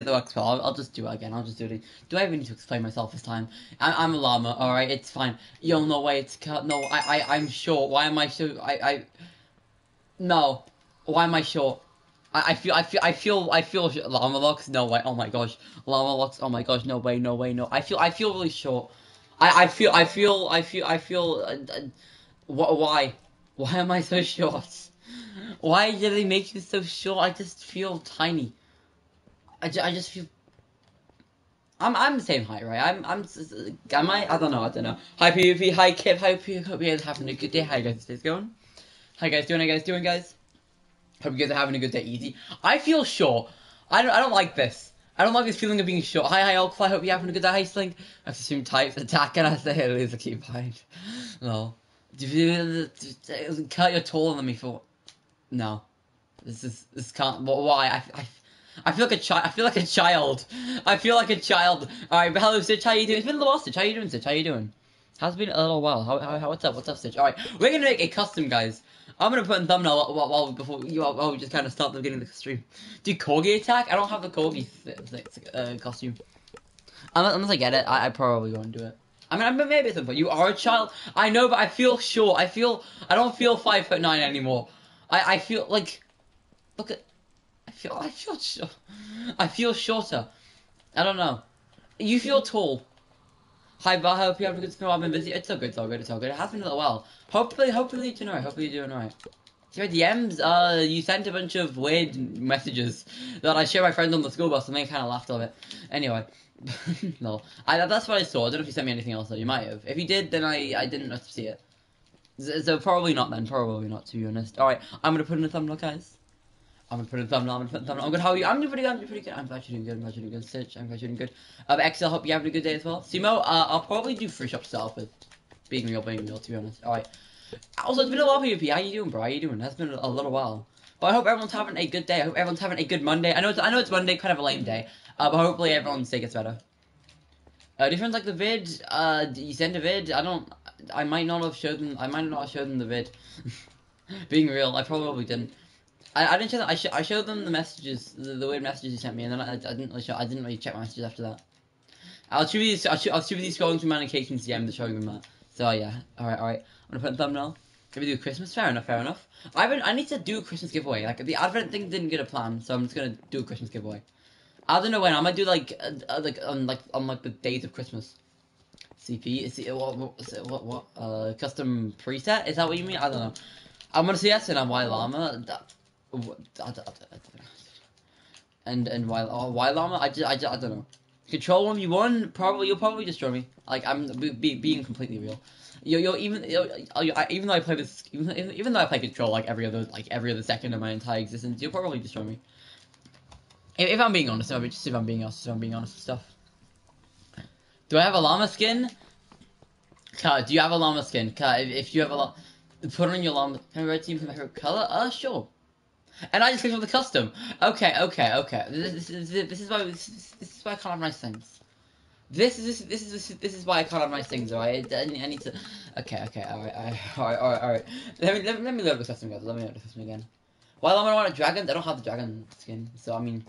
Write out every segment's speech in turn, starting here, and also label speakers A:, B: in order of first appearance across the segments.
A: the works well. I'll, I'll just do it again. I'll just do it. Do I even need to explain myself this time? I'm, I'm a llama. All right, it's fine. Yo, no way, it's cut. No, I, I, I'm short. Why am I so? I, I. No, why am I short? I, I feel, I feel, I feel, I feel llama locks. No way. Oh my gosh, llama locks. Oh my gosh, no way, no way, no. I feel, I feel really short. I, I feel, I feel, I feel, I feel. Uh, uh, wh- why? Why am I so short? Why did they make you so short? I just feel tiny. I, ju- I just feel. I'm I'm the same height, right? I'm I'm am I? I don't know. I don't know. Hi PvP. Hi Kip. Hope you hope you guys are having a good day. How you guys today's going? How guys doing? How you guys doing, guys? Hope you guys are having a good day. Easy. I feel short. I don't I don't like this. I don't like this feeling of being short. Hi, hi, Alcla. I hope you're having a good day. Hi, Slink. I've assume types attack and I say is a keep behind. No. Kurt, you're taller than me for. No. This is this can't. Why? I, I I feel like a child. I feel like a child. I feel like a child. All right, hello, Stitch. How you doing? It's been a little while, Stitch. How you doing, Stitch? How you doing? Has been a little while. How, how, how what's up? What's up, Stitch? All right, we're gonna make a custom, guys. I'm gonna put in thumbnail while, while, before you while, while we just kind of start the beginning of the stream. Do corgi attack? I don't have the corgi uh, costume. Unless, unless I get it, I, I probably won't do it. I mean, I mean, maybe at some point. You are a child. I know, but I feel short. I feel. I don't feel five foot nine anymore. I I feel like. Look at feel I feel. I feel shorter. I don't know. You feel tall. Hi, but I hope you have a good snow. I've been busy. It's all good. It's all good. It's all good. It has been a little while. Hopefully, hopefully you're doing alright. Hopefully you're doing alright. So DMs, uh, you sent a bunch of weird messages that I share my friends on the school bus, and they kind of laughed at it. Anyway, no, I, that's what I saw. I don't know if you sent me anything else, though. You might have. If you did, then I, I didn't see it. So, probably not then. Probably not, to be honest. Alright, I'm gonna put in a thumbnail, guys. I'm gonna put a thumbnail. I'm gonna put a thumbnail. I'm good. How are you? I'm doing pretty good. I'm doing pretty good. I'm you're doing good. I'm you're doing good. Stitch. I'm you're doing good. Um, Excel. Hope you're having a good day as well. Simo. Uh, I'll probably do free shop start with. Being real, being real. To be honest. All right. Also, it's been a while, PvP. How you doing, bro? How you doing? That's been a little while. But I hope everyone's having a good day. I hope everyone's having a good Monday. I know it's I know it's Monday, kind of a lame day. Uh, but hopefully everyone's day gets better. Uh, difference like the vid. Uh, you send a vid. I don't. I might not have showed them. I might not have showed them the vid. being real, I probably didn't. I, I didn't show them. I, sh I showed them the messages, the, the, weird messages you sent me, and then I, I didn't really show. I didn't really check my messages after that. I'll too busy. I'll, too busy scrolling through my notifications DM to showing them that. So yeah. All right. All right. I'm gonna put a thumbnail. Can we do Christmas? Fair enough. Fair enough. I've been. I need to do a Christmas giveaway. Like the Advent thing didn't get a plan, so I'm just gonna do a Christmas giveaway. I don't know when. I might do like uh, uh, like on like on like the days of Christmas. CP is it what what what, uh custom preset? Is that what you mean? I don't know. I'm gonna yes and I'm White Llama. That, and and why oh, why llama? I just, I, just, I don't know. Control one v one. Probably you'll probably destroy me. Like I'm be, being completely real. Yo yo even even though I play this even, even though I play control like every other like every other second of my entire existence, you'll probably destroy me. If, if I'm being honest, if, just if I'm being honest, if I'm being honest with stuff. Do I have a llama skin? Do you have a llama skin? If, if you have a llama, put on your llama. Can red team for my favorite color? Uh, sure. And I just clicked on the custom. Okay, okay, okay. This, this, this, is why this, is why I can't have nice things. This is this, is this, is why I can't have nice things. Alright, I, need to. Okay, okay, alright, alright, alright, alright. Let me let me let me load the custom guys. Let me load the custom again. While I'm want a dragon, I don't have the dragon skin, so I mean,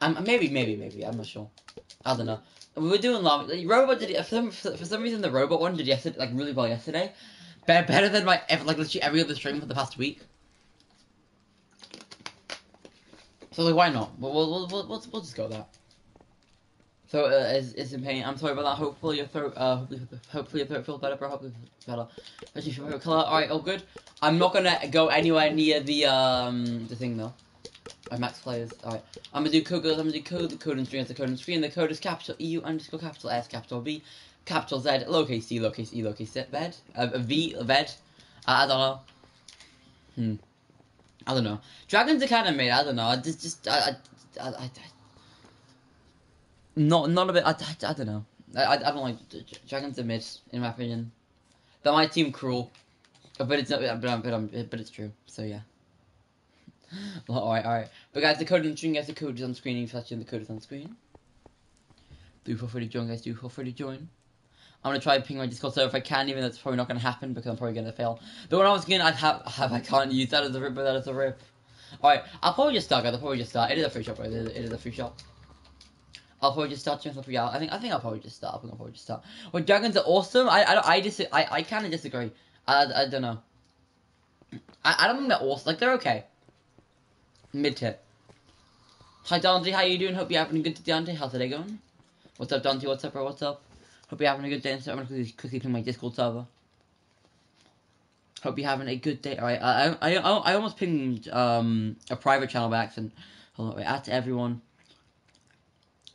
A: I'm maybe maybe maybe I'm not sure. I don't know. We were doing lava. Robot did for some for some reason the robot one did yesterday like really well yesterday. Better better than my ever like literally every other stream for the past week. So like, why not? We'll we'll we'll, we'll, we'll just go with that. So uh, is is in pain. I'm sorry about that. Hopefully your throat uh hopefully, hopefully your throat feels better, bro. Hopefully it's better. Especially your favorite color. All right, all good. I'm not gonna go anywhere near the um the thing though. My max players. All right. I'm gonna do code. I'm gonna do code. The code and string the code and string. And the code is capital E U underscore capital S capital B capital Z lowercase c lowercase e lowercase z ved uh, v ved. Uh, I don't know. Hmm. I don't know. Dragon's Academy, I don't know. I just, just, I, I, I, I not, not a bit. I, I, I don't know. I, I, don't like Dragons are mid, in my opinion. That might seem cruel, but it's not. But, but, but it's true. So yeah. well, all right, all right. But guys, the code and string, guys, the code is on screen. If you the code is on screen. Do feel free to join, guys. Do feel free to join. I'm gonna try ping my Discord server if I can, even though it's probably not gonna happen because I'm probably gonna fail. The one I was gonna, I have, have I can't use that as a rip, but that is a rip. Alright, I'll probably just start, guys. I'll probably just start. It is a free shop, right? It is a free shop. I'll probably just start doing stuff. Yeah, I think I think I'll probably just start. I think I'll probably just start. Well, dragons are awesome. I I I dis I, I kind of disagree. I, I don't know. I, I don't think they're awesome. Like they're okay. Mid tip. Hi Dante, how you doing? Hope you're having a good day, Dante. How's today going? What's up, Dante? What's up, bro? What's up? Hope you're having a good day. So I'm gonna quickly, quickly play my Discord server. Hope you're having a good day. Alright, I, I, I, I almost pinged um a private channel by accident. Hold on, wait. Add to everyone.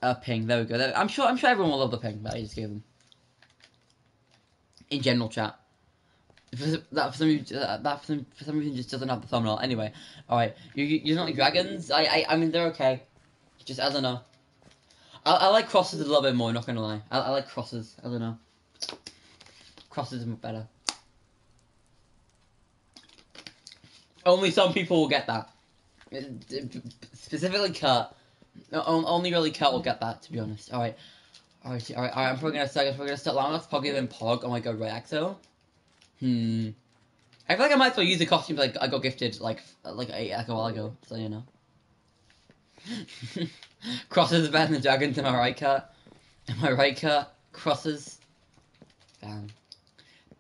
A: A ping. There we go. There, I'm sure. I'm sure everyone will love the ping that I just gave them. In general chat. For, that for some reason, that, for some, for some reason just doesn't have the thumbnail. Anyway, all right. You you, you don't like dragons? I, I I mean they're okay. Just I don't know. I, I like crosses a little bit more. Not gonna lie. I, I like crosses. I don't know. Crosses are better. Only some people will get that. Specifically, Kurt. Only really Kurt will get that. To be honest. All right. All right. All right. All right. I'm probably gonna start. We're gonna start. Lama's probably then Pog. Oh my god, Axel. Hmm. I feel like I might as well use the costume like I got gifted like like a, like a while ago. So you know. Crosses better than dragons. Am I right, Kurt? Am I right, Kurt? Crosses. Damn.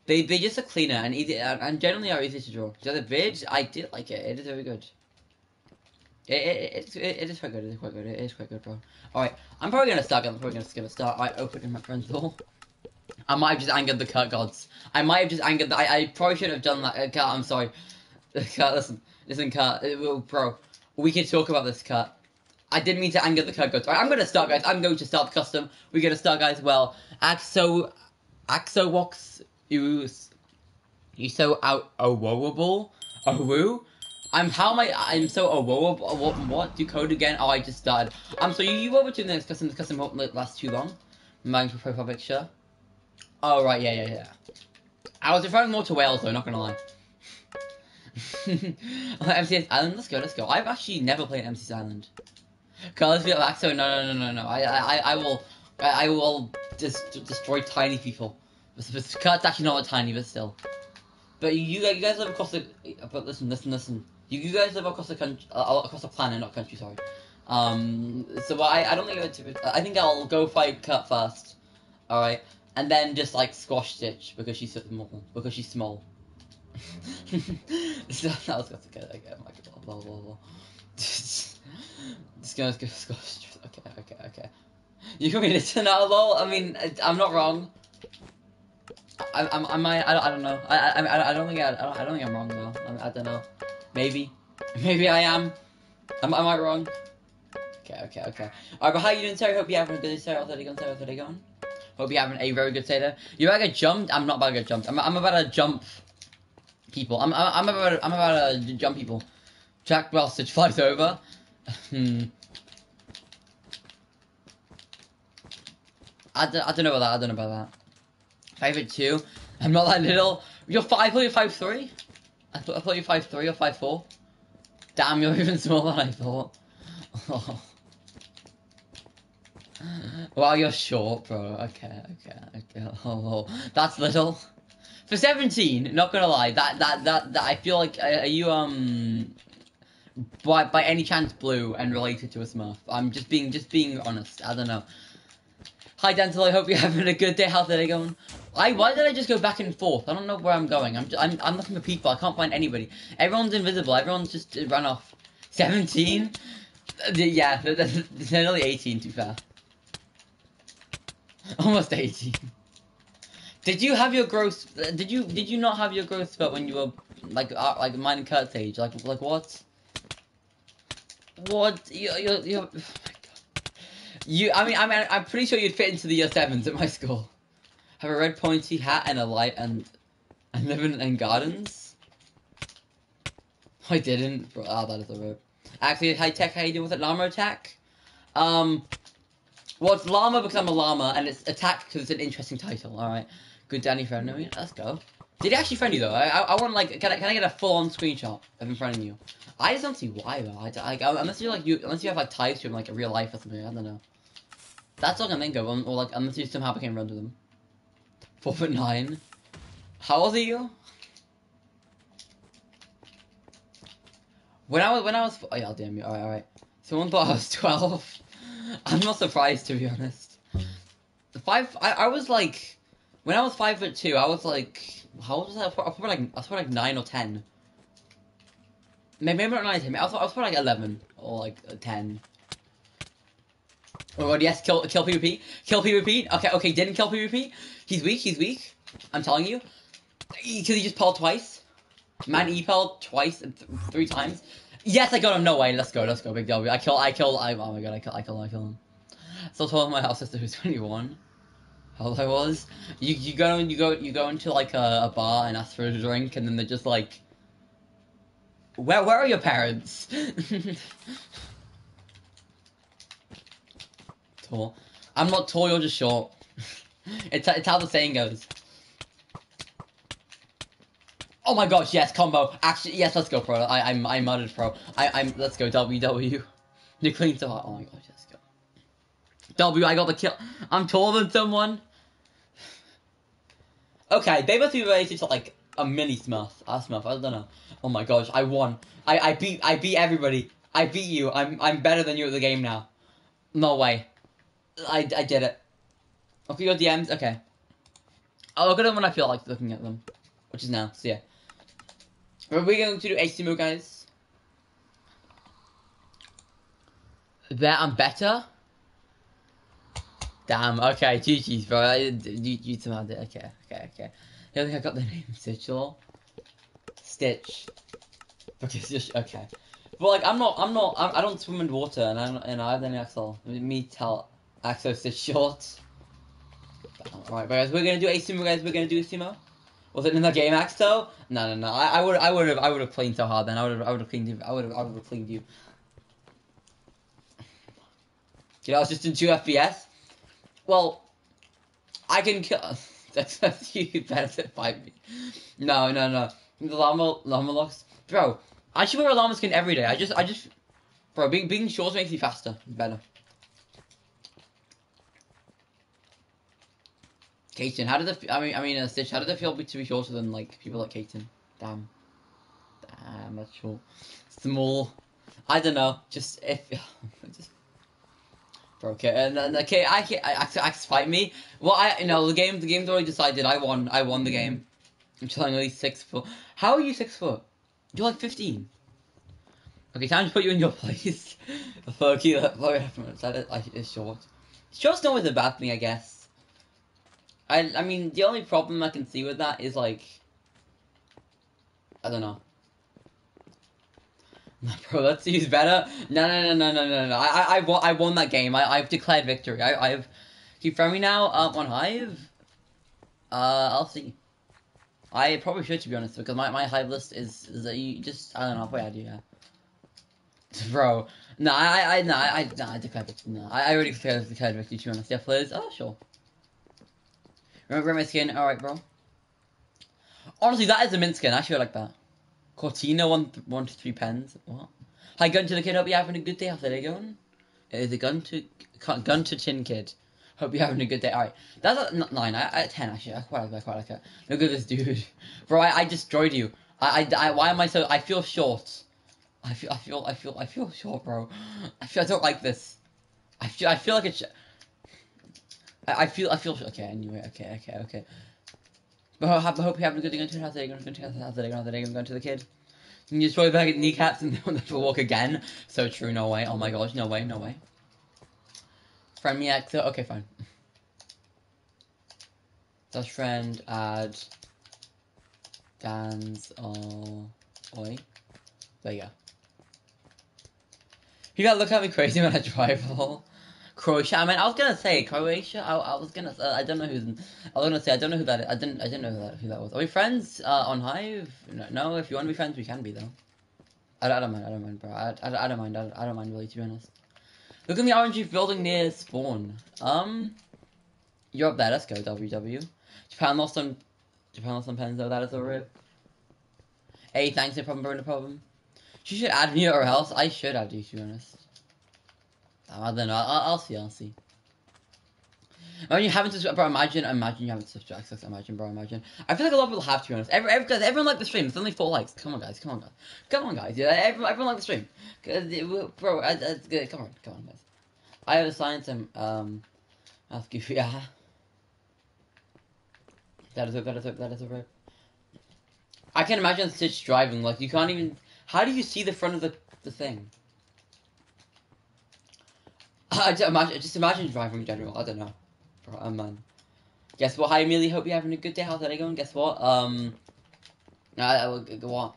A: They just are cleaner and easy and, and generally are easy to draw. So the bridge, I did like it. It is very good. It, it, it, it is quite good. It is quite good. It is quite good, bro. All right, I'm probably gonna start. I'm probably gonna gonna start. All right, opening my friend's door. I might have just angered the Kurt gods. I might have just angered. The, I I probably shouldn't have done that. Uh, Kurt, I'm sorry. Kurt, listen, listen, Kurt, uh, well, bro. We can talk about this, Kurt. I didn't mean to anger the Kurt gods. Right, I'm gonna start, guys. I'm going to start the custom. We're gonna start, guys. Well, Axo, Axowox, you, you so out owowable, owoo. I'm how am I? I'm so owowable. What? What? Do code again? Oh, I just started. Um, so you you were doing this custom. This custom won't last too long. For profile picture. Oh right, yeah, yeah, yeah. I was referring more to Wales though. Not gonna lie. MCC Island. Let's go. Let's go. I've actually never played MCC Island. Like so. No, no, no, no, no. I, I, I will, I, I will just destroy tiny people. Kurt's actually not a tiny, but still. But you, you guys live across the. But listen, listen, listen. You, you guys live across the country, uh, across the planet, not country. Sorry. Um. So I, I don't think would, I think I'll go fight Kurt first. All right, and then just like squash Stitch because she's small. Because she's small. so, that was okay. Okay. Like, blah blah blah. Blah. just gonna go squash. Okay. Okay. Okay. You can read it now, lol. I mean, I'm not wrong. I, I'm, I might, I don't, I don't know. I, I, I don't think I, I don't, I don't think I'm wrong though. I, I don't know. Maybe, maybe I am. Am, am I wrong? Okay, okay, okay. Alright, but how you doing, Terry? Hope you're having a good day, Sarah. How's it Sarah? How's it? Hope you're having a very good day there. You're about to get jumped? I'm not about to get jumped. I'm, I'm about to jump people. I'm, I'm, I'm about to, I'm about to jump people. Jack Wellstitch flies over. hmm. I don't, I don't know about that. I don't know about that. Foot two. I'm not that little. You're five. I thought you're five three. I thought, I thought you're five three or five four. Damn, you're even smaller than I thought. Oh. Wow, you're short, bro. Okay, okay, okay. Oh, that's little. For seventeen, not gonna lie, that that that, that I feel like are you um by by any chance blue and related to a Smurf? I'm just being just being honest. I don't know. Hi Dental, I hope you're having a good day. How's it going? I why did I just go back and forth? I don't know where I'm going. I'm just, I'm I'm looking for people. I can't find anybody. Everyone's invisible. Everyone's just uh, run off. Seventeen? Yeah, they're nearly eighteen. Too far. Almost eighteen. Did you have your growth? Did you did you not have your growth spurt when you were like uh, like mine and Kurt's age? Like like what? What you you you? Oh you, I mean, I mean, I'm pretty sure you'd fit into the year sevens at my school. Have a red pointy hat and a light and and live in, in gardens. I didn't. Oh, that is a rip. Actually, high tech. How you doing with it? Llama attack. Um, well, it's llama because I'm a llama, and it's attack because it's an interesting title. All right, good Danny friend. Let's go. Did he actually friend you though? I, I, I want like, can I, can I get a full on screenshot of him friending you? I just don't see why though. I, I, unless you like you, unless you have like ties to him like a real life or something. I don't know. That's all I can think of. Um, or like unless you somehow became friends with him. Four foot nine. How old are you? When I was when I was oh yeah, damn you. All right, all right. Someone thought I was twelve. I'm not surprised to be honest. The five, I, I was like, when I was five foot two, I was like, how old was I? I was probably like, I was probably like nine or ten. Maybe, maybe not nine, ten. I was, I was probably like eleven or like uh, ten. Oh god, yes, kill, kill PvP, kill PvP. Okay, okay, didn't kill PvP. He's weak. He's weak. I'm telling you, because he just pulled twice. Man, he pulled twice and th three times. Yes, I got him. No way. Let's go. Let's go. Big W. I kill. I kill. I. Oh my god. I kill. I kill. I kill him. So told my house sister who's 21. How old I was. You you go you go you go into like a, a bar and ask for a drink and then they're just like, where are your parents? tall. I'm not tall. You're just short. it's it's how the saying goes. Oh my gosh, yes, combo. Actually, yes, let's go, pro. I, I'm, I'm modded pro. I, I'm, let's go, WW. You're clean so hot. Oh my gosh, let's go. W, I got the kill. I'm taller than someone. Okay, they must be related to like a mini Smurf. A Smurf, I don't know. Oh my gosh, I won. I, I beat, I beat everybody. I beat you. I'm, I'm better than you at the game now. No way. I, I did it. Okay, your DMs. Okay. Oh, I'll look at them when I feel like looking at them, which is now. So yeah. Are we going to do HTML, guys? That I'm better. Damn. Okay. GG's, bro. You, you somehow did. Okay. Okay. Okay. I think I got the name Stitchel. Stitch. Okay. Okay. But like, I'm not. I'm not. I'm, I don't swim in water, and I'm and I have any Axel. Me tell Axel Stitch short. Alright, guys. We're gonna do HTML, guys. We're gonna do HTML. Was it in the game axe though? No, no, no. I, I would, I would have, I would have cleaned so hard then. I would have, I would have cleaned you. I would have, I would have cleaned you. You know, I was just in two FPS. Well, I can kill. That's, you better fight me. No, no, no. The llama, llama locks, bro. I should wear a llama skin every day. I just, I just, bro. Being, being short makes me faster, better. Kaiten, how did it? I mean, I mean, uh, Stitch. How did it feel to be shorter than like people like Kaiten? Damn, damn, that's short. Small. I don't know. Just if, just. Bro, okay, and then okay, I can I, I, I fight me. Well, I you know the game the game's already decided. I won. I won the game. I'm telling you, he's six foot. How are you six foot? You're like fifteen. Okay, time to put you in your place. You. That is short. Short's not always a bad thing, I guess. I I mean the only problem I can see with that is like I don't know. Bro, let's see who's better. No, no, no, no, no, no, no. I, I, I won, I won that game. I, I've declared victory. I, I've. Keep friendly now. Um, on Hive. Uh, I'll see. I probably should, to be honest, because my, my Hive list is is that you just I don't know. Probably I do, yeah. Bro, no, I, I, no, I, no, I declared victory. No, I, I already declared, declared victory. To be honest, yeah, players. Oh, sure. Remember my skin? Alright, bro. Honestly, that is a mint skin. I actually like that. Cortina, one, one to three pens. What? Hi, gun to the kid. Hope you're having a good day. How's the day going? It is a gun to gun to tin kid. Hope you're having a good day. Alright, that's a nine. I ten actually. I quite like. I quite like it. Look at this dude, bro. I, I destroyed you. I, I, I why am I so? I feel short. I feel I feel I feel I feel short, bro. I feel I don't like this. I feel I feel like it's. I, I feel, I feel, okay, anyway, okay, okay, okay. But I hope, you're having a good day going to going to going day going to the kid. You destroy back at kneecaps and they'll never walk again. So true, no way, oh my gosh, no way, no way. Friend me exit, okay, fine. Dash friend, add, Dan's, oh, oi. There you go. You gotta look at me crazy when I drive all. Croatia. I mean, I was gonna say Croatia. I, I was gonna. Uh, I don't know who's. I was gonna say I don't know who that. Is. I didn't. I didn't know who that, who that was. Are we friends uh, on Hive? No, no. If you want to be friends, we can be though. I, I don't mind. I don't mind, bro. I, I, I don't mind. I, I don't mind really. To be honest. Look at the RNG building near spawn. Um, you're up there. Let's go. WW. Japan lost on. Japan lost on pens though. That is a rip. Hey, thanks. No problem. No problem. She should add me or else. I should add you. To be honest. I don't know. I'll, I'll see. I'll see. Imagine you haven't subscribed, bro. Imagine, imagine you haven't subscribed. Imagine, bro. Imagine. I feel like a lot of people have to be honest. Every, every, guys, everyone liked the stream. It's only four likes. Come on, guys. Come on, guys. Come on, guys. Yeah, everyone, everyone liked the stream. Uh, bro, uh, uh, I, I, come on, come on, guys. I have a science and um, ask you. Yeah. That is a that is a that is a rip. I can imagine Stitch driving. Like you can't even. How do you see the front of the the thing? I just imagine, just imagine driving in general. I don't know. Man. Guess what? Hi, Amelia. Hope you're having a good day. How's that going? Guess what? Um. I will go on.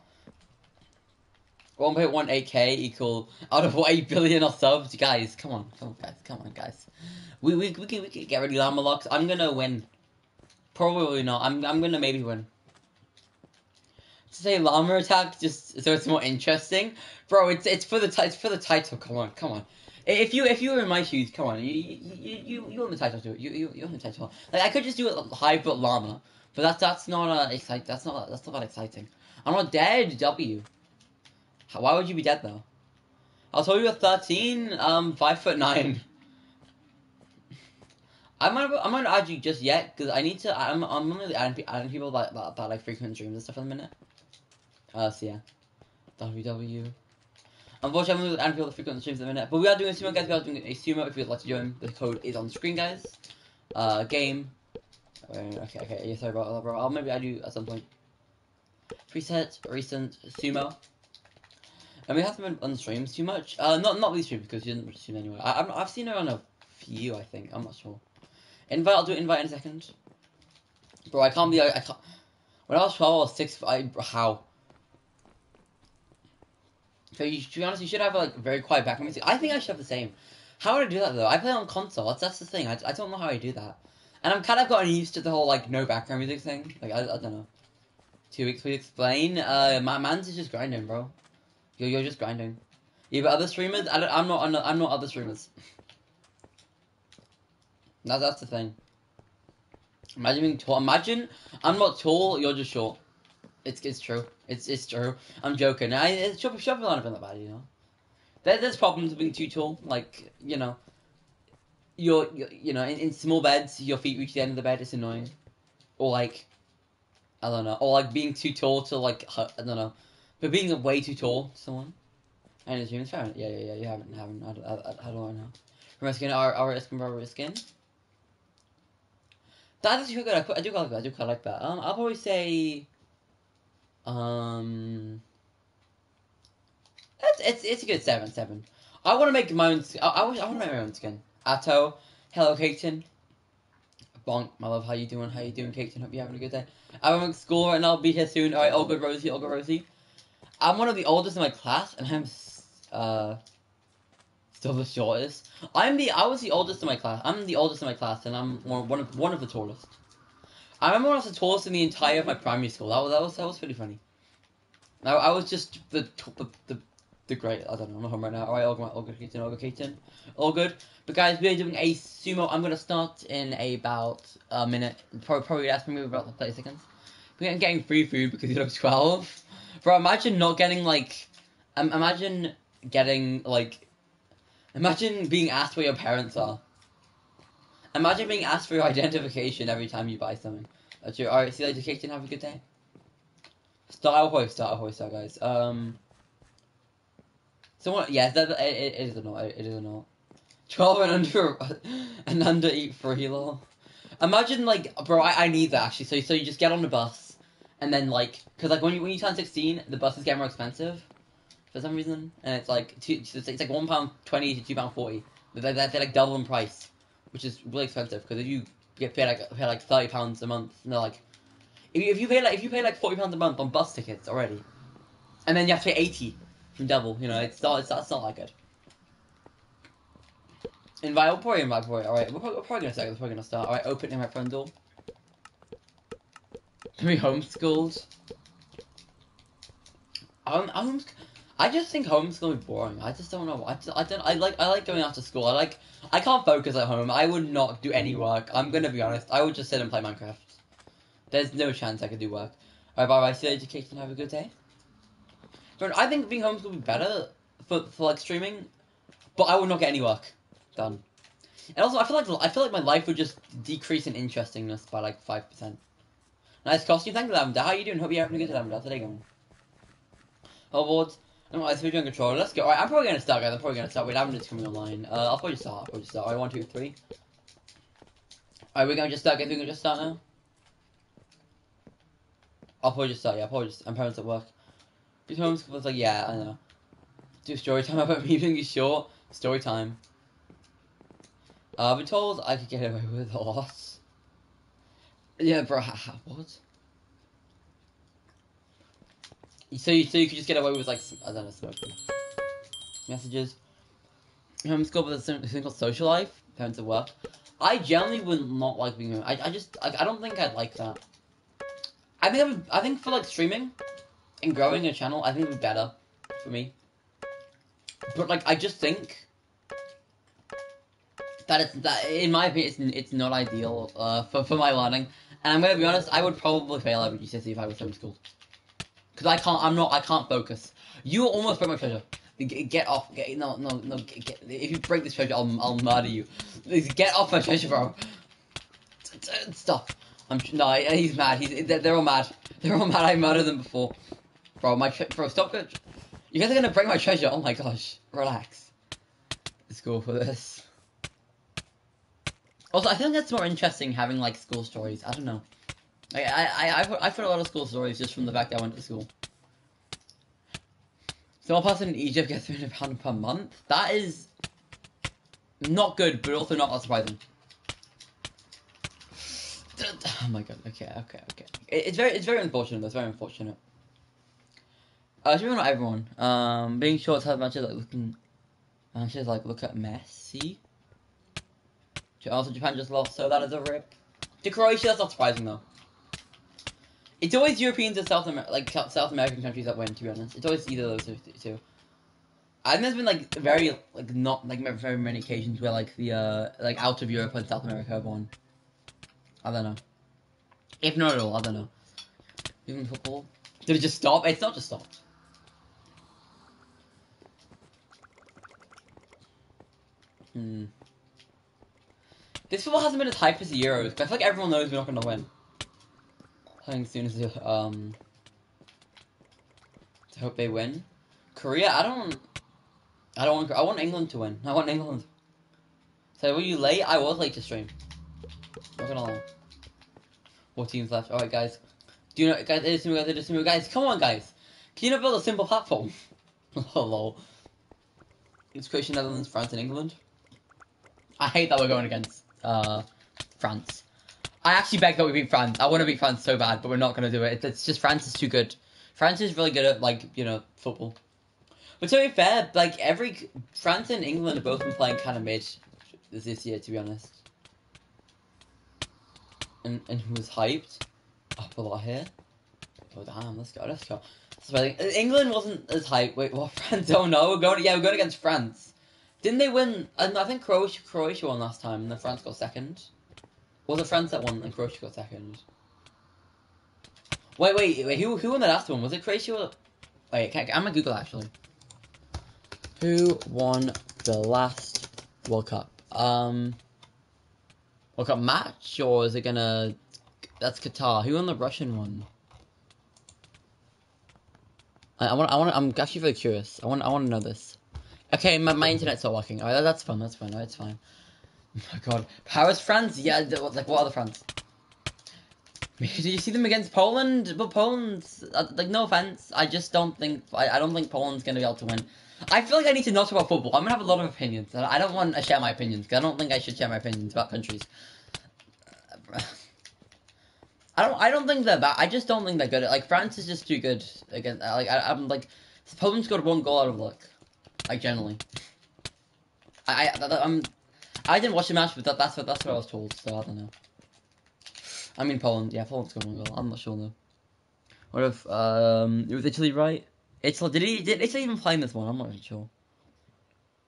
A: 1.18k equal out of what 8 billion or subs. Guys, come on, come on, guys, come on, guys. We we we can we can get rid of Llama Locks. I'm gonna win. Probably not. I'm I'm gonna maybe win. To say Llama Attack just so it's more interesting, bro. It's it's for the it's for the title. Come on, come on. If you if you were in my shoes, come on, you you you you own the title to it. You you you own the title. Like I could just do high but llama, but that's that's not uh excite. That's not that's not that exciting. I'm not dead. W. Why would you be dead though? I'll tell you at 13, um, 5 foot 9. I'm not, I'm not add you just yet, because I need to, I'm, I'm gonna adding, adding people that, that, like, frequent streams and stuff in a minute. Uh, so yeah. WW. Unfortunately, I'm add people that frequent streams in a minute, but we are doing a sumo, guys, we are doing a sumo if you'd like to join, the code is on the screen, guys. Uh, game. Okay, okay, yeah, sorry about that, bro. I'll maybe add you at some point. Preset, recent, sumo. And we haven't been on streams too much. Uh, not not these streams because you didn't stream anyway. I, i have seen her on a few, I think. I'm not sure. Invite, I'll do invite in a second. Bro, I can't be. I, I can't. When I was 12, I was 6. I, how? So, you, to be honest, you should have like very quiet background music. I think I should have the same. How would I do that though? I play on console. That's, that's the thing. I, I don't know how I do that. And I'm kind of gotten used to the whole like no background music thing. Like, I, I don't know. Two weeks, we explain. Uh, my man's is just grinding, bro. You're, you're just grinding. Yeah, but other streamers, I don't, I'm not. I'm not, I'm not other streamers. That, that's the thing. Imagine being tall. Imagine I'm not tall. You're just short. It's it's true. It's it's true. I'm joking. I it's shop shop not even that bad, you know. There, there's problems with being too tall. Like you know, you're, you're you know in, in small beds, your feet reach the end of the bed. It's annoying. Or like, I don't know. Or like being too tall to like I don't know but being way too tall to someone. And it's fair. Yeah, yeah, yeah. You haven't, haven't. How do I know? From my skin, our our skin, our skin. That's actually good. I, I do quite like that. I do quite like that. Um, I'll probably say. Um. It's it's it's a good seven seven. I want to make my own. I, I, I want to make my own skin. Atto, hello, Katen. Bonk, my love. How you doing? How you doing, Katen? Hope you're having a good day. I'm at school and I'll be here soon. All right, all good, Rosie. All good, Rosie. I'm one of the oldest in my class, and I'm uh still the shortest. I'm the I was the oldest in my class. I'm the oldest in my class, and I'm one of one of the tallest. I remember when I was the tallest in the entire of my primary school. That was that was that was pretty funny. I, I was just the the, the the great. I don't know. I'm home right now. All right, all good, all good, Keaton, all good, Keaton, all good. But guys, we're doing a sumo. I'm gonna start in about a minute. Probably, probably ask me about 30 seconds. We're getting free food because you're 12. Bro, imagine not getting like, um, imagine getting like, imagine being asked where your parents are. Imagine being asked for your identification every time you buy something. That's true. Alright, see you later, Kate, have a good day. Style hoist, style hoist, style guys. Um, someone, yes, that, it, it is a note, it is a note. 12 and under, and under eat free, lol. Imagine, like, bro, I, I need that, actually. So, so you just get on the bus, and then like, cause like when you when you turn sixteen, the buses get more expensive for some reason, and it's like two, it's like one pound twenty to two pound forty. They're, they're, they're like double in price, which is really expensive because if you get paid like pay like thirty pounds a month, and they're like, if you, if you pay like if you pay like forty pounds a month on bus tickets already, and then you have to pay eighty from double, you know, it's not it's, it's not that good. Invite, we'll probably invite for it. Alright, we're, probably, we're probably gonna start. We're probably gonna start. Alright, opening my front door. To be homeschooled. Um, I'm, I just think is gonna be boring. I just don't know. I, just, I don't. I like. I like going after school. I like. I can't focus at home. I would not do any work. I'm gonna be honest. I would just sit and play Minecraft. There's no chance I could do work. Alright, bye bye. See you education. Have a good day. But I think being homeschooled would be better for for like streaming, but I would not get any work done. And also, I feel like I feel like my life would just decrease in interestingness by like five percent. Nice costume. Thank you, Lavender. How are you doing? Hope you're having a good day, Lavender. Today going. Awards. Alright, so we're doing controller. Let's go. Alright, I'm probably gonna start, guys. I'm probably gonna start. Wait, just coming online. Uh, I'll probably start. I'll probably start. Alright, one, two, three. Alright, we're gonna just start. We're gonna just start now. I'll probably just start. Yeah, I'll probably just. I'm parents at work. His homeschool was like, yeah, I know. Do story time about me being short. Story time. Uh, I've been told I could get away with a lot. Yeah, bro. ha- ha- What? So you, so you could just get away with like I don't know smoking messages. Homeschool with a single social life. Parents at work. I generally would not like being. home- I I just I, I don't think I'd like that. I think I, would, I think for like streaming and growing a channel, I think it'd be better for me. But like I just think that it's that in my opinion it's, it's not ideal uh, for for my learning. And I'm gonna be honest, I would probably fail every GCSE if I was homeschooled. Cause I can't, I'm not, I can't focus. You almost broke my treasure. Get, get off, get, no, no, no, get, get, if you break this treasure, I'll, I'll murder you. Please get off my treasure, bro. Stop. I'm, no, he's mad, he's, they're, they're all mad. They're all mad, I murdered them before. Bro, my, bro, stop it. You guys are gonna break my treasure, oh my gosh. Relax. Let's go for this. Also, I think that's more interesting having, like, school stories. I don't know. I, I, I, I've, heard a lot of school stories just from the fact that I went to school. So Small person in Egypt gets three hundred pound per month. That is not good, but also not that surprising. Oh my god. Okay. Okay. Okay. It's very. It's very unfortunate. It's very unfortunate. Uh, should not everyone. Um, being short has matches like looking. Matches like look at Messi. Also, Japan just lost, so that is a rip. To Croatia, that's not surprising though. It's always Europeans or South Amer- like South American countries that win. To be honest, it's always either of those two- think there's been like very like not like very many occasions where like the uh like out of Europe and South America have won. I don't know. If not at all, I don't know. Even football. Did it just stop? It's not just stopped. Hmm. This football hasn't been as hype as the Euros, but I feel like everyone knows we're not going to win. I soon as um, I hope they win. Korea, I don't, I don't want, I want England to win. I want England. So were you late? I was late to stream. Not gonna lie. Four teams left. All right, guys. Do you know, guys? It is guys. It is guys. Come on, guys. Can you not build a simple platform? oh lol. It's Croatia, Netherlands, France, and England. I hate that we're going against uh France. I actually beg that we beat France. I want to beat France so bad, but we're not going to do it. It's, just France is too good. France is really good at like you know football. But to be fair, like every France and England have both been playing kind of mid this year, to be honest. And and who was hyped up a lot here. Oh damn! Let's go. Let's go. England wasn't as hyped. Wait, what? France? Oh no, we're going. Yeah, we're going against France. Didn't they win? I think Croatia Croatia won last time, and then France got second. Was it France that won and Croatia got second? Wait, wait, wait. Who who won the last one? Was it Croatia? Or... Wait, I'm gonna Google actually. Who won the last World Cup? Um, World Cup match, or is it gonna? That's Qatar. Who won the Russian one? I, want. I want. I'm actually very curious. I want. I want to know this. Okay, my, my internet's not working. Alright, that's fine. That's fine. That's fine. Oh my god. Paris, France? Yeah, like, what other France? Did you see them against Poland? But Poland's, uh, like, no offense, I just don't think, I, I don't think Poland's gonna be able to win. I feel like I need to not about football. I'm gonna have a lot of opinions. I don't want to share my opinions, because I don't think I should share my opinions about countries. I don't, I don't think they're bad. I just don't think they're good. Like, France is just too good against, like, I, I'm like, Poland scored one goal out of luck. Like, generally. I, I, I'm, I didn't watch the match, but that, that's what that's what I was told. So I don't know. I mean Poland, yeah, Poland scored one goal. I'm not sure though. What if um it was Italy right? Italy did he did Italy even play in this one? I'm not really sure.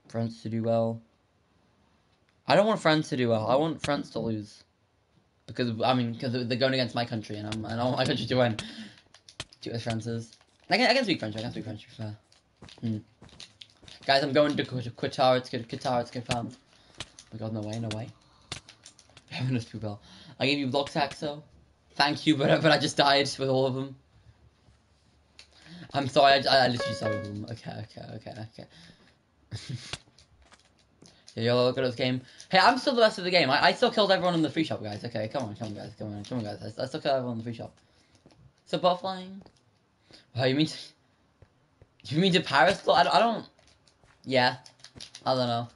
A: France to do well. I don't want France to do well. I want France to lose. Because I mean, because they're going against my country, and I'm and I want my country to win. Do as France is. I can I can speak French. I can speak French. Fair. Hmm. Guys, I'm going to Qatar. It's good. Qatar. It's confirmed. Oh my god, no way, no way. Heaven's too well. I gave you block tax, so thank you, but but I just died with all of them. I'm sorry, I, I literally saw them. Okay, okay, okay, okay. yeah, you're good at this game. Hey, I'm still the best of the game. I, I still killed everyone in the free shop, guys. Okay, come on, come on, guys, come on, come on, guys. I, I still killed everyone in the free shop. So, flying. Oh, you mean to, you mean to Paris? I, I don't. Yeah, I don't know.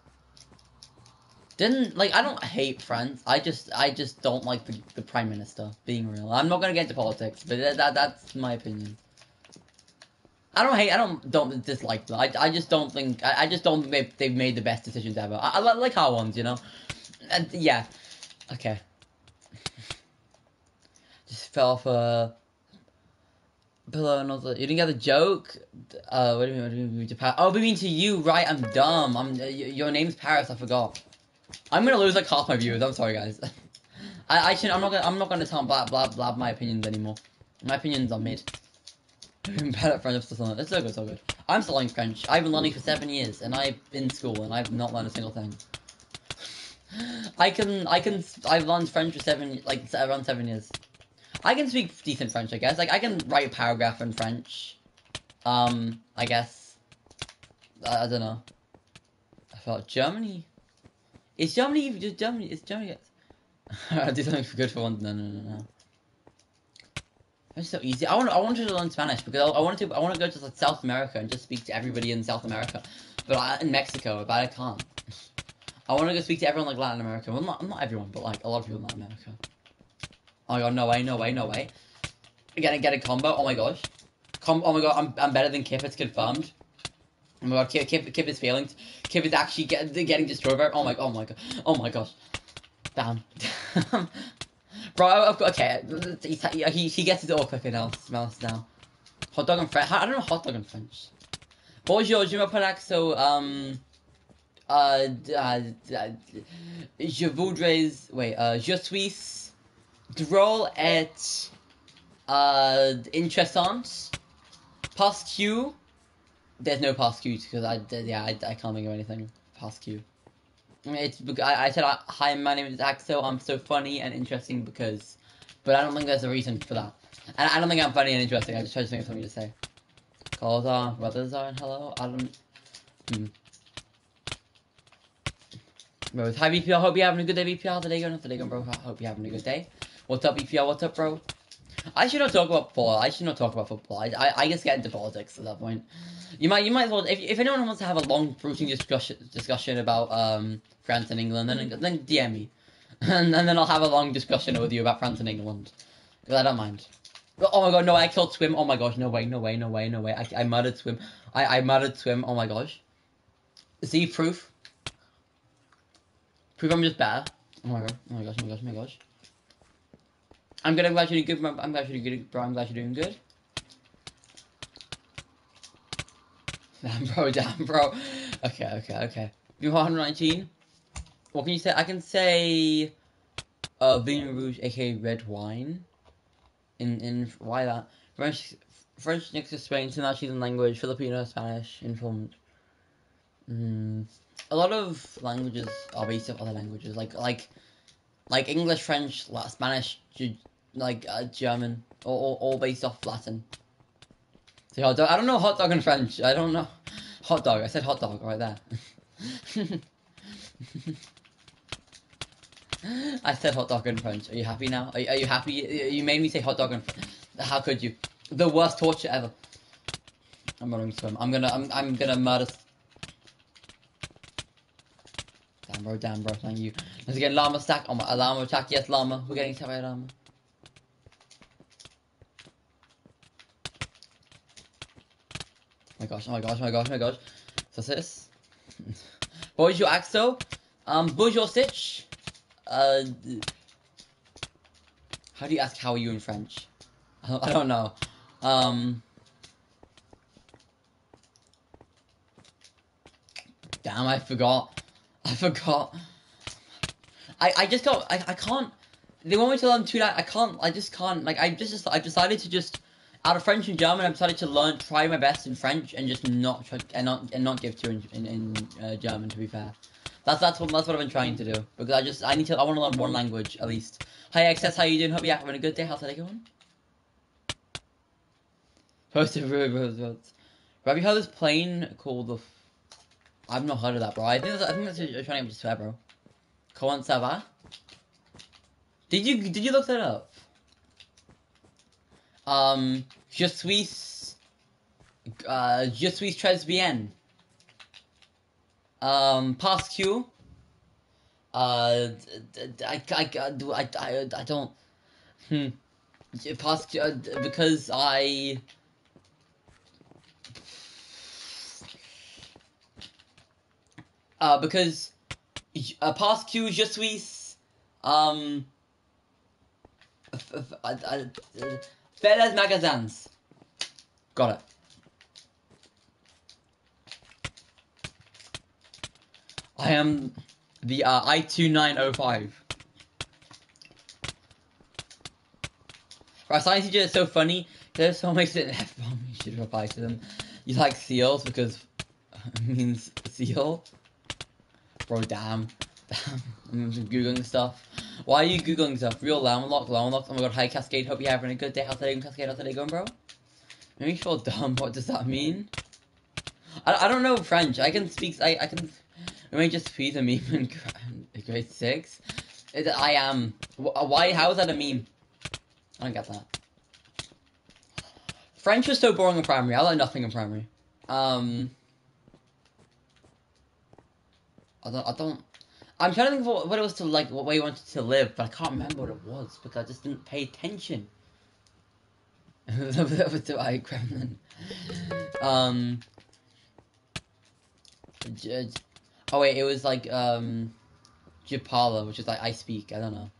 A: Didn't like I don't hate France. I just I just don't like the, the prime minister. Being real, I'm not gonna get into politics, but that, that that's my opinion. I don't hate. I don't don't dislike them. I, I just don't think. I, I just don't think they've, they've made the best decisions ever. I, I like our ones, you know. And yeah, okay. just fell off a pillow and also you didn't get the joke. Uh, what do you mean? What do you mean to Paris? Oh, we mean to you, right? I'm dumb. I'm. Your name's Paris. I forgot. I'm gonna lose like half my viewers. I'm sorry, guys. I I should. I'm not gonna. I'm not gonna tell blah blah blah my opinions anymore. My opinions are mid. I'm bad at French It's so good, so good. I'm still learning French. I've been learning for seven years, and I've been in school, and I've not learned a single thing. I can, I can, I've learned French for seven, like around seven years. I can speak decent French, I guess. Like I can write a paragraph in French. Um, I guess. I, I don't know. I thought Germany. Is Germany just Germany? it's Germany? I do something good for once. No, no, no, no. It's so easy. I want. I wanted to learn Spanish because I, I wanted to. I want to go to like, South America and just speak to everybody in South America, but I, in Mexico, but I can't. I want to go speak to everyone like Latin America. Well, not not everyone, but like a lot of people in Latin America. Oh my god! No way! No way! No way! Again, get a combo. Oh my gosh! Com oh my god! I'm I'm better than Kip. It's confirmed. Oh my god, Kip, Kip, Kip is failing. Kip is actually get, getting destroyed by Oh my, oh my god. Oh my gosh. Damn. Bro, got, okay. He, he gets it all quicker now. Smells now. Hot dog and French. I don't know hot dog and French. Bonjour, je m'appelle Axel. Um, uh, uh, uh, je voudrais, wait, uh, je suis drôle et, uh, intéressant. Parce que there's no past Q because I yeah I, I can't think of anything past Q. It's I, I said hi my name is Axel I'm so funny and interesting because, but I don't think there's a reason for that. And I don't think I'm funny and interesting. I just try to think of something to say. Calls are brothers are and hello don't. Hmm. Rose, hi VPR. Hope you're having a good day, VPR. Today going, today going, bro. Hope you're having a good day. What's up, VPR? What's up, bro? I should not talk about football. I should not talk about football. I, I, I just get into politics at that point. You might you might as well if, if anyone wants to have a long fruiting discussion discussion about um France and England then then DM me, and, and then I'll have a long discussion with you about France and England. Because I don't mind. Oh my god, no, I killed Swim. Oh my gosh, no way, no way, no way, no way. I, I murdered Swim. I, I murdered Swim. Oh my gosh. See, proof. Proof I'm just better. Oh my god, oh my gosh, oh my gosh, oh my gosh. I'm good, I'm glad you're doing good, I'm glad you're doing good, bro, I'm glad you're doing good. Damn, bro, damn, bro. Okay, okay, okay. You 119? What can you say? I can say, uh, Vin Rouge, aka red wine. In, in, why that? French, French next to Spain, international language, Filipino, Spanish, informed. Mm, a lot of languages are based off other languages, like, like, like English, French, Spanish, like, uh, German, all, all based off Latin. See, hot dog. I don't know hot dog in French. I don't know. Hot dog. I said hot dog right there. I said hot dog in French. Are you happy now? Are, are you happy? You made me say hot dog in French. How could you? The worst torture ever. I'm running swim. I'm gonna. I'm. I'm gonna murder. Damn bro. Damn bro. Thank you. Let's get llama stack. Oh my. A llama attack. Yes, llama. We're getting attacked by llama. My gosh, oh my gosh, oh my gosh, oh my gosh. So this. Bonjour Axel. Um, bonjour Stitch. Uh, how do you ask how are you in French? I don't, I don't know. Um. Damn, I forgot. I forgot. I, I just got, I, I can't, they want me to learn two, I can't, I just can't, like, I just, I've decided to just out of French and German, I've decided to learn, try my best in French, and just not and not and not give to in in, in uh, German. To be fair, that's that's what that's what I've been trying to do because I just I need to I want to learn one language at least. Hi XS, how you doing? Hope you're having a good day. How's? Posted road roads. Have you heard this plane called the? I've not heard of that, bro. I think that's, I think that's a trying to swear, bro. Comment ça va? Did you did you look that up? Um, je suis, uh, je suis très bien. Um, parce que, uh, I, I, I, I, I don't, hmm, uh, because I, uh, because, uh, parce que je suis, um, I, I, fais les magasins. Got it. I am the uh, I2905. Right, science teacher is so funny. There's someone makes it an F bomb. You should reply to them. You like seals because it means seal. Bro, damn. Damn. I'm just googling stuff. Why are you googling stuff? Real Lock, Lock. Oh my god, hi Cascade. Hope you're having a good day. How's today going, Cascade? How's today going, bro? Maybe you feel dumb. What does that mean? I, I don't know French. I can speak. I, I can. Let me just tweet a meme in grade six. It, I am. Why? How is that a meme? I don't get that. French was so boring in primary. I learned nothing in primary. Um. I don't. I don't. I'm trying to think of what, it was to like, what way you wanted to live, but I can't remember what it was because I just didn't pay attention. that was I Kremlin. Um. Oh wait, it was like um, Japala, which is like I speak. I don't know.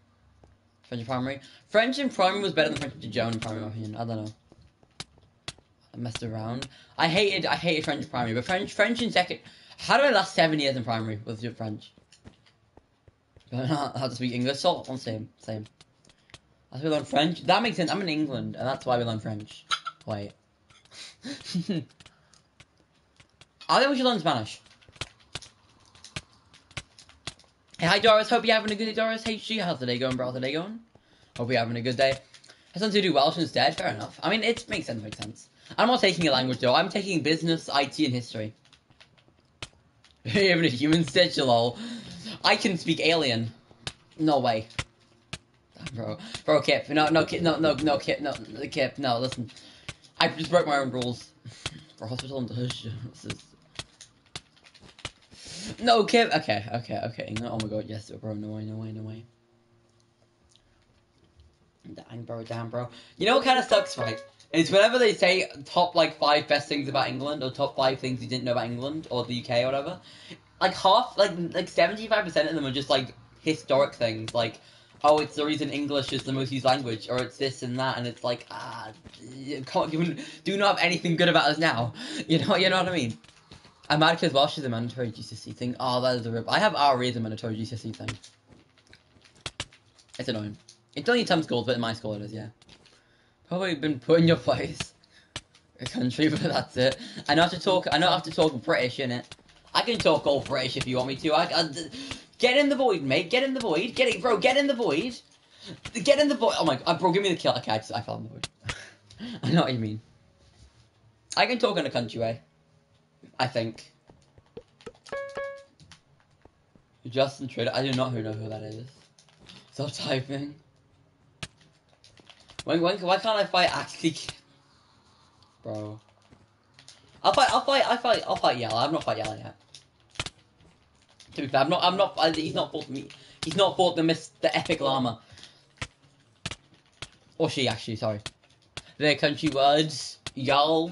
A: French in primary. French in primary was better than French in German in primary, my opinion. I don't know. I messed around. I hated I hated French in primary, but French French in second. How did I last seven years in primary with your French? I don't know how to speak English. So on same same. As we learn French. That makes sense. I'm in England, and that's why we learn French. Wait. I think we should learn Spanish. Hey, hi Doris, hope you're having a good day, Doris. Hey, she, how's the day going, bro? How's the day going? Hope you're having a good day. Has something to do Welsh instead, fair enough. I mean, it makes sense, makes sense. I'm not taking a language though, I'm taking business, IT, and history. Even a human stitch, lol. I can speak alien. No way. Bro. Bro, Kip, no, no, Kip, no, no, no, Kip, no, Kip, no, listen. I just broke my own rules. For hospital and is... No, Kip. Okay, okay, okay. No, oh my god, yes, bro. No way, no way, no way. Dang, bro, damn, bro. You know what kind of sucks, right? Is whenever they say top like five best things about England or top five things you didn't know about England or the UK or whatever, like half, like like seventy five percent of them are just like historic things, like oh, it's the reason English is the most used language, or it's this and that, and it's like ah, can't even do not have anything good about us now. You know, you know what I mean? I'm mad because Welsh is a mandatory GCSE thing. Oh, that is a rip. I have RE as a mandatory GCSE thing. It's annoying. It's only in some schools, but in my school it is, yeah. Probably been put in your place. A country, but that's it. I know how to talk. I know I have to talk British in it. I can talk all British if you want me to. I, I get in the void, mate. Get in the void. Get it, bro. Get in the void. Get in the void. Oh my god, bro, give me the kill. Okay, I, fell in the void. I know what you mean. I can talk in a country way. I think. Justin Trudeau. I do not know who that is. Stop typing. When, when, why can't I fight actually? Bro. I'll fight. I'll fight. I'll fight. I'll fight Yellow. I've not fight Yellow yet. To be fair, I'm not. I'm not. I, he's not bought me. He's not bought the miss the epic llama. Or she actually. Sorry. Their country words. Y'all.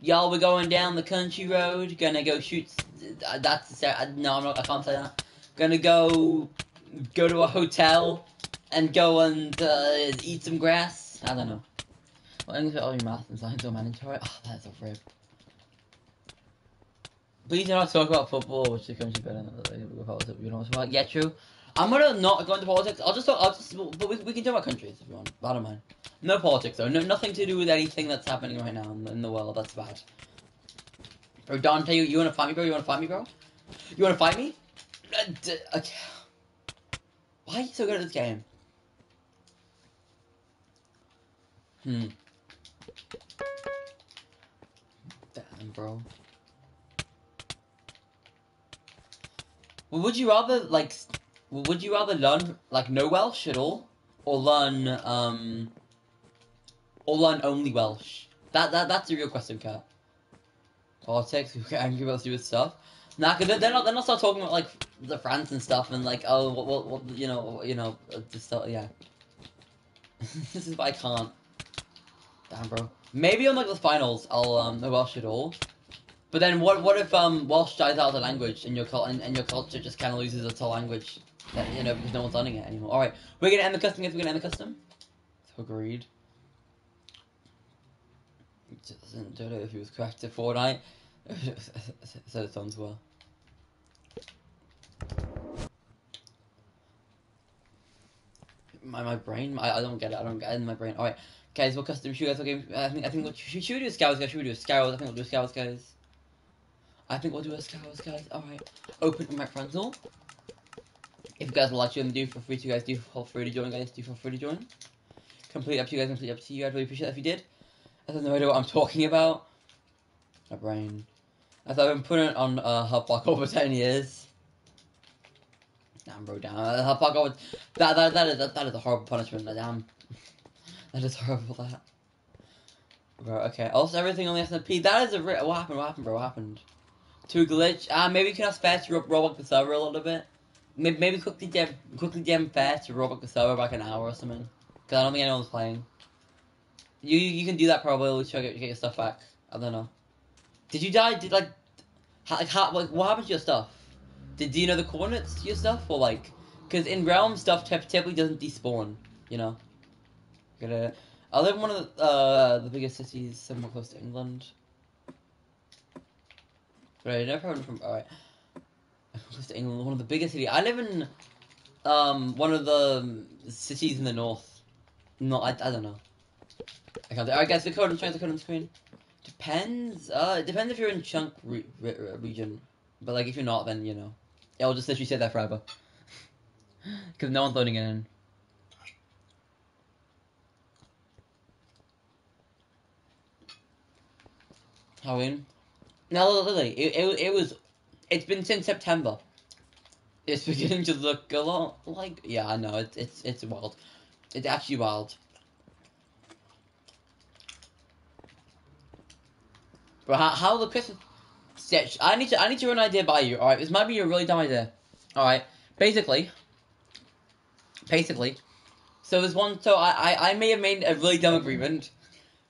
A: Y'all, we're going down the country road. Gonna go shoot. That's no. I'm not. I can't say that. Gonna go. Go to a hotel and go and uh, eat some grass. I don't know. Well, English, all your math and science are mandatory. Oh, that's a rip. Please do not talk about football, which becomes better than politics. You know about? Yeah, true. I'm gonna not go into politics. I'll just talk. I'll just. But we, we can talk about countries if you want. I don't. No politics though. No, nothing to do with anything that's happening right now in, in the world. That's bad. Bro, Dante, you, you wanna fight me, bro? You wanna fight me, bro? You wanna fight me? Uh, okay. Why are you so good at this game? Hmm. Damn, bro. Well, would you rather like, would you rather learn like no Welsh at all, or learn um, or learn only Welsh? That that that's a real question, Kat. Politics, who get angry about stupid stuff. Nah, cause they're not they're not start talking about like the France and stuff and like oh what what, what you know you know uh, just stuff yeah. this is why I can't. Damn, bro. Maybe on like the finals, I'll um know Welsh at all. But then what what if um Welsh dies out of the language and your and, and your culture just kind of loses its whole language, that, you know, because no one's learning it anymore. All right, we're gonna end the custom. Guys, we're gonna end the custom. Agreed. Doesn't don't know if he was correct to Fortnite. so it sounds well. My my brain, I, I don't get it. I don't get it in my brain. All right, guys, what custom shoot guys? Okay, I think I think what should, should we do a scouts guys? Should we do a scouts? I think we'll do a scouts guys. I think we'll do a scouts guys. All right, open my friends all. If you guys would like to do, feel free to guys do feel free to join guys. Do feel free to join. Completely up to you guys. Completely up to you. I'd really appreciate if you did. I have no idea what I'm talking about. My brain. As I've been putting it on uh, Hublock over ten years. Damn, bro, damn. Uh, Hublock over. That that that is that, that is a horrible punishment. Damn. That is horrible. That. Bro, okay. Also, everything on the SMP. That is a what happened? What happened, bro? What happened? To glitch. Ah, maybe you can ask fast to ro- roll the server a little bit. Maybe, maybe quickly DM quickly DM Fair to roll up the server like an hour or something. Cause I don't think anyone's playing. You you can do that probably to get, get your stuff back. I don't know. Did you die? Did like, how, like how like what happened to your stuff? Did do you know the coordinates to your stuff or like? Because in realm stuff typically doesn't despawn. You know. I live in one of the uh the biggest cities, somewhere close to England. Right, never heard from. Alright. Close to England, one of the biggest cities. I live in um one of the cities in the north. No, I, I don't know. I can't. Alright, guys, the code. I'm trying the code on the screen. Depends. Uh, it depends if you're in chunk re- re- re- region, but like if you're not, then you know, it'll just literally sit there forever. Because no one's loading it in. Halloween. No, literally, it, it, it was. It's been since September. It's beginning to look a lot like. Yeah, I know. It's it's it's wild. It's actually wild. But how, how the Christmas sketch? I need to I need to run an idea by you. All right, this might be a really dumb idea. All right, basically, basically, so there's one. So I, I I may have made a really dumb agreement,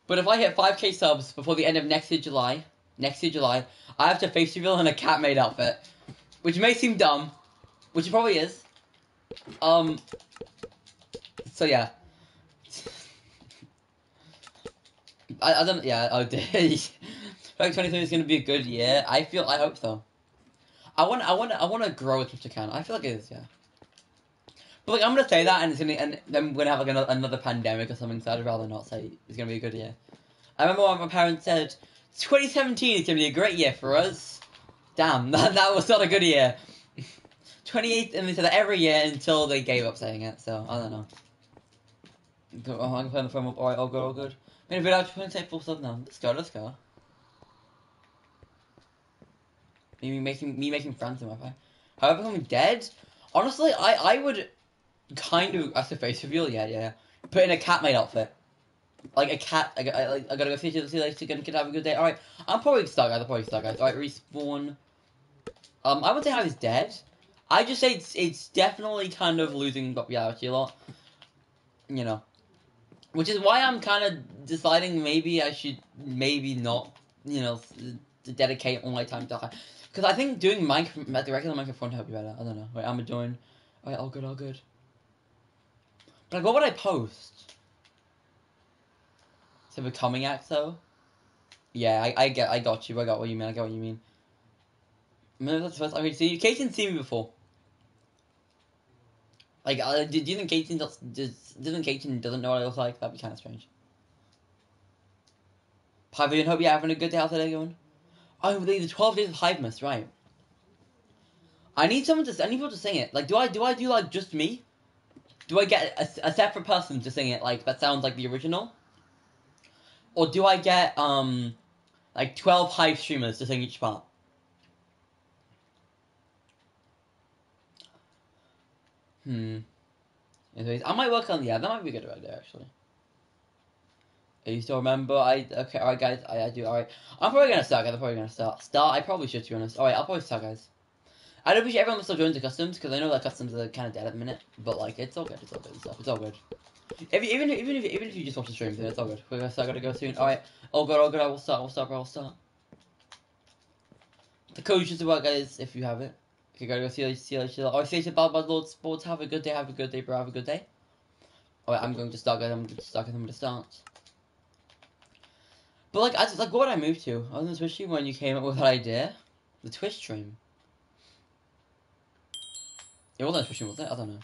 A: but if I hit 5k subs before the end of next year July, next year July, I have to face reveal in a cat maid outfit, which may seem dumb, which it probably is. Um. So yeah. I, I don't yeah oh dear. Like 23 is gonna be a good year. I feel I hope so. I want I want I want to grow as much as I can. I feel like it is yeah. But like I'm gonna say that and it's gonna and then we're gonna have like another, another pandemic or something. So I'd rather not say it's gonna be a good year. I remember when my parents said 2017 is gonna be a great year for us. Damn, that that was not a good year. 28 and they said that every year until they gave up saying it. So I don't know. Oh, I can play on the phone. up, Alright, all good, all good. Maybe we're out 28 full stuff now. Let's go, let's go. Me making me making friends in my phone. How I become dead? Honestly, I I would kind of as a face reveal, yeah, yeah. Put in a cat maid outfit. Like a cat, I, I, I gotta go you see you later. Gonna have a good day. All right, I'm probably stuck. I'm probably stuck, guys. All right, respawn. Um, I would say I was dead. I just say it's it's definitely kind of losing popularity a lot. You know, which is why I'm kind of deciding maybe I should maybe not. You know, dedicate all my time to. Because I think doing mic the regular microphone would help you better. I don't know. Wait, I'm gonna join. Alright, all good, all good. But like, what would I post? So becoming act though. Yeah, I, I get, I got you. I got what you mean. I got what you mean. Maybe that's the first. Okay, see, Kate's seen me before. Like, uh, do, do you think Kate does, does, doesn't Kate doesn't know what I look like? That'd be kind of strange. Pavilion, hope you're having a good day out today, going. Oh, the, the twelve days of Hivemas, right? I need someone to. I need people to sing it. Like, do I do I do like just me? Do I get a, a separate person to sing it like that sounds like the original? Or do I get um Like 12 Hive streamers to sing each part. Hmm. Anyways, I might work on the yeah, that might be a good idea actually. You still remember? I okay, alright guys, I, I do alright. I'm probably gonna start, guys. I'm probably gonna start. Start. I probably should to be honest. Alright, I'll probably start, guys. I appreciate everyone still joins the customs because I know that customs are kind of dead at the minute, but like it's all good. It's all good stuff. It's all good. If, even even if even if you just watch the stream, then it's all good. Gonna start. Gotta go soon. Alright. Oh god. Oh god. I will start. I will start. Bro. I'll start. The code should work, guys. If you have it. Okay, gotta go see you. See you later. Oh, see you bad bad lord sports. Have a good day. Have a good day, bro. Have a good day. Alright, I'm going to start, guys. I'm going to start. I'm going to start. But like, I, like, what I moved to? I was in Twitch stream when you came up with that idea. The Twitch stream. It wasn't a Twitch stream, was it? I don't know.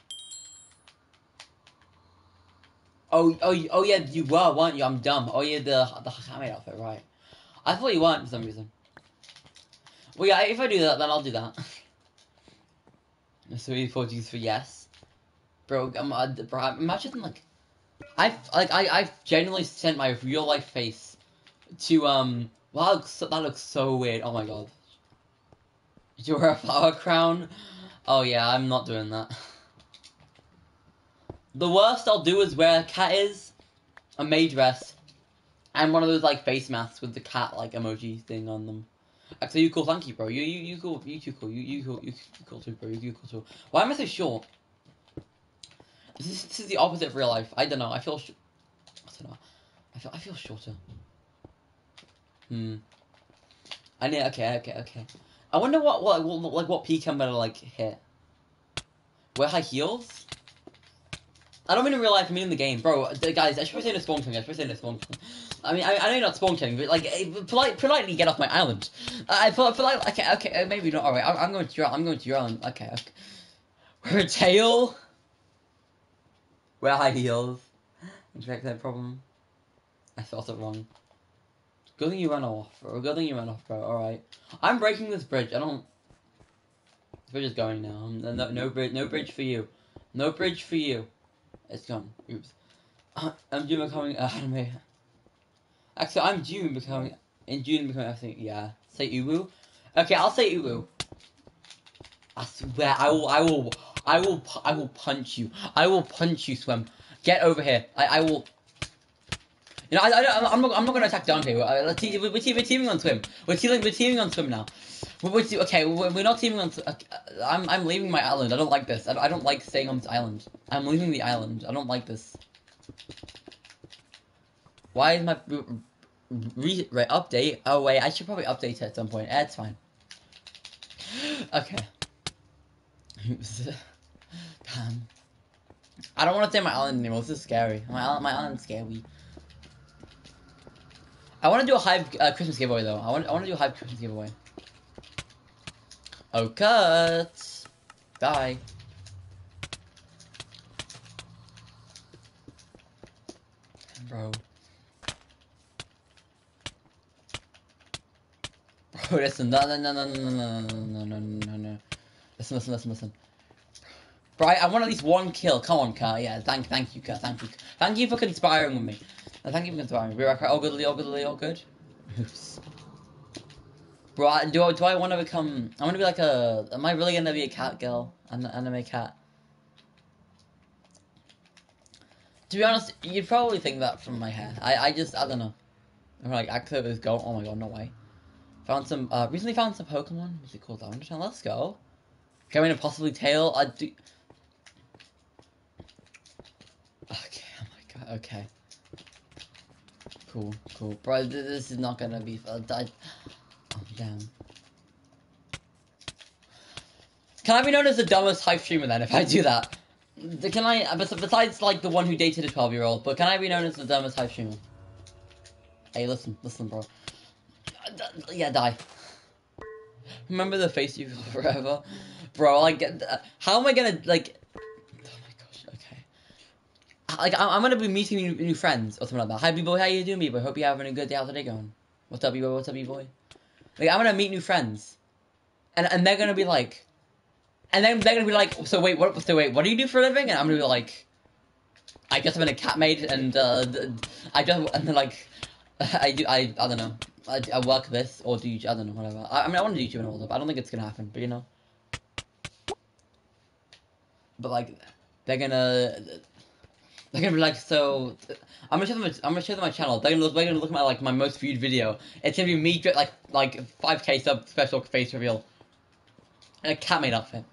A: Oh, oh, oh yeah, you were, weren't you? I'm dumb. Oh yeah, the the Hakame outfit, right? I thought you weren't for some reason. Well, yeah, if I do that, then I'll do that. so we thought for yes, bro. I'm, uh, bro. Imagine like, I've like I I've genuinely sent my real life face to um wow that looks so, that looks so weird. Oh my god. You wear a flower crown? Oh yeah, I'm not doing that. The worst I'll do is wear a cat is a maid dress and one of those like face masks with the cat like emoji thing on them. Actually, you cool, thank you, bro. You you you cool, you too cool, you you cool, you, cool too, bro. You, you cool too. Why am I so short? This is, this is the opposite of real life. I don't know. I feel. Sh- I don't know. I feel I feel shorter. Hmm. I need. Okay. Okay. Okay. I wonder what what like what peak I'm gonna like hit. Wear high heels. I don't mean in real life. I mean in the game, bro. Guys, I should be saying a spawn thing. I should be saying a spawn thing. I mean, I, I know you're not spawn killing, but like, eh, polite, politely get off my island. I polite, polite. Okay, okay, uh, maybe not. Alright, I'm, I'm going to your, I'm going to your island. Okay, okay. Wear a tail. Wear high heels. Inject that problem. I felt it wrong. Good thing you ran off, bro. Good thing you ran off, bro. Alright. I'm breaking this bridge. I don't... This bridge is going now. No, no, bridge, no bridge for you. No bridge for you. It's gone. Oops. I'm June becoming anime. Actually, I'm June becoming... In June becoming everything. Yeah. Say Uwu. Okay, I'll say Uwu. I swear, I will, I will, I will, I will punch you. I will punch you, Swim. Get over here. I, I will... You know, I, I, I'm not. I'm not going to attack Dante. We're, uh, te- we're, we're, teaming on swim. We're teaming. We're teaming on swim now. We're, we're okay. We're, we're not teaming on. Uh, I'm. I'm leaving my island. I don't like this. I, I don't like staying on this island. I'm leaving the island. I don't like this. Why is my re, update? Oh wait, I should probably update it at some point. It's fine. okay. Damn. I don't want to stay on my island anymore. This is scary. My island. My island's scary. I want to do a hype uh, Christmas giveaway though. I want I want to do a hype Christmas giveaway. Oh, cut. Bye. Bro. Bro, listen. No, no, no, no, no, no, no, no, no, no. Listen, listen, listen, listen. Bro, I, I want at least one kill. Come on, Car. Yeah, thank, thank you, Car. Thank you. Thank you for conspiring with me. No, thank you for. Be right back. All good, all good, all good. Oops. Bro, do I, do I want to become... I want to be like a... Am I really going to be a cat girl? An anime cat? To be honest, you'd probably think that from my hair. I, I just... I don't know. I'm like, active is go... Oh my god, no way. Found some... Uh, recently found some Pokemon. What's it called? Lavender Let's go. Going to possibly tail. I do... Okay, oh my god, okay. Cool, cool. Bro, this is not gonna be fun. I, oh, damn. Can I be known as the dumbest Hive streamer then if I do that? Can I, uh, besides like the one who dated a 12 year old, but can I be known as the dumbest Hive streamer? Hey, listen, listen, bro. Uh, yeah, die. Remember the face you forever? Bro, like, uh, how am I gonna, like, like I'm gonna be meeting new, new friends or something like that. Hi, b boy, how you doing, b boy? Hope you're having a good day. How's the day going? What's up, b boy? What's up, b boy? Like I'm gonna meet new friends, and and they're gonna be like, and then they're gonna be like, so wait, what? So wait, what do you do for a living? And I'm gonna be like, I have been a cat maid, and uh, I just and then like, I do I I don't know. I, I work this or do I don't know, whatever. I, I mean, I want to do YouTube and all that, but I don't think it's gonna happen, but you know. But like, they're gonna, they're gonna be like, so, I'm gonna show them, I'm gonna show them my channel. They're gonna look, they're gonna look at my like my most viewed video. It's gonna be me like like 5k sub special face reveal, and a cat maid outfit.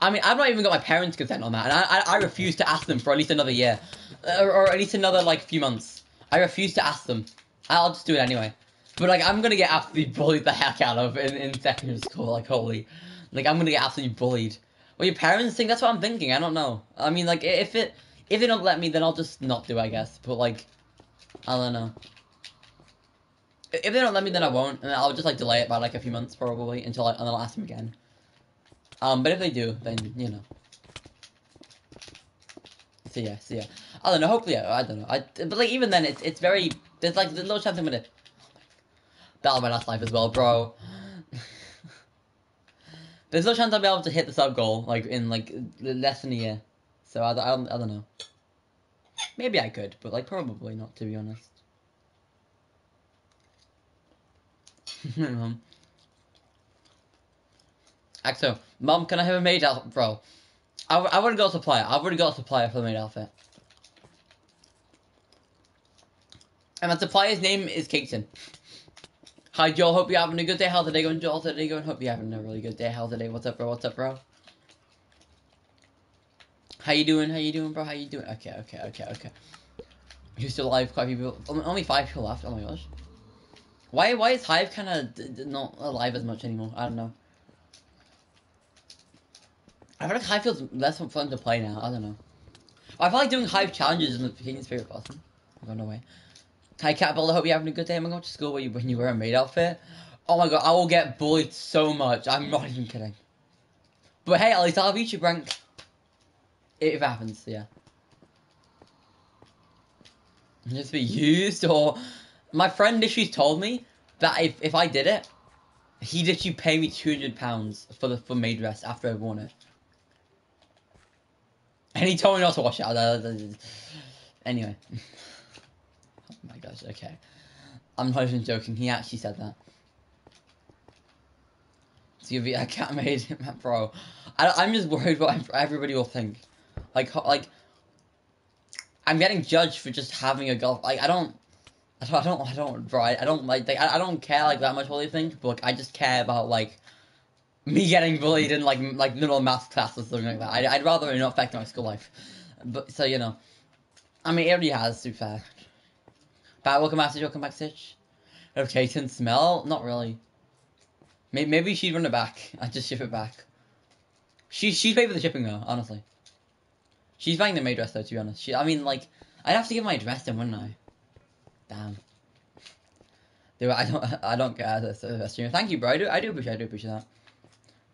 A: I mean, I've not even got my parents' consent on that, and I, I, I refuse to ask them for at least another year, uh, or, or at least another like few months. I refuse to ask them. I'll just do it anyway. But like, I'm gonna get absolutely bullied the heck out of in, in secondary school. Like, holy, like I'm gonna get absolutely bullied. Well, your parents think that's what I'm thinking. I don't know. I mean, like, if it if they don't let me, then I'll just not do. I guess. But like, I don't know. If they don't let me, then I won't, and I'll just like delay it by like a few months probably until I, and I'll ask them again. Um, but if they do, then you know. So yeah, so yeah. I don't know. Hopefully, I, I don't know. I but like even then, it's it's very there's like there's no chance I'm gonna. That'll my last life as well, bro. There's no chance I'll be able to hit the sub goal like in like less than a year. So I, I don't I don't know. Maybe I could, but like probably not to be honest. um, Axo, mom, can I have a maid outfit, bro? I, I wouldn't go supplier. I've already got a supplier for the maid outfit. And the supplier's name is Caketon. Hi, Joel. Hope you're having a good day. How's the day going, Joel? How's the day going? Hope you're having a really good day. How's the day? What's up, bro? What's up, bro? How you doing? How you doing, bro? How you doing? Okay, okay, okay, okay. You're still alive? Quite a few people. Oh, only five people left. Oh my gosh. Why? Why is Hive kind of not alive as much anymore? I don't know. I feel like Hive feels less fun to play now. I don't know. I feel like doing Hive challenges in the King's favorite person. I'm going away. Hi. I hope you're having a good day. I'm going to school when you, when you wear a maid outfit. Oh my god, I will get bullied so much. I'm not even kidding. But hey, at least I'll have YouTube rank. If it happens, yeah. Just be used, or my friend literally told me that if, if I did it, he'd literally pay me two hundred pounds for the for maid dress after I won it. And he told me not to wash it. Anyway. Oh my gosh, okay. I'm not even joking. He actually said that. So you'll be a cat maid, bro. I, am just worried what everybody will think. Like, like, I'm getting judged for just having a girl. Like, I don't, I don't, I don't, I don't, bro. I, don't like, like, I, I don't care like that much what they think. But like, I just care about like me getting bullied in like like little math class or something like that. I'd, I'd rather it not affect my school life. But so you know, I mean, it already has. To be fair. But welcome back, welcome back, Stitch. Okay, can smell? Not really. Maybe, maybe she'd run it back. I'd just ship it back. She she'd pay for the shipping though, honestly. She's buying the maid dress though, to be honest. She, I mean, like, I'd have to give my address then, wouldn't I? Damn. Dude, I don't, I don't care as a streamer. Thank you, bro. I do, I do appreciate, I do appreciate that.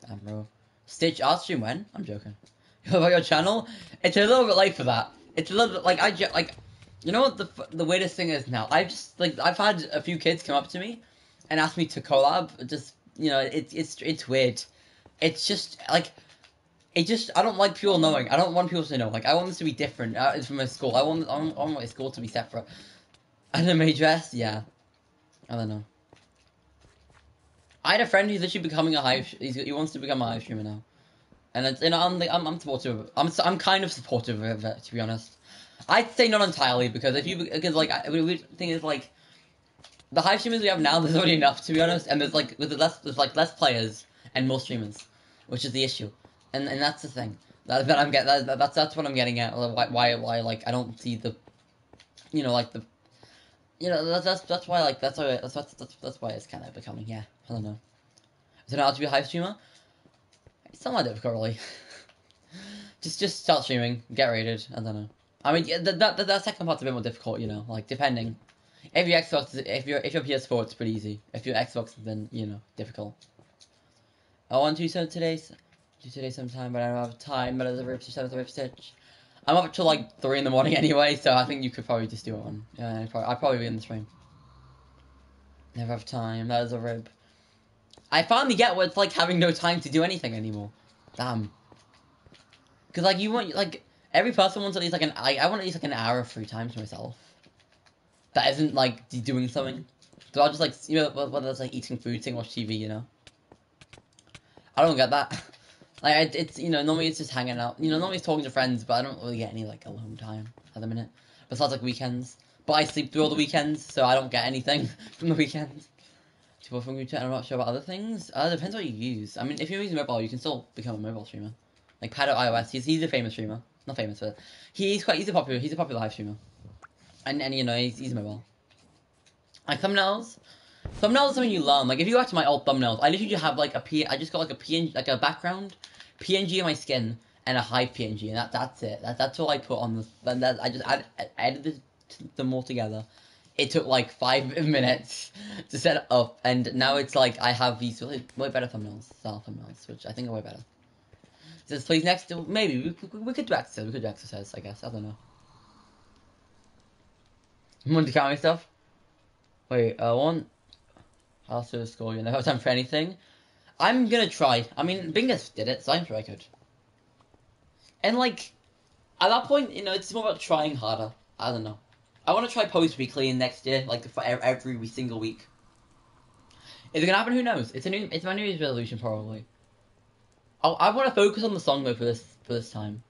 A: Damn, bro. Stitch, I'll stream when? I'm joking. About your channel? It's a little bit late for that. It's a little bit, like, I, like, you know what the, the weirdest thing is now? I've just, like, I've had a few kids come up to me and ask me to collab. Just, you know, it's, it's, it's weird. It's just, like, it just I don't like people knowing. I don't want people to know. Like I want this to be different uh, from a school. I want I want, I want my school to be separate. Anime dress, yeah. I don't know. I had a friend who's literally becoming a hive. he wants to become a hive streamer now, and it's, you know I'm I'm, I'm supportive. I'm I'm kind of supportive of it to be honest. I'd say not entirely because if you because like I, the thing is like the Hive streamers we have now there's already enough to be honest, and there's like with less there's like less players and more streamers, which is the issue and and that's the thing that, that I'm getting. That, that's that's what I'm getting at. Why why why like I don't see the, you know, like the, you know that's that's that's why like that's why that's that's that's, why it's kind of becoming yeah I don't know. Is it not to be a hive streamer? It's not that difficult really. just just start streaming, get rated. I don't know. I mean yeah, that that that second part's a bit more difficult, you know, like depending. If your Xbox, if your if your PS4, it's pretty easy. If your Xbox, then you know difficult. I want to do so today's do today sometime, but I don't have time. But as a rip stitch, as a rip stitch. I'm up till like three in the morning anyway, so I think you could probably just do it on. Yeah, I'd probably, I'd probably be in the stream. Never have time. That is a rib. I finally get what it's like having no time to do anything anymore. Damn. Cause like you want like every person wants at least like an I want at least like an hour of free time to myself. That isn't like doing something. So I'll just like you know whether it's like eating food, sitting watch TV, you know. I don't get that. Like it's you know normally it's just hanging out. You know normally it's talking to friends, but I don't really get any like alone time at the minute. Besides like weekends. But I sleep through all the weekends, so I don't get anything from the weekends. People from chat, I'm not sure about other things. Uh, depends what you use. I mean, if you're using mobile, you can still become a mobile streamer. Like Pado iOS, he's he's a famous streamer. Not famous, but he's quite he's a popular he's a popular live streamer. And and you know he's, he's mobile. Like thumbnails, thumbnails is something you learn. Like if you watch my old thumbnails, I literally just have like a p I just got like a png like a background, PNG in my skin and a high PNG, and that that's it. That that's all I put on the. And that I just add, edited them all together. It took like five minutes to set up, and now it's like I have these way better thumbnails, style thumbnails, which I think are way better. Says please next. Maybe we, we, we could do exercise. We could do exercise. I guess I don't know. Monte Carlo stuff. Wait, uh, one. I'll still score. You know, have time for anything. I'm gonna try. I mean, Bingus did it, so I'm sure I could. And like, at that point, you know, it's more about trying harder. I don't know. I want to try post weekly next year, like for every single week. Is it gonna happen? Who knows? It's a new. It's my New Year's resolution, probably. I I want to focus on the song though for this for this time.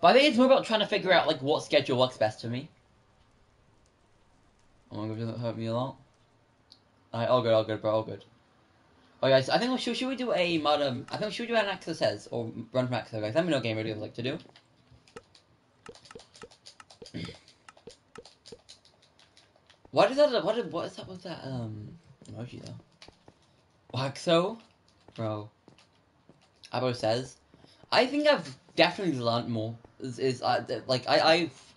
A: But I think it's more about trying to figure out like what schedule works best for me. Oh my god, does that hurt me a lot? Alright, all good, all good, bro, all good. Oh guys, I think should, should we do a mod? I think should we do an Axo says or run from Axo guys? Let me know game would like to do. What is that? What what is that with that um emoji though? Waxo, bro. Abo says, I think I've definitely learned more. Is, is uh, like I I've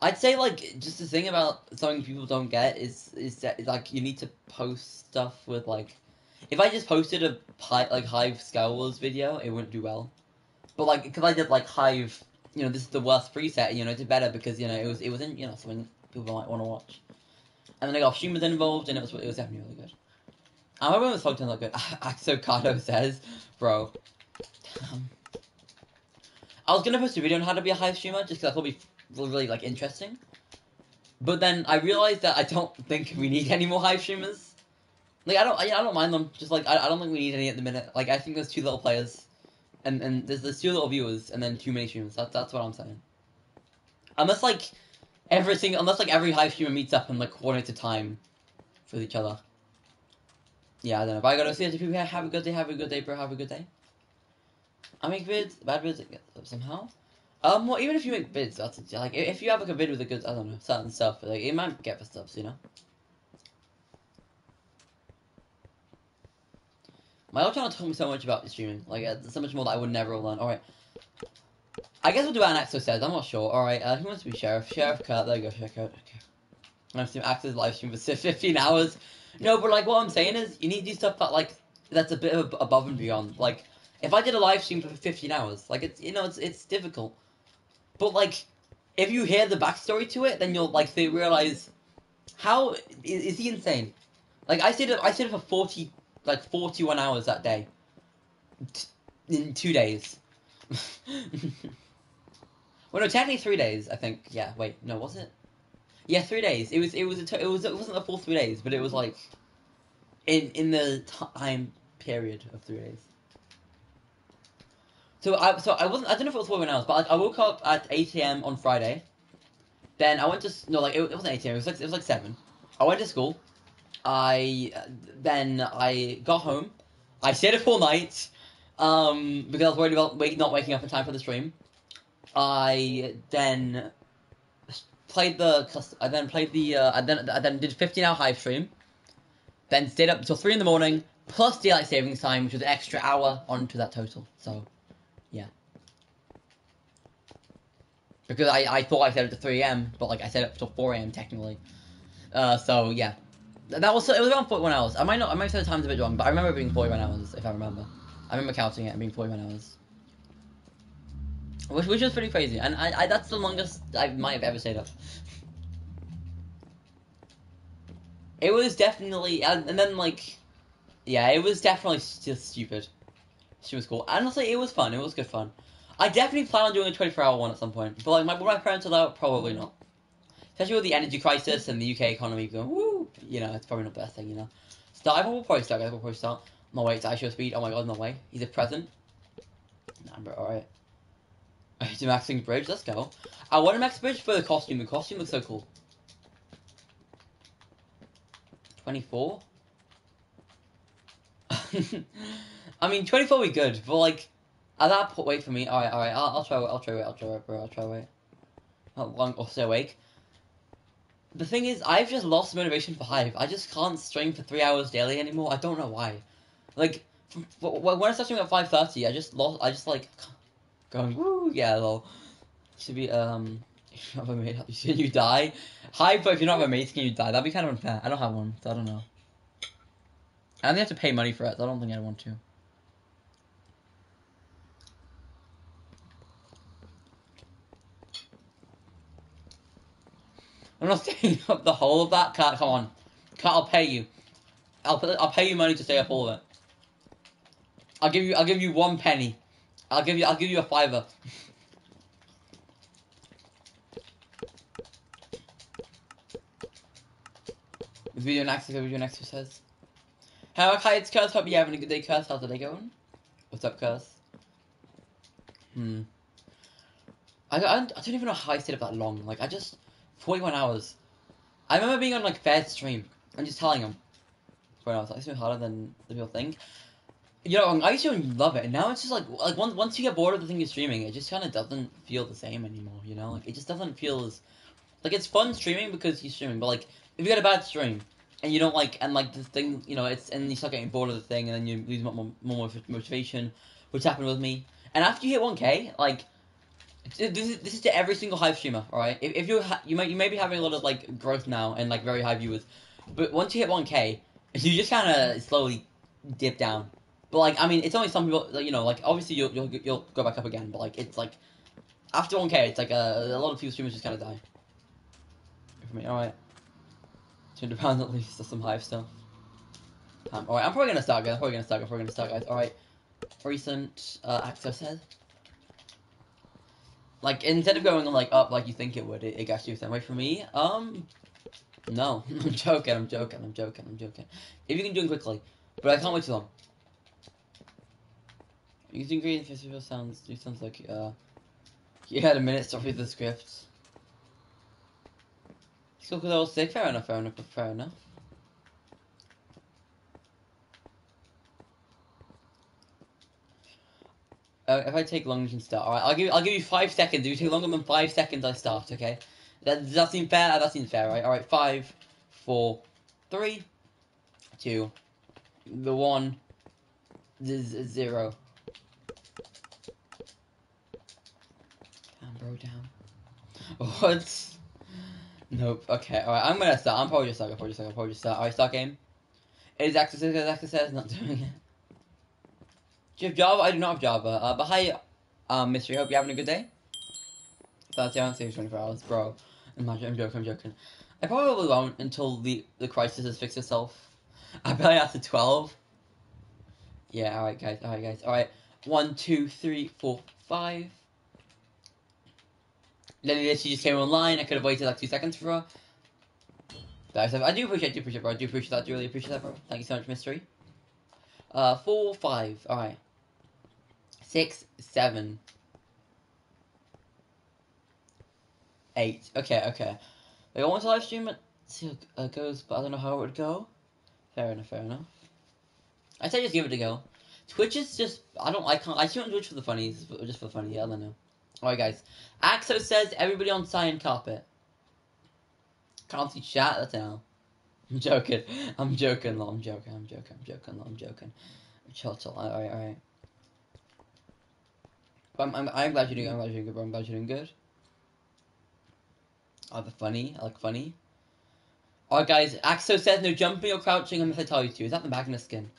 A: I'd say like just the thing about something people don't get is is that like you need to post stuff with like if I just posted a hi- like Hive Skywars video, it wouldn't do well. But like because I did like Hive, you know, this is the worst preset. You know, it did better because you know it was it wasn't you know something people might want to watch. And then I got streamers involved, and it was it was definitely really good. I remember when it was fucking look good. Axo says, bro. Um, I was gonna post a video on how to be a Hive streamer just because I thought it'd be really like interesting. But then I realized that I don't think we need any more Hive streamers. Like I don't, I, I don't mind them. Just like I, I don't think we need any at the minute. Like I think there's two little players, and and there's there's two little viewers, and then too many streamers. That's that's what I'm saying. Unless like every single, unless like every Hive streamer meets up and like coordinates a time with each other. Yeah, I don't know. But I gotta say, if you have a good day, have a good day, bro. Have a good day. I make vids, bad vids somehow. Um, well, even if you make vids, that's like if you have like a vid with a good, I don't know, certain stuff, like it might get for stuff, you know. My old channel told me so much about streaming, like uh, so much more that I would never have learn. All right, I guess we'll do an Axo says. I'm not sure. All right, uh, who wants to be sheriff? Sheriff Kurt. There you go, Sheriff Kurt. Okay. I've seen Axo's live stream for 15 hours. No, but like what I'm saying is, you need to do stuff that like that's a bit above and beyond. Like, if I did a live stream for 15 hours, like it's you know it's it's difficult. But like, if you hear the backstory to it, then you'll like they realize how is, is he insane? Like I stayed I stayed for 40 like 41 hours that day. In two days. well, no, technically three days. I think. Yeah. Wait. No, was it? Yeah, three days. It was. It was. A it was. It wasn't the full three days, but it was like in in the time period of three days. So I so I wasn't I don't know if it was forty hours, but like, I woke up at eight a.m. on Friday. Then I went to no like it, it wasn't eight a.m. It was like it was like seven. I went to school. I then I got home. I stayed up all night um, because I was worried about wake, not waking up in time for the stream. I then played the I then played the uh, I then I then did fifteen hour Hive stream. Then stayed up until three in the morning plus daylight savings time, which was an extra hour onto that total. So, yeah. Because I, I thought I set it to 3 a.m., but like I set it till 4 a.m. technically. Uh, so yeah, that was it was around 41 hours. I might not I might say the time's a bit wrong, but I remember being 41 hours if I remember. I remember counting it and being 41 hours. Which, which was pretty crazy, and I, I that's the longest I might have ever stayed up. It was definitely, and, and then like, yeah, it was definitely just stupid. She was cool. Honestly, it was fun. It was good fun. I definitely plan on doing a 24 hour one at some point, but like, my, will my parents allow it? Probably not. Especially with the energy crisis and the UK economy going, woo, you know, it's probably not the best thing, you know. Start, everyone will probably start, guys, we'll probably start. No way, it's actual speed, oh my god, no way. He's a present. Nah, alright. Alright, to maxing bridge, let's go. I want a max bridge for the costume, the costume looks so cool. 24? I mean, 24 would be good, but like, at that point, wait for me. Alright, alright, I'll, I'll try, I'll try, wait, I'll try, wait, bro, I'll try, wait. How long, or stay awake. The thing is, I've just lost motivation for Hive. I just can't stream for three hours daily anymore. I don't know why. Like, when I started streaming at 5.30, I just lost, I just like, going, woo, yeah, lol. Should be, um, if you have a mate, can you die? Hive, but if you don't have a mate, can you die? That'd be kind of unfair. I don't have one, so I don't know. I only have to pay money for it, so I don't think I'd want to. I'm not staying up the whole of that. Cat, come on. Cat, I'll pay you. I'll I'll pay you money to stay up all of it. I'll give you I'll give you one penny. I'll give you I'll give you a fiver. video next video next says. How okay it's Curse, hope you're having a good day, Curse. How's the day going? What's up, Curse? Hmm. I, I, I don't even know how I stayed up that long. Like I just 41 hours. I remember being on like Fed's stream and just telling him. 41 hours. It's harder than the people think. You know, I used to love it, and now it's just like like once once you get bored of the thing you're streaming, it just kind of doesn't feel the same anymore. You know, like it just doesn't feel as like it's fun streaming because you're streaming, but like if you get a bad stream and you don't like and like the thing, you know, it's and you start getting bored of the thing, and then you lose more, more motivation, which happened with me. And after you hit 1K, like this is, this is to every single Hive streamer, alright? If, if you you might you may be having a lot of like growth now and like very high viewers, but once you hit 1K, you just kind of slowly dip down. But like I mean, it's only some people, you know, like obviously you'll you'll, you'll go back up again, but like it's like after 1K, it's like a, a lot of people streamers just kind of die. For me, alright. 200 pounds at least, that's some hype stuff. Um, alright, I'm probably gonna start, guys. I'm probably gonna start. I'm probably gonna start, guys. Alright. Recent uh, Axo says. Like instead of going like up like you think it would, it, it gets you the same way for me. Um, no, I'm joking. I'm joking. I'm joking. I'm joking. If you can do it quickly, but I can't wait too long. Using green festival sounds. It sounds like uh, you had a minute to read the script. So because I was sick. Fair enough. Fair enough. Fair enough. Uh, if I take longer than start. All right, I'll give I'll give you five seconds. If you take longer than five seconds, I start. Okay. That that seem fair? That seems fair, right? All right. Five, four, three, two, the one, zero. Down, bro, down. What? Nope. Okay. All right. I'm gonna start. I'm probably just start. I'm probably just start. I'm probably just start. All right. Start game. Is access. Axo says not doing it. Do you have Java? I do not have Java. Uh, but hi, um, Mystery. Hope you're having a good day. 30 hours, 24 hours, bro. Imagine, I'm joking, I'm joking. I probably won't until the, the crisis has fixed itself. I barely after 12. Yeah, alright, guys, alright, guys. Alright, one, two, three, four, five. Then she just came online. I could have waited like two seconds for her. I do appreciate, I do appreciate, bro. I do appreciate that. I do really appreciate that, bro. Thank you so much, Mystery. Uh, four, five. Alright six, seven, eight. Okay, okay. I want to live stream it, see how it goes, but I don't know how it would go. Fair enough, fair enough. I say just give it a go. Twitch is just, I don't, I can't, I stream on Twitch for the funnies, just for the funny, I don't know. Alright guys, Axo says everybody on cyan carpet. Can't see chat, that's an I'm joking, I'm joking, I'm joking, I'm joking, I'm joking, I'm joking. Chill, chill, alright, alright. But I'm, I'm, I'm glad you're doing. I'm glad you're doing good. I'm glad you're doing good. I like funny. I like funny. Alright, guys. Axo says no jumping or crouching unless I tell you to. Is that the Magna skin?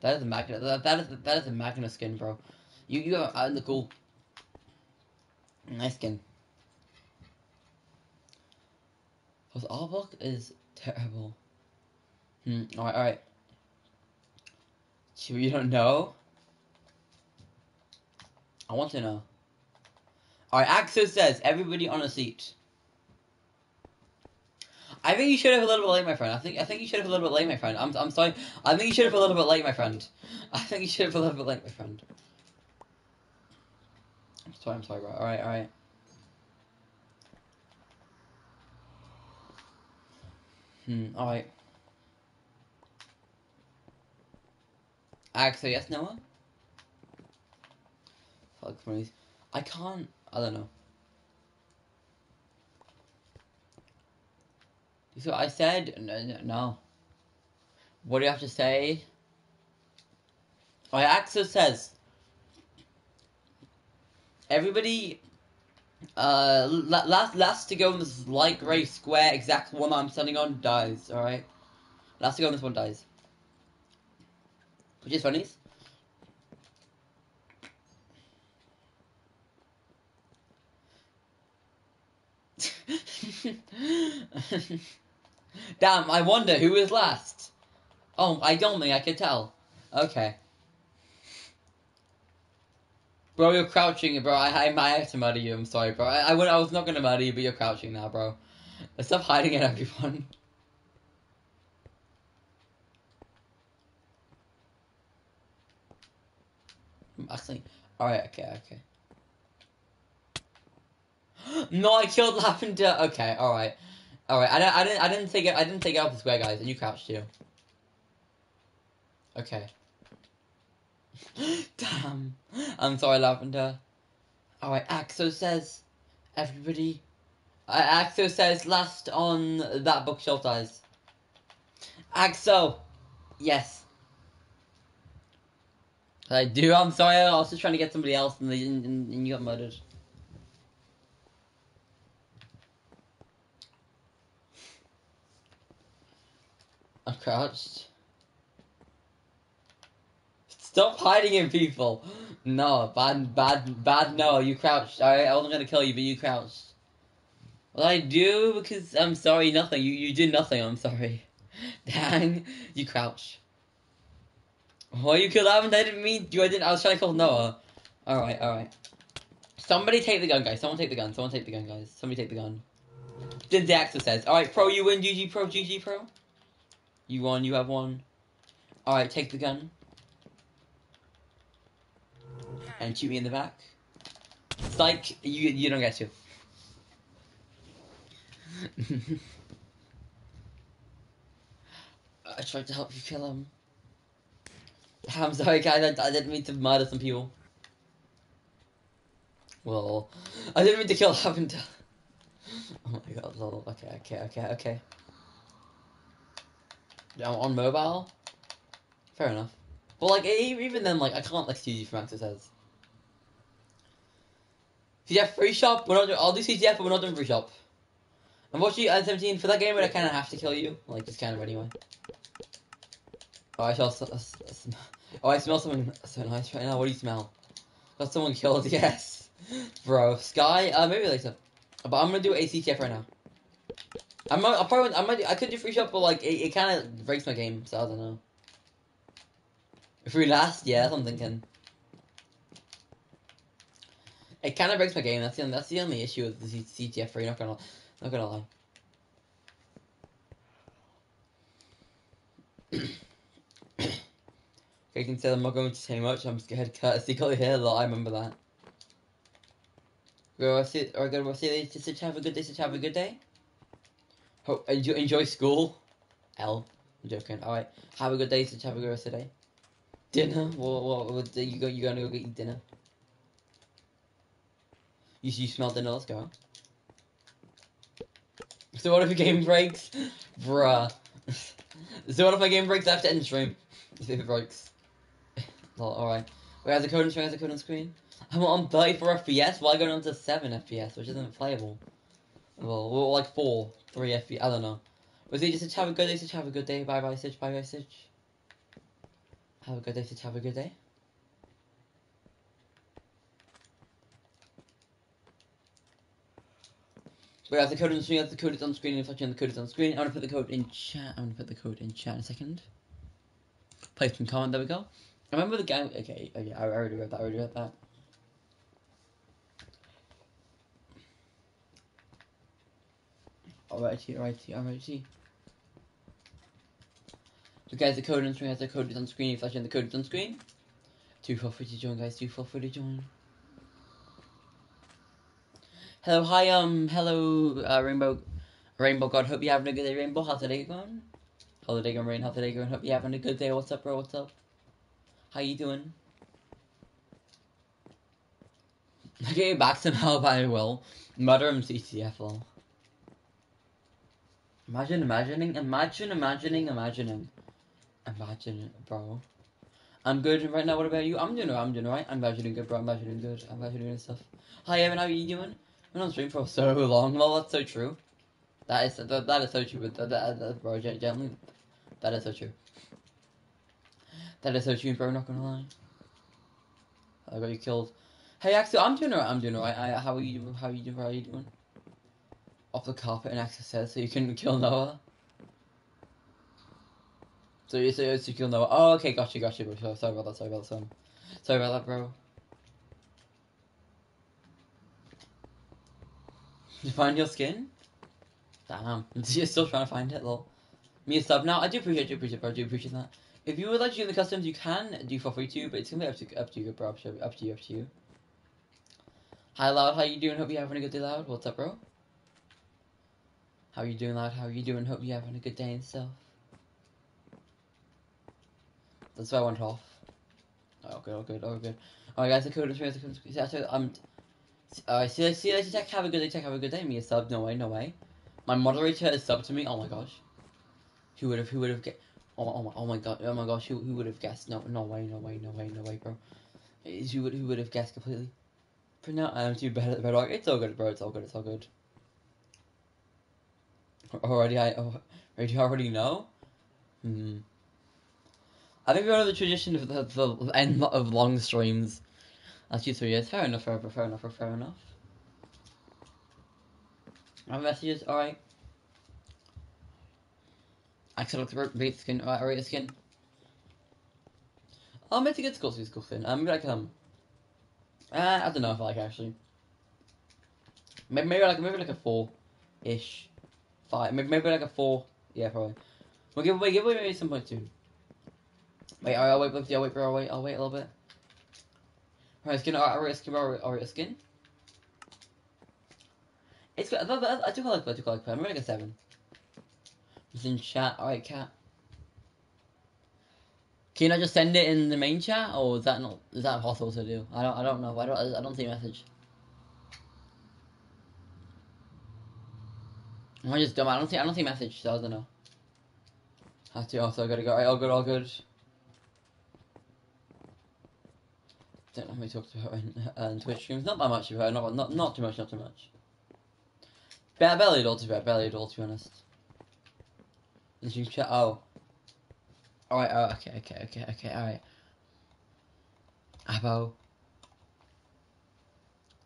A: That is the Magna. That, that is the, that is the Magna skin, bro. You you have uh, the cool. Nice skin. Because our book is terrible. Hmm. Alright, alright. You don't know? I want to know. Alright, Axo says, everybody on a seat. I think you should have a little bit late, my friend. I think I think you should have a little bit late, my friend. I'm I'm sorry. I think you should have a little bit late, my friend. I think you should have a little bit late, my friend. I'm sorry. I'm sorry, bro. All right. All right. Hmm. All right. Actually, yes, Noah. Fuck me. I can't. I don't know. So I said no, no. What do you have to say? My Axo says everybody uh last last to go in this light gray square exact one that I'm standing on dies, alright? Last to go in this one dies. Which is funny. Damn, I wonder who was last. Oh, I don't think I could tell. Okay. Bro, you're crouching, bro. I, I might have to murder you. I'm sorry, bro. I, I, I was not gonna murder you, but you're crouching now, bro. Stop hiding it, everyone. Actually, alright, okay, okay. no, I killed Lavender. Okay, all right, all right. I don't, I didn't, I didn't take it. I didn't take it off the square, guys. And you crouched too. Okay. Damn. I'm sorry, Lavender. All right. Axo says, everybody. Uh, Axo says last on that bookshelf dies. Axo. Yes. I do. I'm sorry. I was just trying to get somebody else, and, they, and, and you got murdered. I'm crouched. Stop hiding in people. No, bad, bad, bad. No, you crouched. Alright, I wasn't gonna kill you, but you crouched. Well, I do because I'm sorry. Nothing. You you did nothing. I'm sorry. Dang, you crouch. Why you killed Adam? I didn't mean you. I didn't. I was trying to kill Noah. All right, all right. Somebody take the gun, guys. Someone take the gun. Someone take the gun, guys. Somebody take the gun. Then Daxa says, "All right, pro, you win. GG, pro. GG, pro." You won, you have one. Alright, take the gun. And shoot me in the back. Psych, you you don't get to. I tried to help you kill him. I'm sorry guys, I, I didn't mean to murder some people. Well, I didn't mean to kill Lavender. Oh my god, lol. Okay, okay, okay, okay on mobile. Fair enough. But like even then, like I can't like CG from Access says. CTF free shop. We're not. Doing, I'll do CTF, but we're not doing free shop. Unfortunately, at 17 for that game, but I kind of have to kill you. Like just kind of anyway. Oh, I shall. Oh, I smell something so nice right now. What do you smell? Got someone killed. Yes, bro. Sky. Uh, maybe later. But I'm gonna do ACTF right now. I might, I probably, I might, I could do free shot, but like, it, it kind of breaks my game, so I don't know. If we last, yeah, I'm thinking. It kind of breaks my game. That's the that's the only issue with the CTF free. Not gonna, not gonna lie. I can tell I'm not going to say much. I'm scared. Courtesy got here. a lot. I remember that. Go see, oh, or go see. Just have a good day. Have a good day. Hope enjoy, enjoy school. L. I'm joking. All right. Have a good day. Such have a good rest of the day. Dinner. What? What? what you go? You gonna go get dinner? You you smell dinner? Let's go. So what if the game breaks, bruh? so what if my game breaks? I have to end the stream if it breaks. well, all right. Wait, has the code on screen? Has the code on screen? I'm on 34 FPS. Why going on to 7 FPS, which isn't playable? Well, well, like 4. Three FB. I don't know. Was he just have a good day? Just have a good day. Bye bye, Stitch. Bye bye, Stitch. Have a good day. Stitch. Have a good day. We have the code on screen. The code is on screen. If the code is on screen, I'm gonna put the code in chat. I'm gonna put the code in chat in a second. Place some comment. There we go. I remember the game. Okay, okay. I already read that. I already read that. Alrighty, alrighty, alrighty. So guys, the code on screen has the code is on screen. If flashing the code is on screen. Do feel free to join, guys. Do feel free to join. Hello, hi, um, hello, uh, Rainbow, Rainbow God. Hope you're having a good day, Rainbow. How's the day going? How's the day going, Rain? How's the day going? Hope you're having a good day. What's up, bro? What's up? How you doing? Okay, back somehow, but I will. Murder him, CCF, lol. Imagine imagining, imagine imagining, imagining. Imagine bro. I'm good right now, what about you? I'm doing I'm doing alright. I'm doing good, bro. I'm doing good. I'm doing stuff. Hi, Evan, how are you doing? I've been on stream for so long. Well, that's so true. That is, that, that is so true, that, that, that, bro, gently. That is so true. That is so true, bro, not gonna lie. I got you killed. Hey, Axel, I'm doing alright, I'm doing alright. I, how are you, how are you, doing? how are you doing? Off the carpet and Axo says so you can kill Noah. So you say so you kill Noah. Oh, okay, gotcha, gotcha, bro. Sorry, about that, sorry about that, son. Sorry about that, bro. Did you find your skin? Damn. You're still trying to find it, lol. Me a sub now. I do appreciate, do appreciate, bro. I do appreciate that. If you would like to do the customs, you can do for free too, but it's gonna be up to up to you, bro. Up to up to you, up to you. Hi, loud. How you doing? Hope you're having a good day, loud. What's up, bro? How you doing, loud? How you doing? Hope you're having a good day and stuff. That's why I went off. Oh, good, oh, good, oh, good. Alright, guys, the code is here. Um, alright, see you see you later, Tech. Have a good day, Tech. Have a good day. Me a sub. No way, no way. My moderator is sub to me. Oh my gosh. Who would have, who would have get. Oh, my- oh my, oh my god, oh my gosh, who, who would have guessed? No, no way, no way, no way, no way, bro. Who would, who would have guessed completely? But no, I'm too bad at the bedrock. It's all good, bro. It's all good. It's all good. Already, I already already know. Hmm. I think we know the tradition of the, the end of long streams. That's you three years. Fair enough. Fair, enough, fair enough. Fair enough. My messages. All right. Excellent rate skin. Alright, rate skin. Oh, maybe good school school skin. Um, maybe like um. Uh, I don't know if I like actually. Maybe, maybe like maybe like a four, ish, five. Maybe, maybe like a four. Yeah, probably. We'll give away give away maybe some point two. Wait, I'll, wait, wait, I'll wait, bro. I'll wait, I'll wait a little bit. Alright, skin. Alright, alright, skin. Alright, skin. It's good. I, I, do like I do like I'm like a seven. It's in chat. Alright, cat. Can I just send it in the main chat, or is that not is that possible to do? I don't I don't know. I don't I don't see a message. I just dumb? I don't see I don't see message, so I don't know. Have to also I gotta go. Alright, all good, all good. Don't know how many talk to her in, uh, in Twitch streams. Not that much of her. Not not not too much. Not too much. Ba- barely at all to be at all to be honest. Did you chat? Oh. Alright, oh, okay, okay, okay, okay, alright. Abo.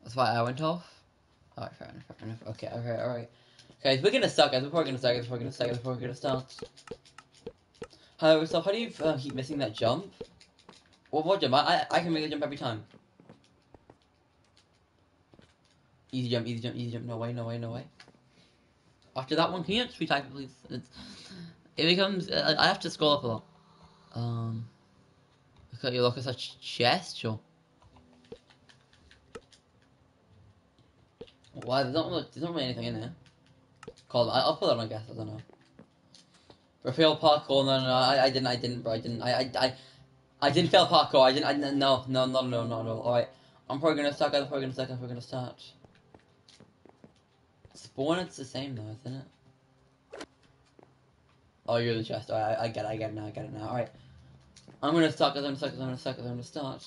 A: That's why I went off? Alright, fair enough, fair enough. Okay, alright, alright. Guys, we're gonna suck, guys. We're probably gonna suck, guys. We're probably gonna suck, guys. We're probably gonna start. Hello, so how do you uh, keep missing that jump? What, what jump? I, I, I can make a jump every time. Easy jump, easy jump, easy jump. No way, no way, no way. After that one, can you just retype it, please? It's, it becomes. Uh, I have to scroll up a lot. Um. Look at you look at such chest, sure. Why? There's not there's not really anything in there. Call. I, I'll put that on. I guess I don't know. Raphael parkour. No, no, no. I, I didn't. I didn't, bro. I didn't. I, I, I, I didn't fail parkour. I didn't. I, no, no, no, no, no, no. All right. I'm probably gonna start. I'm probably gonna start. I'm probably gonna start. Spawn. It's the same though, isn't it? Oh, you're the chest. Alright, I, I get it, I get it now, I get it now. Alright. I'm gonna start, I'm gonna start, I'm gonna start, I'm gonna start.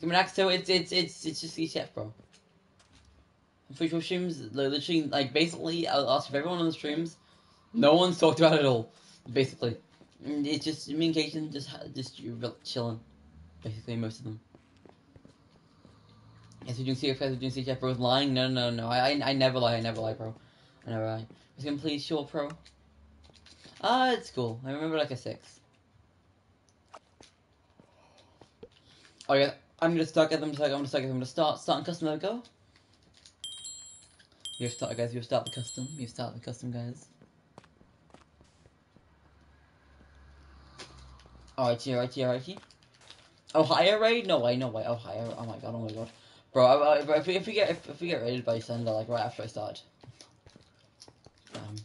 A: Give me an it's, it's, it's, it's just ETF, bro. Sure streams, like, literally, like, basically, I'll ask if everyone on the streams, no one's talked about it at all, basically. It's just, me and Kason just, just chilling, basically, most of them. Yes, we're doing CFS, we're doing CTF, bro. Lying? No, no, no. I, I, I never lie, I never lie, bro. I never lie. Just gonna please, sure, pro. Ah, it's cool. I remember like a six. Oh yeah, I'm gonna start. Gonna start. I'm gonna start. I'm gonna start. Start and custom go. You start, guys. You start the custom. You start the custom, guys. Alrighty, alrighty, alrighty. Ohio raid? No way, no way. Ohio. Oh my god, oh my god. Bro, I, I, bro if, we, if we get if, if we get raided by Sender like right after I start. Um,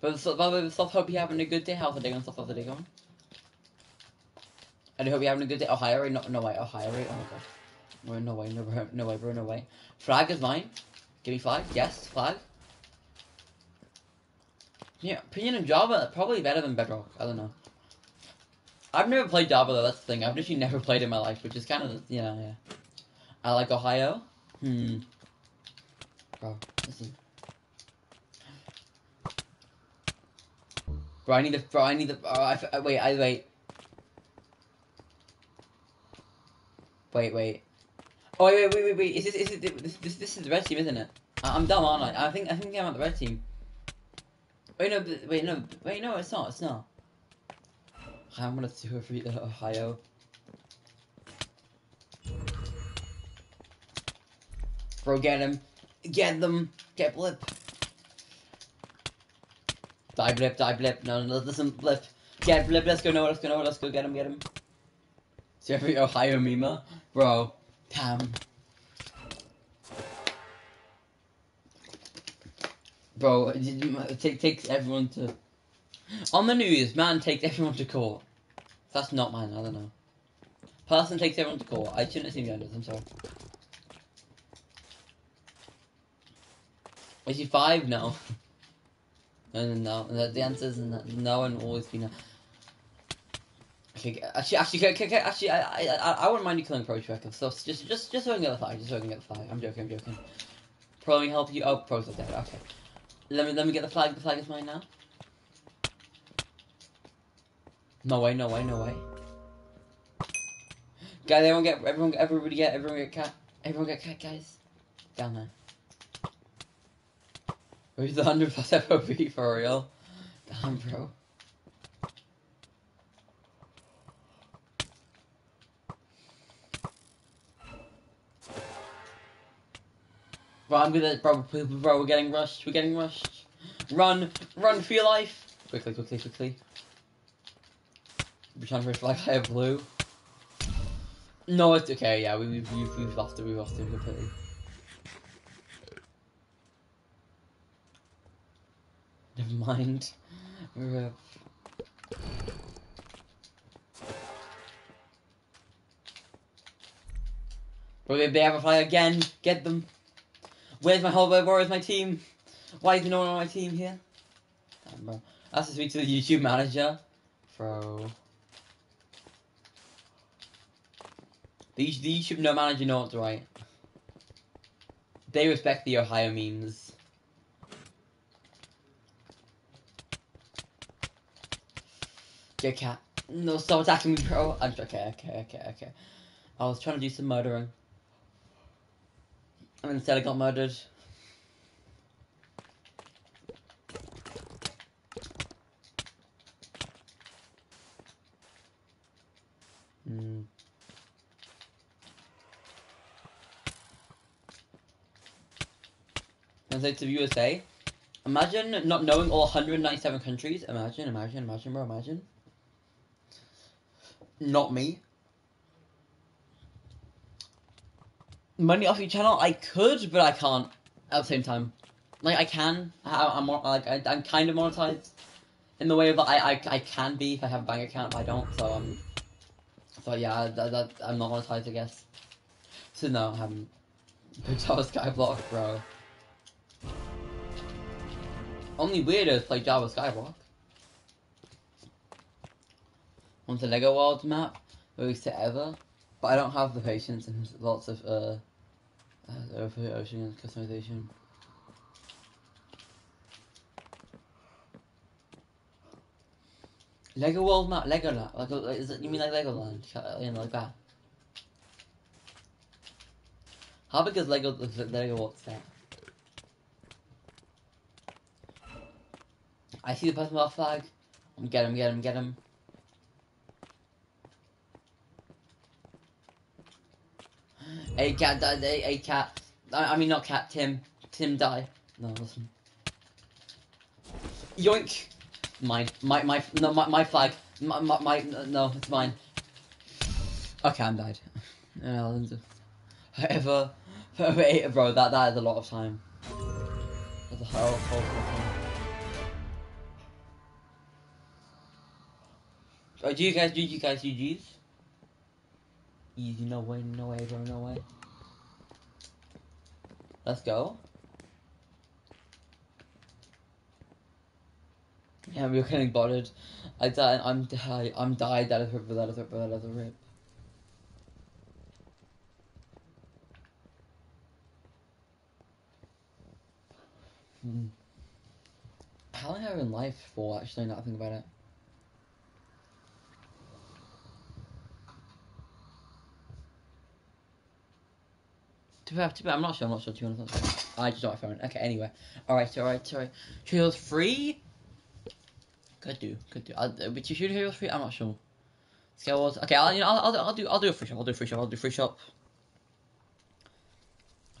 A: but so, by the way. Hope you're having a good day. How's the day going? Stuff. How's the day going? I do hope you're having a good day. Ohio raid? No, no way. Ohio raid? Oh my god. No, no way, no, no way, bro, no way. Flag is mine. Give me flag. Yes, flag. Yeah, opinion of Java probably better than Bedrock. I don't know. I've never played Java though. That's the thing. I've literally never played in my life, which is kind of you know yeah. I like Ohio. Hmm. Bro, listen. Bro, I need the. Bro, I need the. Oh, I, I, wait, I wait. Wait, wait. Oh wait, wait, wait, wait. Is this, is it, this, this, this is the red team, isn't it? I, I'm dumb, aren't I? I think, I think I'm on the red team. Wait, no, wait, no, wait, no, it's not, it's not. I'm gonna do it for uh, Ohio. Bro, get him. Get them. Get Blip. Die Blip, die Blip. No, no, listen, Blip. Get Blip, let's go, no, let's go, no, let's go, get him, get him. See every Ohio Mima, Bro, damn. Bro, it takes everyone to... On the news, man takes everyone to court. That's not mine, I don't know. Person takes everyone to court. I shouldn't have seen behind this, I'm sorry. Is he five? No. no, no, no. The answer is no and always be no. Actually, actually, okay, okay, actually, I, I, I wouldn't mind you killing Pro Tracker. So just, just, just so I can get the flag. Just so I can get the flag. I'm joking. I'm joking. Probably help you. Oh, Pro's there. Okay. Let me, let me get the flag. The flag is mine now. No way. No way. No way. Guys, everyone get, everyone, everybody get, everyone get cat, everyone get cat, guys. Down there. Where's the 100 plus FOV for real? Damn, bro. Bro, I'm gonna, bro, bro, we're getting rushed, we're getting rushed. Run, run for your life. Quickly, quickly, quickly. We're trying to flag higher blue. No, it's okay, yeah, we, we've, we've, we've lost it, we've lost it completely. Never mind. We're, uh... Bro, they have a fly again. Get them. Where's my whole Where's my team? Why is no one on my team here? Damn, bro. That's to speak to the YouTube manager. Bro. The, the YouTube no manager knows right. They respect the Ohio memes. Get cat. No, stop attacking me, bro. I'm okay, okay, okay, okay. I was trying to do some murdering. And instead I got murdered. Hmm. Translate to USA. Imagine not knowing all 197 countries. Imagine, imagine, imagine, bro, imagine. Not me. Money off your channel? I could, but I can't at the same time. Like I can, I, am like I, am kind of monetized in the way that I, I I can be if I have a bank account, but I don't. So um, so yeah, that, that I'm not monetized, I guess. So no, I haven't. Big Java Skyblock, bro. Only weirdos play Java Skyblock. On the Lego Worlds map, most ever, but I don't have the patience and lots of uh uh, for ocean customization. Lego World map, Lego map. Like, is it, you mean like Legoland? You know, like that. How big is Lego Lego World set? I see the person flag. Get him, get him, get him. A cat, a, a cat. I, I mean, not cat, Tim. Tim die. No, listen. Yoink! Mine. My, my, no, my, my flag. My, my, my, no, it's mine. Okay, I'm died. However, eight, bro, that, that is a lot of time. That's a whole, whole lot time. Do you guys, do you guys GG's? Easy, no way, no way, bro, no way. Let's go. Yeah, we were getting botted. I died. I'm died. I'm died. That is rip. That is rip. That is rip. Hmm. How long have I been life for? Actually, not think about it. To be, I'm not sure. I'm not sure. I just got my phone. Okay. Anyway. All right. All right. Right. Trios free. Could do, could do. I'll, but you shoot Halo Three. I'm not sure. Scale was okay. I'll, you know, I'll, I'll, I'll do, I'll do a free shop. I'll do a free shop. I'll do a free shop.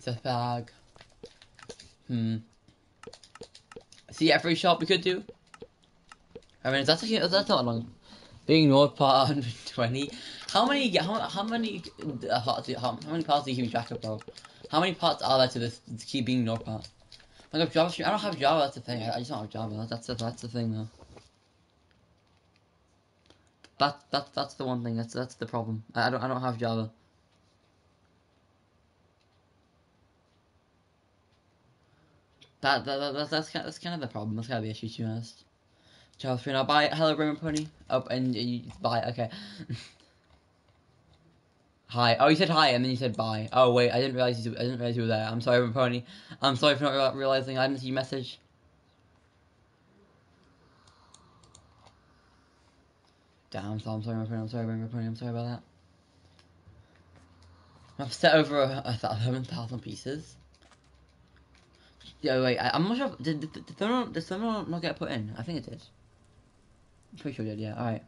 A: Death bag. Hmm. See, yeah, free shop we could do. I mean, that's actually that's not a long. Being North Part 120. How many? How, how many? Uh, how, how many parts do you keep track of? How many parts are there to this to keep being North Part? Like JavaScript, I don't have Java. That's the thing. I, I just don't have Java. That's that's that's the thing though. That that that's the one thing. That's that's the problem. I, I don't I don't have Java. That, that, that that's that's kind of the problem. That's kind of the issue, to be honest. Java three. Now buy it. hello Rainbow Pony. Oh, and you buy. it, Okay. hi. Oh, you said hi, and then you said bye. Oh wait, I didn't realize you. I didn't realize you were there. I'm sorry, Rainbow Pony. I'm sorry for not realizing. I didn't see your message. Damn, so I'm sorry, my friend. I'm sorry, my friend. I'm sorry about that. I've set over a, eleven thousand pieces. Yeah, wait. I, am not sure. If, did, did, did, did the not get put in? I think it did. Pretty sure it did. Yeah. All right.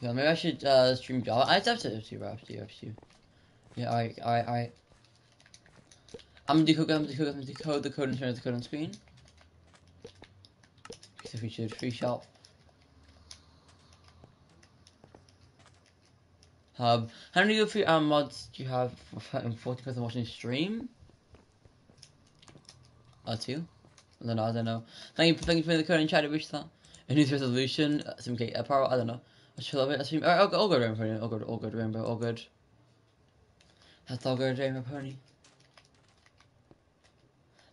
A: Yeah, maybe I should uh, stream Java. I have to do, bro. I have to, I have to. Yeah. All right. All right. All right. I'm gonna decode. I'm gonna decode. I'm gonna decode the code and turn the code on screen. So we should free shop. Hub. How many of your um, mods do you have for 40 person watching stream? Or two? I don't know, I don't know. Thank you, thank you for the code in chat to reach that. A new resolution, uh, some gate, a power, I don't know. I should love it. I stream. Alright, all, all good, Rainbow Pony. All good, all good, Rainbow, all good. That's all good, Rainbow Pony.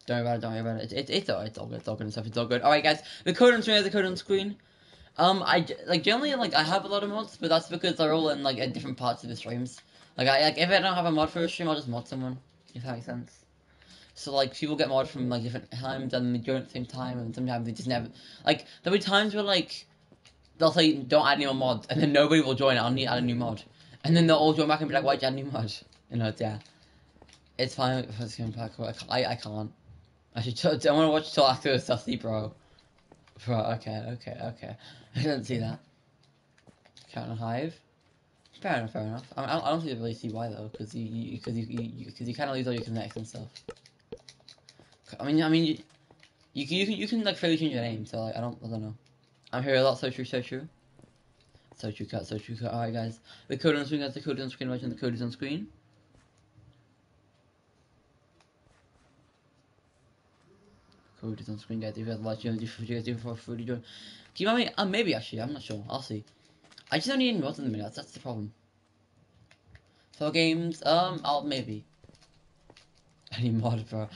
A: Don't worry about it, don't worry about it. It's, it's, alright, it's all good, it's all good and stuff, it's all good. Alright, guys, the code on screen is the code on screen. Um, I like generally like I have a lot of mods, but that's because they're all in like different parts of the streams. Like I like if I don't have a mod for a stream, I'll just mod someone. If that makes sense. So like people get mod from like different times and they join at the same time, and sometimes they just never like there'll be times where like they'll say don't add any more mods, and then nobody will join. I'll need to add a new mod, and then they'll all join back and be like, why'd you add new mod? You know, yeah. It's fine it's back. I I can't. I should. T- I want to watch till after Sussy, bro. Bro, okay, okay, okay. I didn't see that. Count and Hive. Fair enough, fair enough. I, I don't really see why though, because you, because you, you, because you, you kind of lose all your connects and stuff. I mean, I mean, you, you can, you can, you can like fairly change your name, so like, I don't, I don't know. I'm here a lot. So true, so true. So true, cut, so true, cut. All right, guys. The code on screen, guys. The code on screen. Imagine the code is on screen. Code is on screen, guys. If you guys watch, you know, if you guys do for food, you doing. Can you mind me? Uh, maybe actually, I'm not sure. I'll see. I just don't need any mods in the minute. That's the problem. For games, um, I'll maybe. Any mod, bro.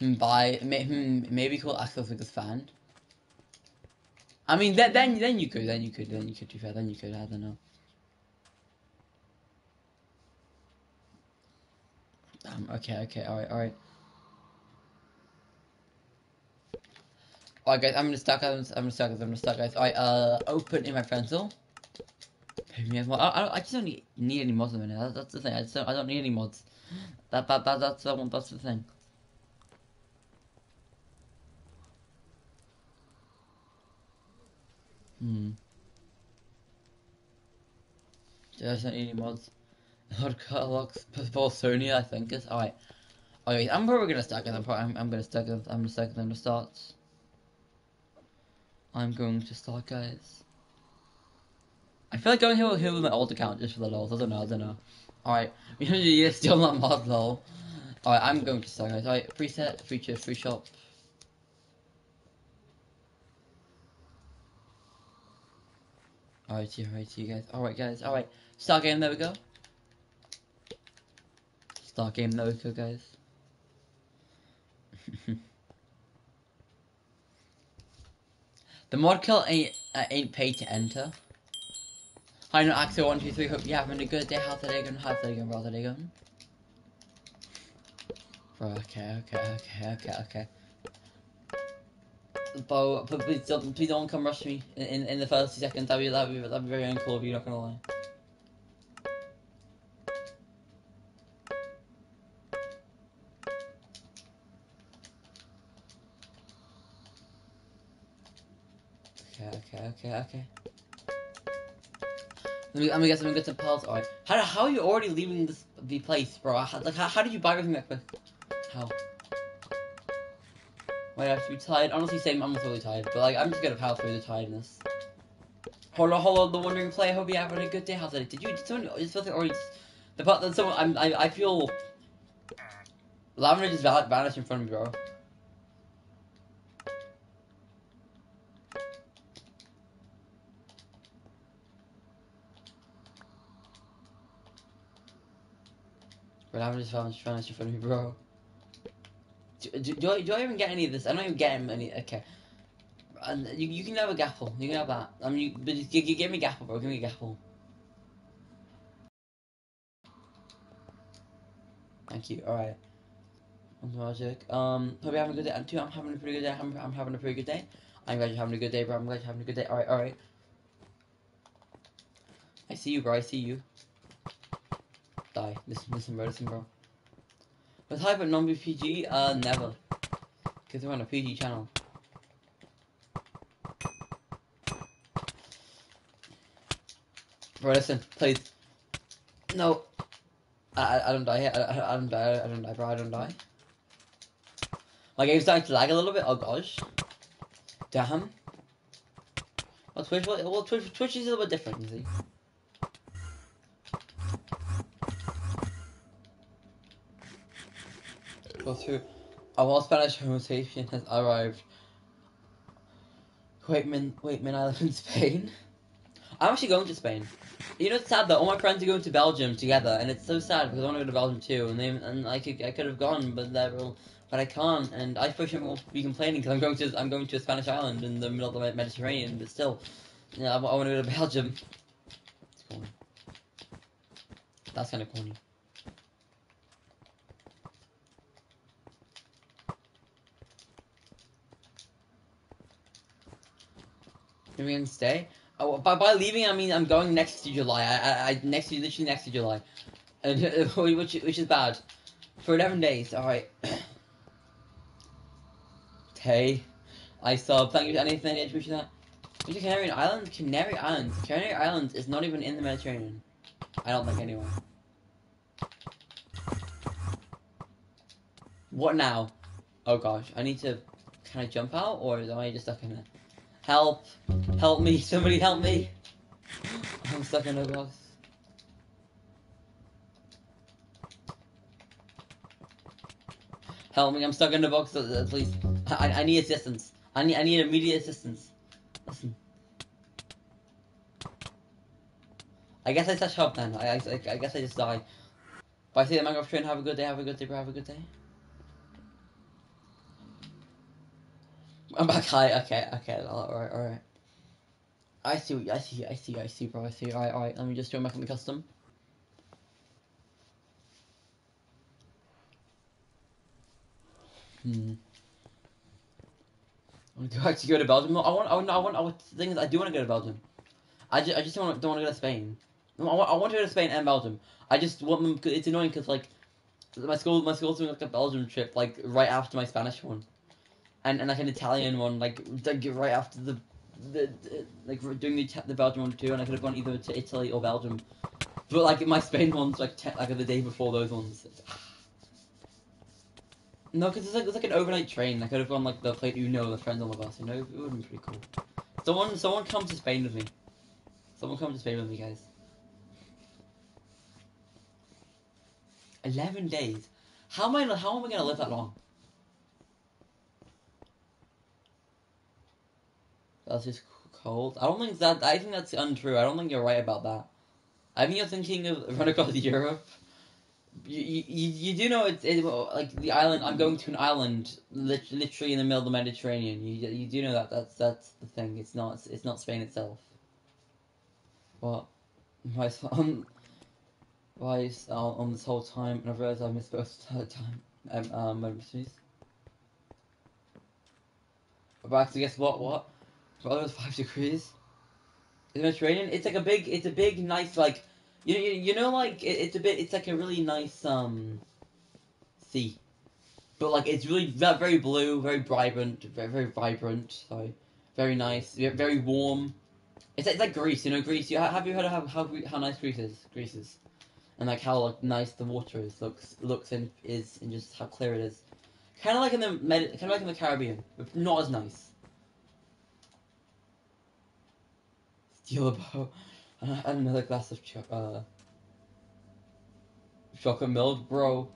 A: Buy, may, hmm, maybe call Axel like this fan. I mean, then then then you could, then you could, then you could do fair, then you could. I don't know. Um. Okay. Okay. All right. All right. Alright guys, I'm gonna start guys, I'm gonna start guys, I'm gonna start guys. Alright, uh, open in my pencil. I, I, I just don't need, need any mods in a minute. That, that's the thing. I just don't, I don't need any mods. That that that that's. That's the thing. Hmm. There's not any mods. Hard catalogs for Sony, I think is alright. Wait, I'm probably gonna start. I'm, probably, I'm, gonna start. I'm gonna start them to start. I'm going to start, guys. I feel like going here with, here with my old account just for the lols. I don't know. I don't know. All right, you're still not mod lol. All right, I'm going to start, guys. All right, preset, feature, free shop. Alright, alright, you guys. Alright, guys. Alright. Start game, there we go. Start game, there we go, guys. the mod kill ain't, uh, ain't paid to enter. Hi, no, Axel123. Hope you're having a good day. How's the day going? How's the day going? How's the day going? Bro, okay, okay, okay, okay, okay. Bo, but please don't, please don't come rush me in, in, in the first two seconds. That'd be, that'd be, that'd be very uncool of you, not gonna lie. Okay, okay, okay, okay. Let me, let me get some, get some pearls. Alright. How, how are you already leaving this the place, bro? How, like, how, how did you buy everything that quick? How? I have to be tired. Honestly, same. I'm totally tired, but like, I'm just gonna power through the tiredness. Hold on, hold on, the wandering player. Hope you're having a good day. How's it? Did you? Did someone? Is something already? The part that someone. I'm. I. I feel. Lavender just vanished in front of me, bro. Lavender just vanished in front of me, bro. Do, do, do, I, do I even get any of this? I don't even get any. Okay. And you, you can have a gapple. You can have that. I mean, you, but just, give, give me gapple, bro. Give me a gapple. Thank you. All right. To magic. Um, hope you're having a good day. I'm too. I'm having a pretty good day. I'm, I'm having a pretty good day. I'm glad you're having a good day, bro. I'm glad you're having a good day. All right. All right. I see you, bro. I see you. Die. Listen, listen, bro. Listen, bro. With hyper non-BPG, uh, never. Because we're on a PG channel. Bro, listen, please. No. I, I, I don't die here. I, I, I don't die. I don't die, bro. I don't die. My game's starting to lag a little bit. Oh gosh. Damn. Well, Twitch, well Twitch, Twitch is a little bit different, you see. Go through. Our Spanish pronunciation has arrived. Waitman, Waitman live in Spain. I'm actually going to Spain. You know, it's sad that all my friends are going to Belgium together, and it's so sad because I want to go to Belgium too. And they, and I could, I could have gone, but they're all, but I can't. And I push will be complaining because I'm going to, I'm going to a Spanish island in the middle of the Mediterranean. But still, you know, I, I want to go to Belgium. That's kind of corny. I can stay. Oh, by by leaving, I mean I'm going next to July. I, I, I next to literally next to July, and which which is bad for eleven days. All right. Tay, I saw. Thank you for anything. I appreciate that. Which are Canary Islands? Canary Islands. Canary Islands is not even in the Mediterranean. I don't think anyway. What now? Oh gosh, I need to. Can I jump out or am I just stuck in it? Help! Help me! Somebody help me! I'm stuck in a box. Help me! I'm stuck in a box. Please, I, I need assistance. I need I need immediate assistance. Listen. I guess I touch help then. I, I, I guess I just die. But I see the Minecraft train. Have a good day. Have a good day, bro. Have a good day. I'm back high. Okay, okay, alright, alright. I see, I see, I see, I see, bro. I see. Alright, alright. Let me just join back on the custom. Hmm. I want to actually go to Belgium. I want, I want, I want. I want. The thing is, I do want to go to Belgium. I just, I just don't want, don't want to go to Spain. No, I want, I want to go to Spain and Belgium. I just want them. It's annoying because like, my school, my school's doing like a Belgium trip like right after my Spanish one and, and like an Italian one, like, right after the, the, the like doing the the Belgium one too, and I could have gone either to Italy or Belgium, but like my Spain one's like te- like the day before those ones. No, because it's like it's like an overnight train. I could have gone like the play Uno, the friends on the bus. You know, it would have been pretty cool. Someone, someone come to Spain with me. Someone come to Spain with me, guys. Eleven days. How am I? How am I gonna live that long? That's just cold. I don't think that. I think that's untrue. I don't think you're right about that. I think you're thinking of run across Europe. You, you, you do know it's it, like the island. I'm going to an island, literally in the middle of the Mediterranean. You you do know that that's that's the thing. It's not it's not Spain itself. What? Why on why on this whole time? And I've realized I missed both time. Um, um, overseas. But to guess what? What? It was five degrees. The Mediterranean. It's like a big. It's a big, nice like. You know, you, you know, like it, it's a bit. It's like a really nice um. Sea. But like it's really very blue, very vibrant, very very vibrant. Sorry, very nice, very warm. It's like, it's like Greece, you know Greece. You have you heard of how how, how nice Greece is? Greece is, and like how like nice the water is looks looks and is and just how clear it is. Kind of like in the Med- kind of like in the Caribbean, but not as nice. Steal a boat. And another glass of cho- uh, chocolate milk, bro.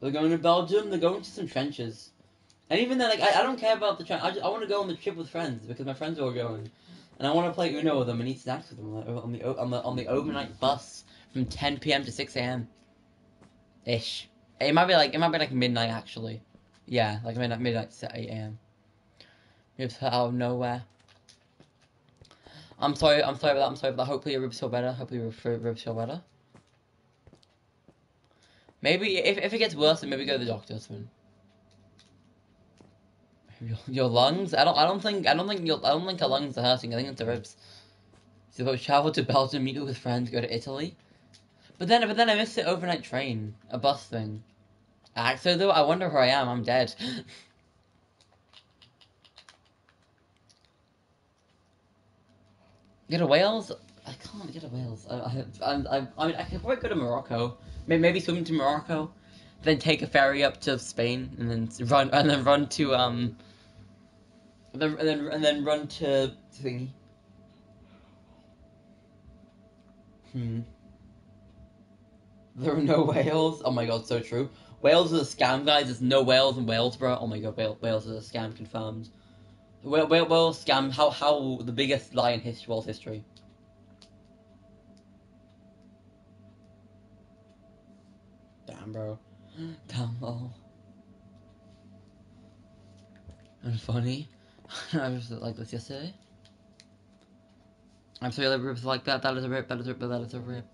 A: They're going to Belgium. They're going to some trenches. And even then, like, I, I don't care about the trench. I, I want to go on the trip with friends because my friends are all going, and I want to play Uno with them and eat snacks with them on the on the on the overnight bus from 10 p.m. to 6 a.m. ish. It might be like it might be like midnight actually. Yeah, like midnight midnight to 8 a.m. It's out of nowhere. I'm sorry, I'm sorry about that, I'm sorry about that. Hopefully your ribs feel better. Hopefully your ribs feel better. Maybe, if, if it gets worse, then maybe go to the doctor soon. Your, your lungs? I don't, I don't think, I don't think your, I don't think your lungs are hurting. I think it's the ribs. So about travel to Belgium, meet with friends, go to Italy. But then, but then I missed the overnight train, a bus thing. Actually, though, I wonder where I am. I'm dead. Get to Wales? I can't get to Wales. I, I, I, I mean, I could probably go to Morocco. Maybe, swim to Morocco, then take a ferry up to Spain, and then run, and then run to um. And then, and then, and then run to thingy. Hmm. There are no whales. Oh my god, so true. Wales is a scam, guys. There's no whales in Wales, bro. Oh my god, Wales is a scam confirmed. Well, well, well, scam. How how the biggest lie in history, world history. Damn, bro. Damn, oh. lol. And funny. I was like this yesterday. I'm sorry, that rips like that. That is a rip. That is a rip. That is a rip.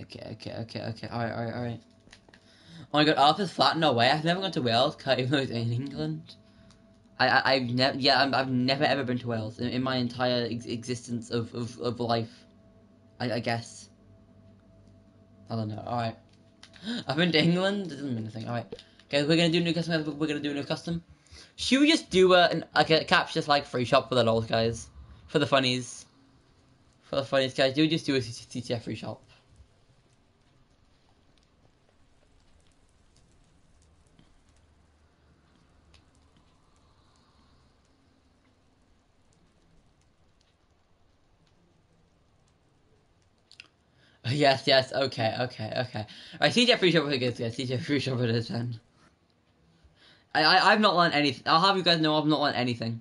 A: Okay, okay, okay, okay. Alright, alright, alright. Oh my god, Arthur's flat. No way. I've never gone to Wales, even though it's in England. I, I've never yeah i have never ever been to Wales in, in my entire ex existence of, of, of life. I, I guess. I don't know. All right. I've been to England. It doesn't mean anything. All right. Okay, we're gonna do a new custom. We're gonna do a new custom. Should we just do a an, like a capture like free shop for the lols guys, for the funnies, for the funnies guys? Do we just do a CTF free shop? Yes, yes, okay, okay, okay. Alright, CJ Free Shopper is good, CJ Free Shopper is then. I, I, I've not learned anything. I'll have you guys know I've not learned anything.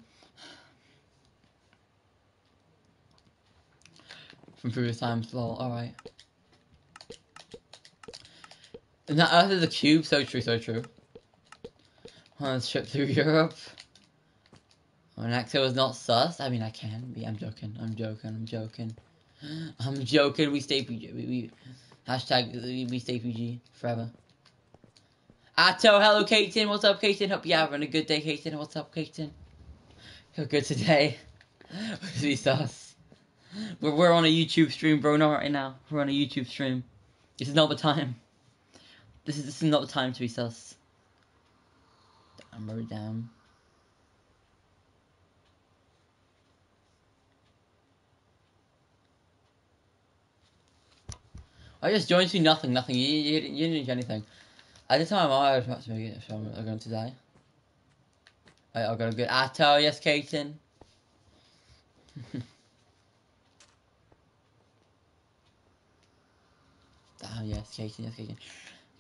A: From previous times, lol, alright. And that Earth is a cube, so true, so true. On a trip through Europe. When Axel was not sus, I mean I can be, I'm joking, I'm joking, I'm joking. I'm joking. We stay PG. We, we hashtag we stay PG forever. Atto, hello, Katen. What's up, Katen? Hope you're having a good day, Katen. What's up, Katen? Feel good today. sus. We're we're on a YouTube stream, bro. Not right now. We're on a YouTube stream. This is not the time. This is this is not the time to be sus. Damn, bro. Damn. I just joined you nothing, nothing. You, you, you didn't do anything. Tell my mom I was about to make it if I'm going to die. I, I got a good Atto, yes, Kaiten. oh, yes, Kaiten, yes, Kaiten.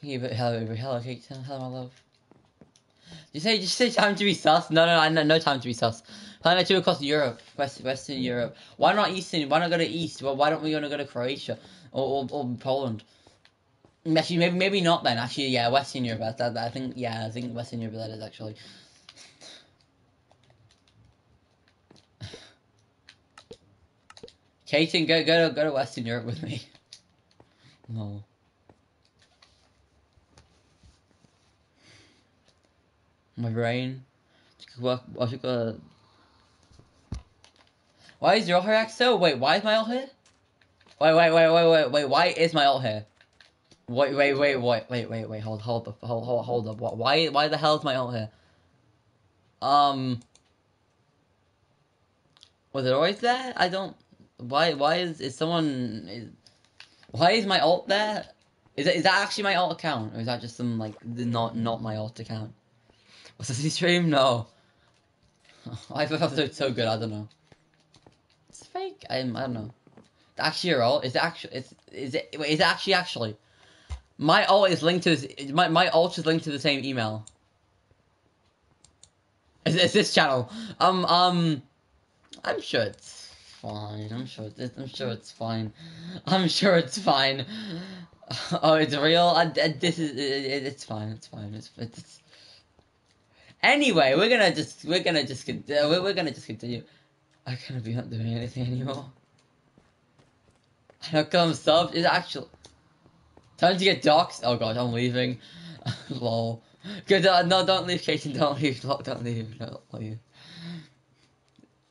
A: Yeah, but hello, hello, Kaiten, hello, my love. You say, you say time to be sus? No, no, no, no time to be sus. Plan to across Europe, West, Western Europe. Why not Eastern? Why not go to East? Well, why don't we want to go to Croatia or, or, or Poland? Actually, maybe maybe not then. Actually, yeah, Western Europe. That, that, I think yeah, I think Western Europe that is actually. Kaiten, go go to go to Western Europe with me. No. My brain. Why is your hair so? Wait, why is my here? Wait, wait, wait, wait, wait, wait. Why is my alt here? Wait, wait, wait, wait, wait, wait, wait. Hold, hold up, hold, hold, hold up. What? Why, why the hell is my alt here? Um. Was it always there? I don't. Why? Why is is someone? Is, why is my alt there? Is that is that actually my alt account, or is that just some like not not my alt account? Was this stream? No. I thought it was so good. I don't know. It's fake. I'm. I don't know. Alt is actually. Is is is actually actually? My alt is linked to this. My my alt is linked to the same email. Is, is this channel? Um um. I'm sure it's fine. I'm sure. It's, I'm sure it's fine. I'm sure it's fine. Oh, it's real. I, I, this is. It, it's fine. It's fine. It's. it's Anyway, we're gonna just we're gonna just. We're, we're gonna just continue. I can't be not doing anything anymore. How come sub is actual? Time to get doxxed. Oh god, I'm leaving. Lol. Good. Uh, no, don't leave, Katie. Don't leave. Don't leave. Don't leave.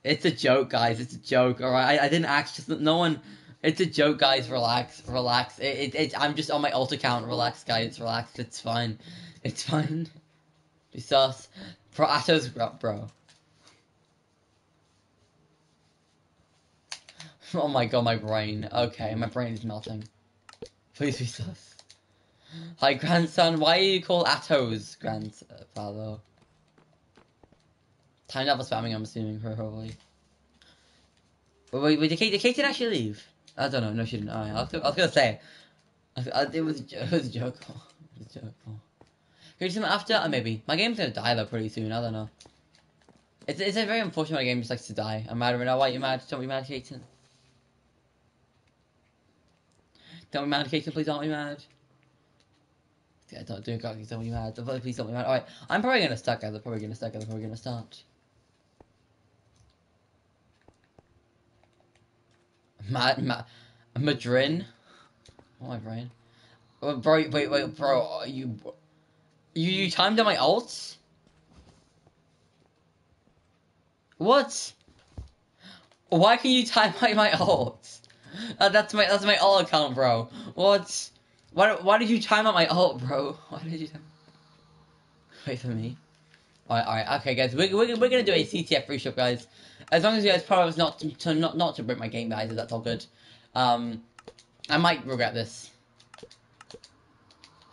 A: It's a joke, guys. It's a joke. All right. I, I didn't actually. No one. It's a joke, guys. Relax. Relax. It, it, it, I'm just on my alt account. Relax, guys. Relax. It's fine. It's fine. Be sus. Bro, Atto's bro. Oh my god, my brain. Okay, my brain is melting. Please be sus. Hi, grandson. Why are you called Atto's grandfather? Time double spamming, I'm assuming, probably. But wait, wait, did Kate, did Kate actually leave? I don't know. No, she didn't. Alright, I, was, I was gonna say. I, I, it, was, it was a joke. It was a joke. Could you see after? Uh, maybe. My game's gonna die though pretty soon. I don't know. It's, it's a very unfortunate game just likes to die. I'm mad right now. Why you mad? Don't be mad, Katen. Don't be mad, Katen. Please don't be mad. Yeah, don't do it, guys. Don't be mad. Please don't be mad. Alright, I'm probably gonna start, guys. I'm probably gonna start, guys. I'm probably gonna start. Mad, mad. Madrin? Oh, my brain. Oh, bro, wait, wait, bro. You. You, you timed on my ult? What? Why can you time my, my ult? Uh, that's my that's my ult account, bro. What? Why why did you time out my alt, bro? Why did you? Time... Wait for me. Alright, alright, okay, guys. We're, we're, we're gonna do a CTF reshup, guys. As long as you guys promise not to, to not not to break my game, guys. That's all good. Um, I might regret this.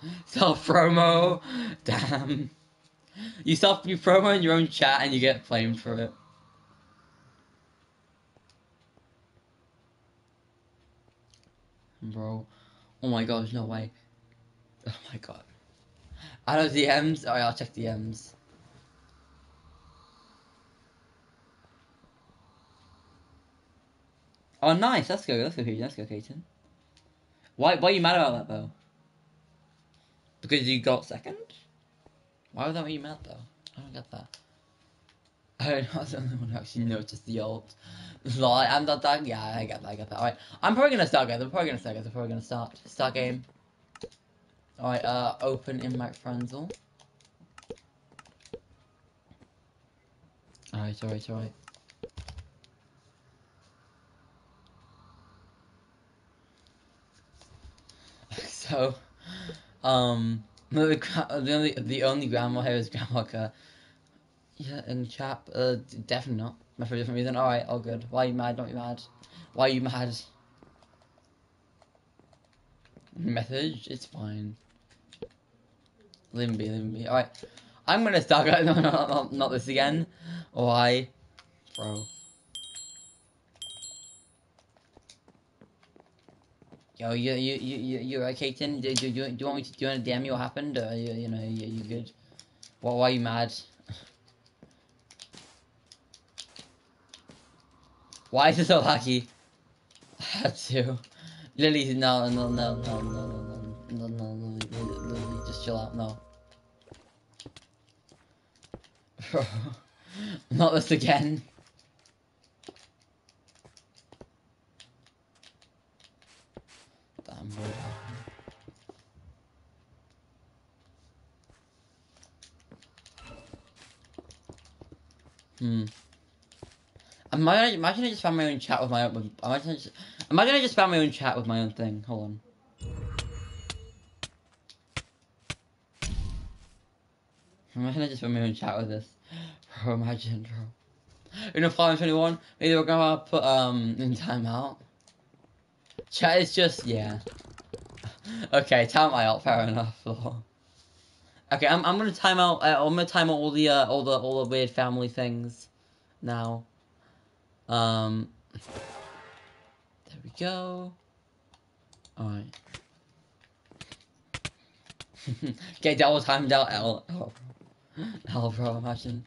A: Self promo. Damn. You self you promo in your own chat and you get flamed for it. Bro. Oh my gosh, no way. Oh my god. I know DMs. Alright, I'll check DMs. Oh nice, let's go, let's go Keaton, let's go Keaton. Why why are you mad about that though? Because you got second? Why would that make you mad though? I don't get that. I don't know, I don't know who actually noticed the old lie. I'm not that. Yeah, I get that. I get that. Alright, I'm probably gonna start, guys. I'm probably gonna start, guys. I'm probably gonna start. Start game. Alright, uh, open invite friends all. Alright, alright, alright. so, um, the, the only the only grandma here is Grandma Kerr. Yeah, and chap, uh, definitely not. Not for a different reason. Alright, all good. Why are you mad? Don't be mad. Why are you mad? Message? It's fine. Him be. Alright. I'm gonna start no, no, no, no, not this again. Why? Bro. Yo, you, you, you, you, you right, Kaiten? Do, do, do, do you want me to, do you want to DM me what happened? Or, you, you know, you, you good? Why, why are you mad? Why is it so lucky? I had to. Lily, no, no, no, no, no, no, no, no, no, Lily, Lily, just chill out, no. Not this again. Damn, bro. Hmm. Imagine, imagine I just found my own chat with my own. Imagine, I just, imagine I just found my own chat with my own thing. Hold on. Imagine I just found my own chat with this. Bro, imagine, bro. In a 521, maybe we're gonna put um in timeout. Chat is just yeah. okay, timeout. Fair enough. okay, I'm I'm gonna time out. Uh, I'm gonna time out all the uh, all the all the weird family things now. Um, there we go. Alright. okay, that double timed out L. L, L bro, imagine.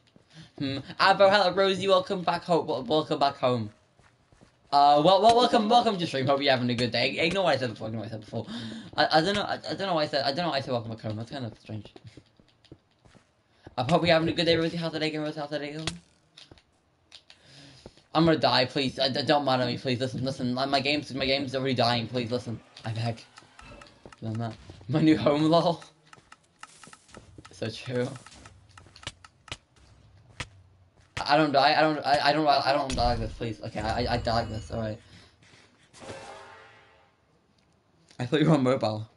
A: Hmm. Ah, bro, hello, Rosie, welcome back home. Welcome back home. Uh, well, well, welcome, welcome to stream. Hope you're having a good day. Ignore what I said before. Ignore what I said before. I, I don't know. I, I don't know why I said. I don't know why I said welcome back home. That's kind of strange. I hope you're having a good day, Rosie. How's the day going, Rosie? How's the day going? I'm gonna die, please. Uh, I, don't mind me, please. Listen, listen. My game's my game's already dying. Please listen. I beg. My new home, lol. So true. I don't die. I don't. I, I don't. I don't die like this. Please. Okay. I I die like this. All right. I thought you were on mobile.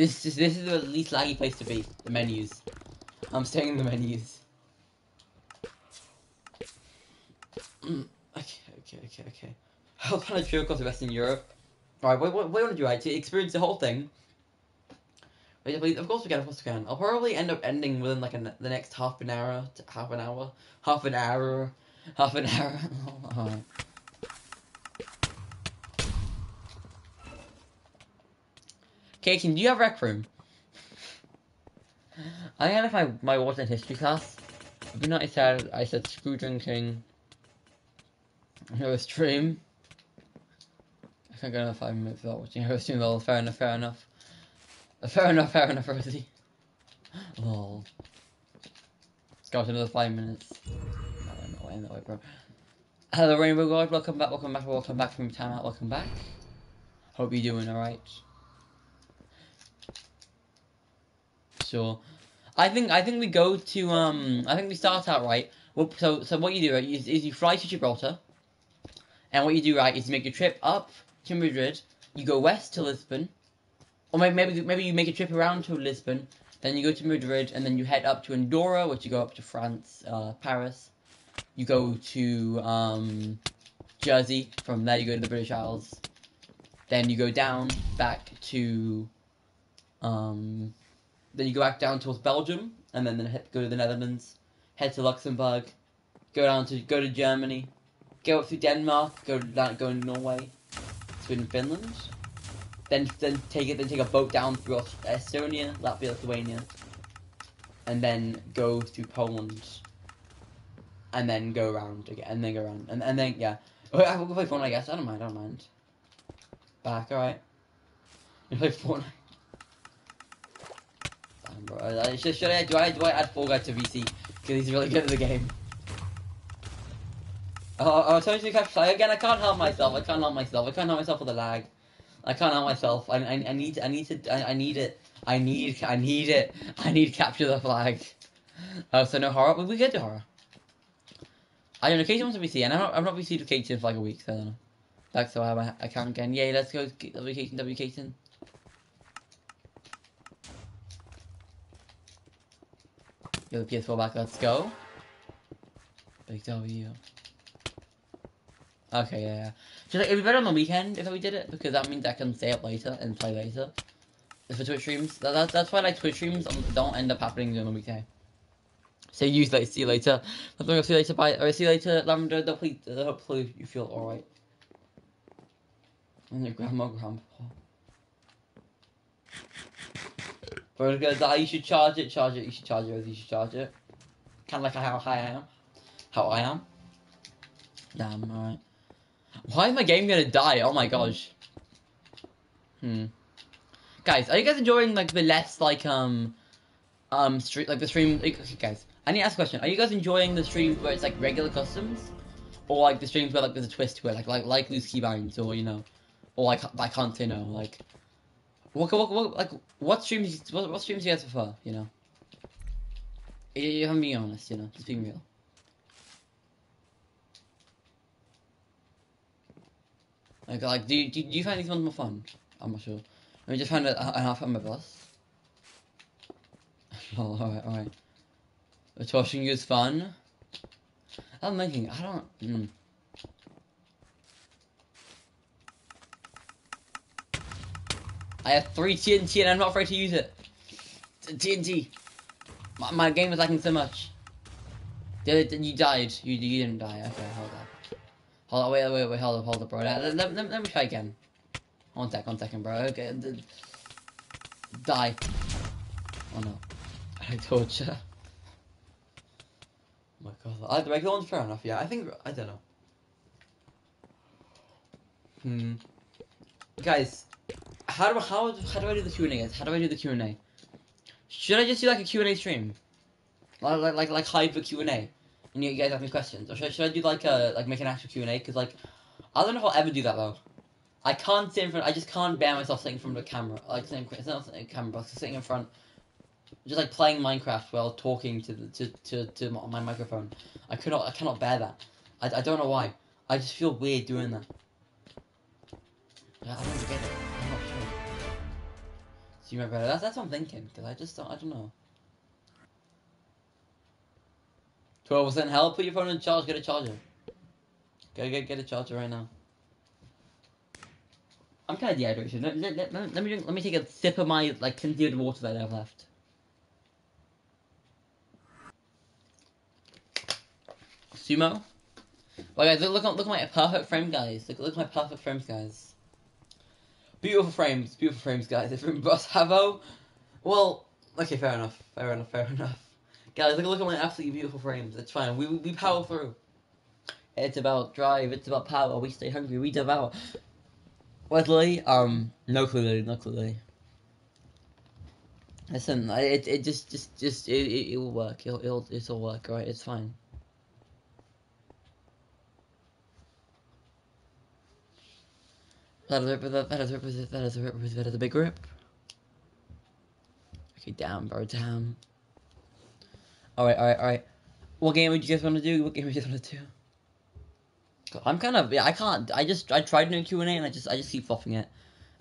A: This is this is the least laggy place to be. The menus. I'm staying in the menus. Mm, okay, okay, okay, okay. How can I trip across the Western Europe? Alright, what, what, what do I do, right? To experience the whole thing. Wait, of course we can, of course we can. I'll probably end up ending within like an, the next half an hour, half an hour, half an hour, half an hour. Alright. Do you have Rec Room? I had my my water history class. Every night I said I said screw drinking. It stream. I can't go another five minutes without watching her stream. Well, fair enough, fair enough. Fair enough, fair enough, Rosie. Lol. Let's go to another five minutes. No, no no way, bro. Hello, Rainbow God. Welcome back, welcome back, welcome back from timeout. Welcome back. Hope you're doing alright. Sure. I think I think we go to um I think we start out right. Well, so so what you do right is, is you fly to Gibraltar, and what you do right is you make a trip up to Madrid. You go west to Lisbon, or maybe maybe maybe you make a trip around to Lisbon. Then you go to Madrid, and then you head up to Andorra, which you go up to France, uh, Paris. You go to um, Jersey. From there, you go to the British Isles. Then you go down back to um, then you go back down towards Belgium, and then, go to the Netherlands, head to Luxembourg, go down to go to Germany, go up through Denmark, go down, go to Norway, Sweden, Finland. Then then take it then take a boat down through Estonia, Latvia, Lithuania, and then go through Poland. And then go around again, and then go around, and, and then yeah. Oh, I will play Fortnite, I guess. I don't mind. I don't mind. Back, all right. You play Fortnite bro. Should, I do I do I add Fall Guy to VC because he's really good at the game? Oh, oh, so to catch again. I can't help myself. I can't help myself. I can't help myself with the lag. I can't help myself. I, I, I need I need to I, I need it. I need I need it. I need to capture the flag. Oh, so no horror. We get to horror. I don't know. Katie wants to VC, and I'm not, I'm not VC'd with Katie for like a week, so I don't know. That's so I have my account again. Yay, let's go. W Katie, The PS4 back, let's go. Big W. Okay, yeah, yeah. Just like, it'd be better on the weekend if we did it because that means I can stay up later and play later. For Twitch streams, that, that, that's why like Twitch streams um, don't end up happening on the weekday. So you like see you later. I'll see you later. Bye. Or see you later, Lavender. Hopefully you feel alright. And your grandma, grandpa. But it's gonna. You should charge it. Charge it. You should charge it. You should charge it. Kind of like how high I am. How I am. Damn. Alright. Why is my game gonna die? Oh my gosh. Hmm. Guys, are you guys enjoying like the less like um um stream like the stream? Okay, guys, I need to ask a question. Are you guys enjoying the streams where it's like regular customs, or like the streams where like there's a twist to it, like like like loose keybinds, or you know, or like I can't say no, like what what, what like what streams what, what streams do you guys prefer? You know, you, you haven't been honest, you know, just being real. Like, like, do you, do you find these ones more fun? I'm not sure. Let me just find a, an outfit on my bus. oh, alright, alright. The torching is fun. I'm thinking, I don't. Mm. I have three TNT and I'm not afraid to use it. TNT. My, my game is lagging so much. You died. You, you didn't die. Okay, hold on. Hold on, wait, wait, wait, hold up, hold up, bro. Let, let, let, let me try again. One sec, one second, bro. Okay, die. Oh no. I torture. Oh my god. I, the regular one's fair enough, yeah. I think, I don't know. Hmm. Guys, how do, how, how do I do the Q&A, guys? How do I do the Q&A? Should I just do like a Q&A stream? Like, like, like, like hyper Q&A? and you guys ask me questions, or should, should I do like a like make an actual Q and A? Because like, I don't know if I'll ever do that though. I can't sit in front. I just can't bear myself sitting in front of the camera. Like sitting, it's not sitting in camera, but sitting in front, just like playing Minecraft while talking to the, to, to to my microphone. I cannot. I cannot bear that. I, I don't know why. I just feel weird doing that. I don't get it. See my brother. That's that's what I'm thinking. Because I just don't. I don't know. 12% health, put your phone in charge, get a charger. Go get, get a charger right now. I'm kind of dehydrated. Let, let, let, let, me drink, let me take a sip of my like concealed water that I have left. Sumo. Well, guys, look, look, look at my perfect frame, guys. Look, look at my perfect frames, guys. Beautiful frames, beautiful frames, guys. From Boss Havo. Well, okay, fair enough, fair enough, fair enough. Guys, look, look at my absolutely beautiful frames. It's fine. We, we power through. It's about drive. It's about power. We stay hungry. We devour. Wesley, um, no clue, no clue. Listen, it it just just just it it, it will work. It'll it'll it'll work. Alright, it's fine. That is rip. that is that is that is a big rip. Okay, damn, bro, damn. Alright, alright, alright. What game would you guys want to do? What game would you guys want to do? I'm kind of yeah. I can't. I just I tried doing Q and A and I just I just keep flopping it.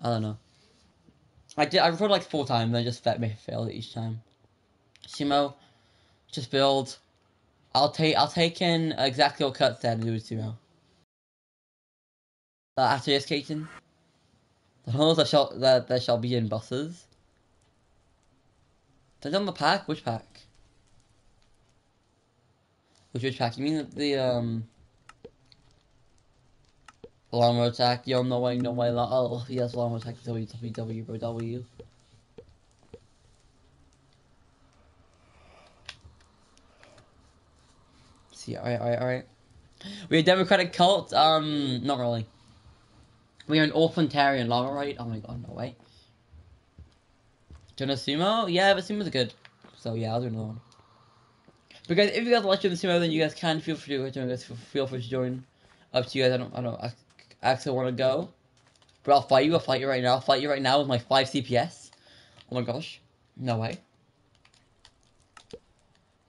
A: I don't know. I did. I recorded like four times and I just failed, failed each time. Simo, just build. I'll take I'll take in exactly what Kurt said and do it Simo. Uh, after yes, Katen. The halls that shall that there shall be in buses. Did on the pack? Which pack? Which which pack? You mean the um Llama attack? Yo, no way, no way. Oh, yes, Llama attack. WWW, bro. W. See, alright, alright, alright. We're a democratic cult? Um, not really. We're an orphantarian llama, right? Oh my god, no way. Do you want a sumo? Yeah, but sumo's good. So yeah, I'll do another one. Because if you guys watch the sumo, then you guys can feel free to join. Feel free to join. Up to you guys. I don't. I don't I actually want to go, but I'll fight you. I'll fight you right now. I'll fight you right now with my five CPS. Oh my gosh, no way.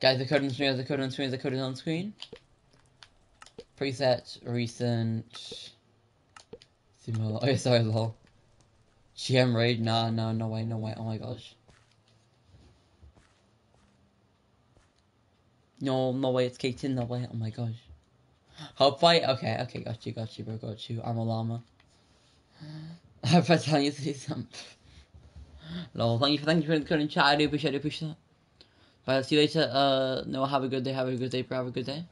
A: Guys, the code on screen. The code on screen. The code is on screen. Preset recent. Sumo. Oh, sorry, lol. GM raid. Nah, no, no way, no way. Oh my gosh. No, no way, it's Katen, no way, oh my gosh. Hope fight? Okay, okay, got you, got you, bro, got you. I'm a llama. I'm telling you to do something. Lol, thank you for thank you for the current chat. I do appreciate it, appreciate that. Bye, I'll see you later. Uh, no, have a good day, have a good day, bro, have a good day.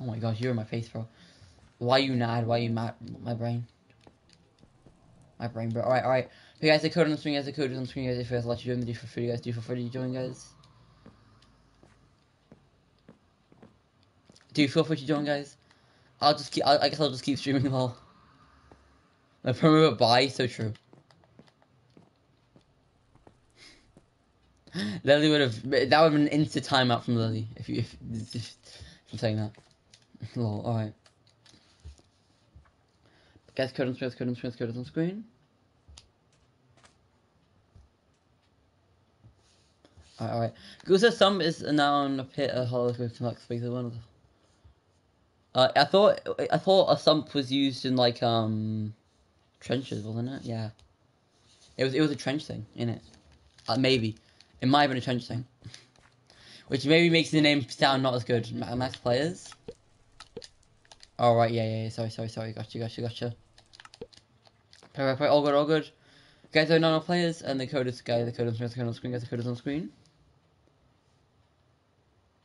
A: Oh my gosh, you're in my face, bro. Why you mad? Why you mad? My brain. My brain, bro. Alright, alright. Hey guys, the code on the screen, guys, the code is on the screen, guys. If you guys like to join, do for free, guys. Do for free to join, guys. Do you feel free to join, guys? I'll just keep. I, I guess I'll just keep streaming lol. My promo buy so true. Lily would have that would have been an instant timeout from Lily if you if, if, if I'm saying that. Lol. All right. Guys, on screen. Code on screen. On. Alright, alright. Gusa Thumb is a noun, a pit, hollow, to like space, one of uh, I thought I thought a sump was used in like um trenches, wasn't it? Yeah. It was it was a trench thing in it. Uh, maybe it might have been a trench thing, which maybe makes the name sound not as good. Max players. All right, yeah, yeah, yeah. Sorry, sorry, sorry. Gotcha, gotcha, gotcha. Perfect, all good, all good. Guys, are not players, and the code is guys. The code is on screen. Guys, the code is on screen.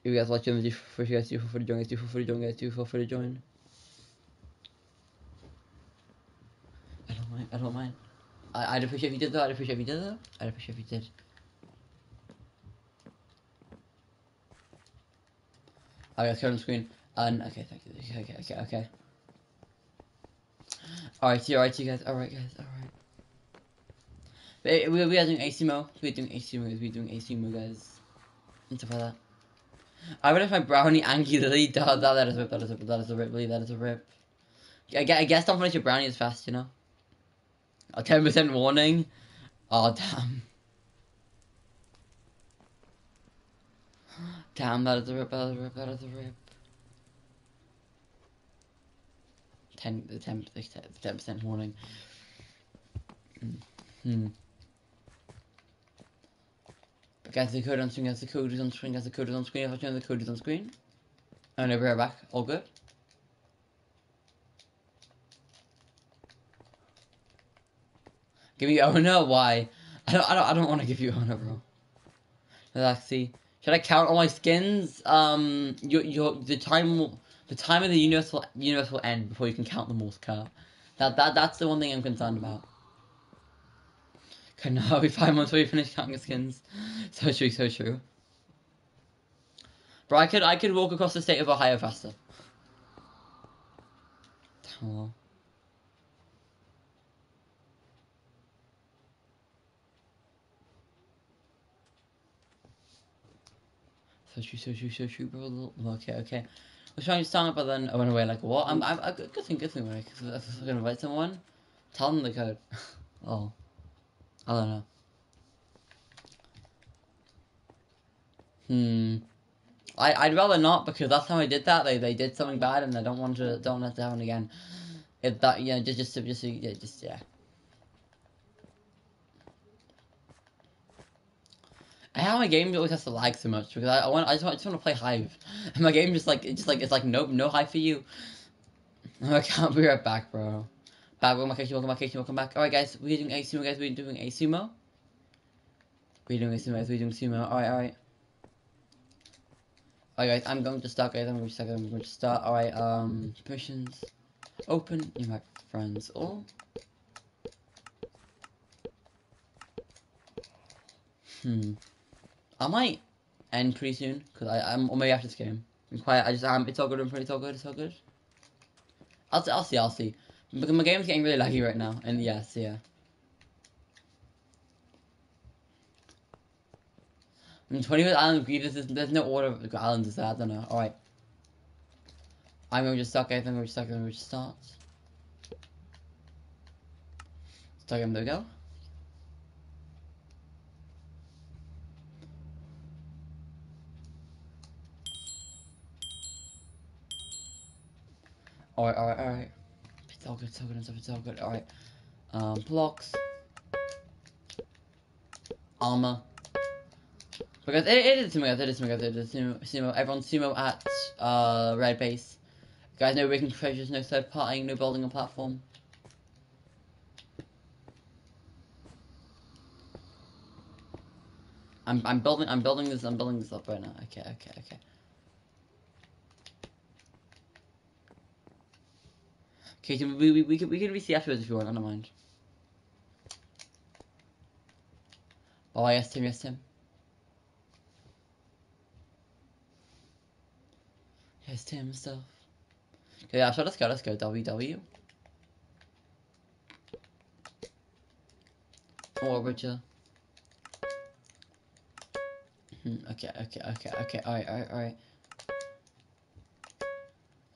A: If you guys like them, do for you guys do feel free to join, guys do feel free to join, guys do feel free to join. I don't mind, I don't mind. I, I'd appreciate if you did that, I'd appreciate if you did that. I'd appreciate if you did. I got code on screen. And okay, thank you. Okay, okay, okay, okay. Alright, alright, you guys. Alright, guys. Alright. Eh, we, we are doing AC mode. We're doing AC mode. We're doing AC mode, guys. And stuff like that. I would have my brownie angularly. That, that, that is a rip. That is a rip. that is a rip. Really, that is a rip. I, I guess don't finish your brownie as fast, you know. A ten percent warning. Oh damn. Damn, that is a rip. That is a rip. That is a rip. Ten, the ten, the ten percent warning. Hmm. Guys, the code on screen, guys, the code is on screen, guys, the code is on screen. If I turn the code is on screen. And over here back, all good. Give me owner? Why? I don't, I don't, I don't want to give you owner, bro. Let's see. Should I count all my skins? Um, your, your, the time, the time of the universe will, universe will end before you can count the all, Car. That, that, that's the one thing I'm concerned about. Okay, now we five months we finish counting skins. So true, so true. Bro, I could I could walk across the state of Ohio faster. Oh. So true, so true, so true, bro. Okay, okay. I was trying to stand up, but then I went away. Like, what? I'm, I'm, I'm good thing, good thing. Like, if I'm gonna invite someone, tell them the code. oh. I don't know. Hmm. I I'd rather not because last time I did that they, they did something bad and I don't want to don't it to happen again. If that yeah just just just yeah just yeah. How my game always has to lag so much because I, I want I just want I just want to play Hive. And my game just like it's just like it's like nope no Hive for you. I can't be right back, bro. Back, welcome back, welcome back, welcome back. Alright guys, we're doing a sumo guys, we're doing a sumo. We're doing a sumo guys, we're doing sumo. Alright, alright. Alright guys, I'm going to start guys, I'm going to start, I'm going to start. Alright, um, permissions. Open, You invite friends all. Hmm. I might end pretty soon, because I, I'm, or maybe after this game. I'm quiet, I just, um, it's all good, I'm pretty, it's all good, it's all good. I'll, I'll see, I'll see. Because my game's getting really laggy right now, and yes, yeah. I mean, 20 with Island Grievous, there's, there's no order of islands, is that? I don't know. Alright. I'm going to start, guys. I'm going to start, I'm going to start. Start, there we go. Alright, alright, alright. It's all good, it's all good, it's all good. Alright. Um, blocks. Armor. Because it, it is sumo, guys. It is sumo, guys. It is sumo. sumo. Everyone's sumo at uh, red base. You Guys, no rigging treasures, no third partying, no building a platform. I'm I'm building I'm building this I'm building this up right now. Okay, okay, okay. Okay, so we, we, we, can, we can reset afterwards if you want, I don't mind. Oh, yes, Tim, yes, Tim. Yes, Tim, stuff. Okay, yeah, so let's go, let's go, WW. Orbiter. Hmm, okay, okay, okay, okay, alright, alright, alright.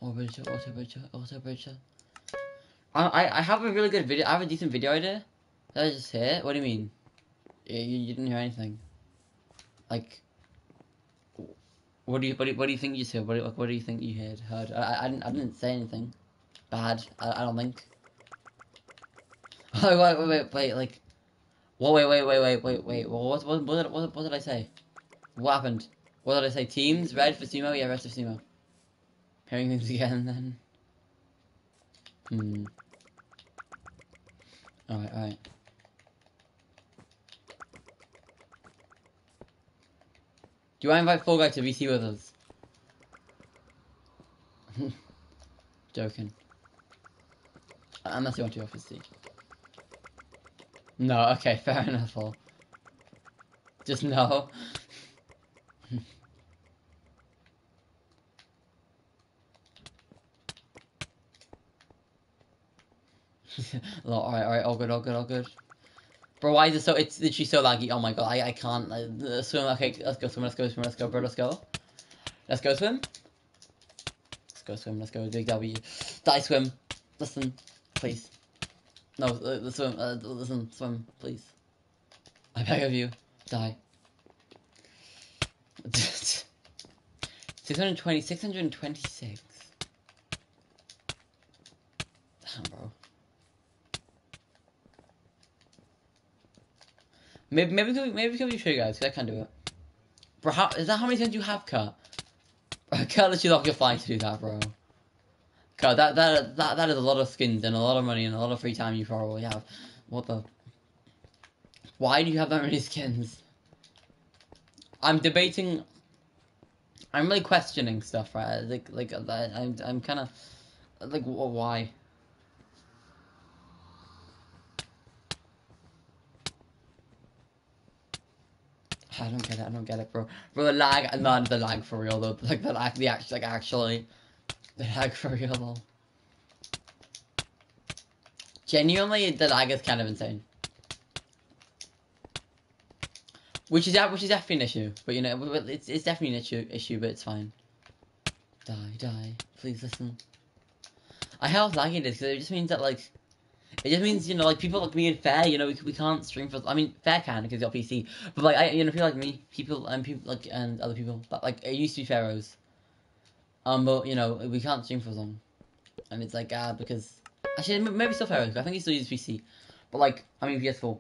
A: Orbiter, Autobridger, Autobridger. I, I have a really good video. I have a decent video idea. Did I just hear? What do you mean? You, you didn't hear anything. Like, what do you what do you, what do you think you said? What do, what do you think you heard? Heard? I, I, didn't I didn't say anything bad. I, I don't think. Oh wait wait wait wait like, wait wait wait wait wait wait. What what what did, what, what did I say? What happened? What did I say? Teams red for sumo. Yeah, red for sumo. Hearing things again then. Hmm. Alright, alright. Do I invite Fall Guy to VC with us? Joking. Unless you want to, obviously. No, okay, fair enough, Fall. Just no. alright, alright, all good, all good, all good. Bro, why is it so, it's literally so laggy, oh my god, I, I can't, uh, swim, okay, let's go swim, let's go swim, let's go, bro, let's go. Let's go swim. Let's go swim, let's go, big W. Die swim, listen, please. No, uh, swim, uh, listen, swim, please. I beg of you, die. 620, 626. Damn, bro. Maybe maybe maybe we can show you guys. Because I can't do it. Bro, how, is that how many times you have cut? Let you lock your flying to do that, bro. God, that that that that is a lot of skins and a lot of money and a lot of free time you probably have. What the? Why do you have that many skins? I'm debating. I'm really questioning stuff, right? Like like I'm I'm kind of like why. I don't get it. I don't get it, bro. Bro, the lag, not the lag for real though. Like the lag, the act, like actually, the lag for real though. Genuinely, the lag is kind of insane. Which is which is definitely an issue, but you know, it's it's definitely an issue issue, but it's fine. Die, die, please listen. I hate how laggy it is because it just means that like it just means, you know, like people like me and Fair, you know, we, we can't stream for. I mean, Fair can because you're PC, but like I, you know, people like me, people and people like and other people, but like it used to be Pharaohs. Um, but you know, we can't stream for them, and it's like ah because actually maybe still Pharaohs. I think he still uses PC, but like I mean PS4.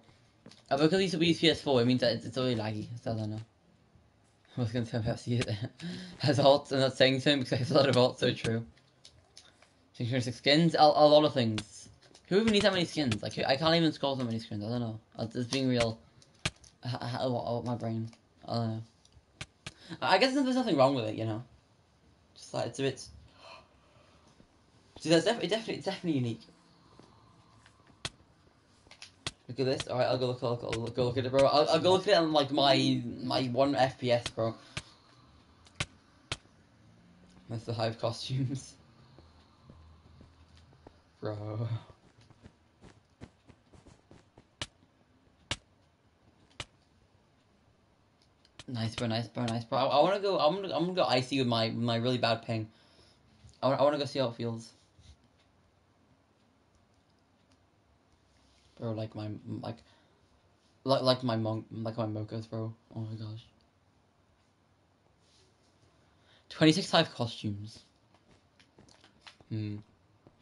A: Uh, because he still uses PS4, it means that it's, it's really laggy. So I don't know. I was gonna him see it has alt and not saying him because I have a lot of alt, so true. 606 skins, a, a lot of things. Who even needs that many skins? Like, I can't even scroll so many skins. I don't know. It's being real. Oh, my brain. I don't know. I guess there's nothing wrong with it, you know. Just like it's a bit. See, that's definitely, definitely, definitely unique. Look at this. All right, I'll go look, look, I'll go look at it, bro. I'll, I'll go look at it on like my my one FPS, bro. That's the hive costumes, bro. Nice, bro. Nice, bro. Nice, bro. I, I want to go. I'm gonna. I'm gonna go icy with my my really bad ping. I want. I want to go see how it feels. Bro, like my like, like like my monk, like my mochas, bro. Oh my gosh. Twenty six type costumes. Hmm.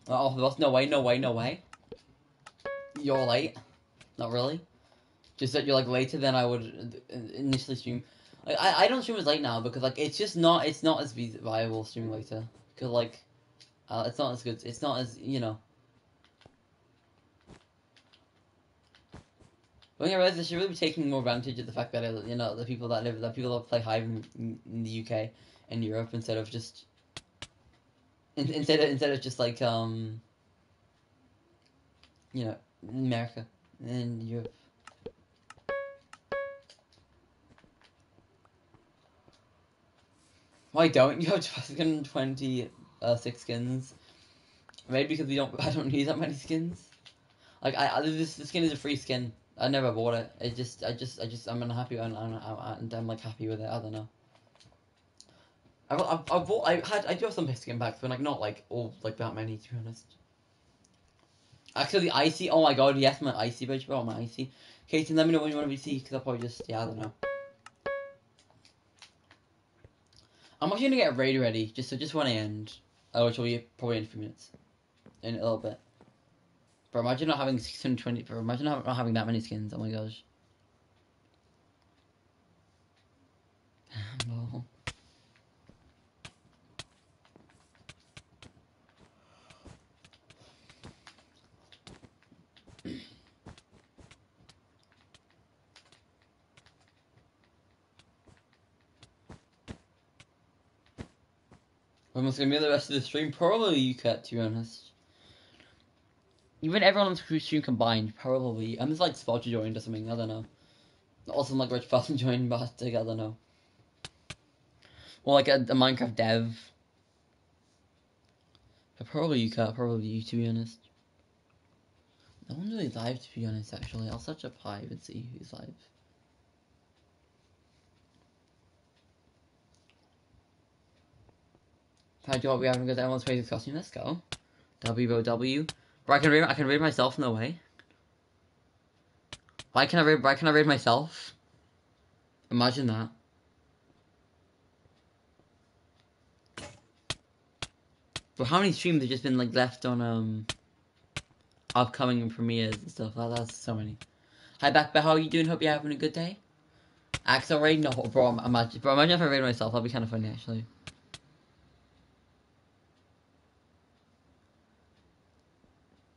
A: Oh, no way, no way, no way. You're late. Not really. Just that you're like later than I would initially stream. Like, I I don't stream as late now because like it's just not it's not as vi- viable streaming later because like uh, it's not as good it's not as you know. When I realize they should really be taking more advantage of the fact that uh, you know the people that live the people that play Hive in, in, in the UK and Europe instead of just in, instead of instead of just like um you know America and Europe. Why don't you have 220 uh, six skins? Maybe because we don't. I don't need that many skins. Like I, I this, this skin is a free skin. I never bought it. It just, I just, I just, I'm unhappy and I'm, I'm, and I'm like happy with it. I don't know. I've, I've, I've bought, I had, I do have some skin packs, but like not like all like that many to be honest. Actually, the icy. Oh my god, yes, my icy badge, Oh my icy. Katie, let me know when you want to be see, because I'll probably just, yeah, I don't know. I'm actually gonna get raid ready, just so just when I end, uh, which will be probably in a few minutes, in a little bit. But imagine not having 620. Bro, imagine not having that many skins. Oh my gosh. When was gonna be the rest of the stream? Probably you cut, to be honest. Even everyone on the stream combined, probably. I'm just like Spot joined or something, I don't know. Also, like Rich Fast joined, but I don't know. Or like a, a Minecraft dev. But probably you cut, probably you, to be honest. No one's really live, to be honest, actually. I'll search up Hive and see who's live. Hi, do you want we having a good day? Everyone's crazy costume. Let's go. W W. Bro, I can read. I can read myself. in No way. Why can I read? Why can I read myself? Imagine that. But how many streams have just been like left on um upcoming premieres and stuff? That, that's so many. Hi back, but how are you doing? Hope you're having a good day. Axel raid? No, bro. Imagine, bro. Imagine if I raid myself. That'd be kind of funny, actually.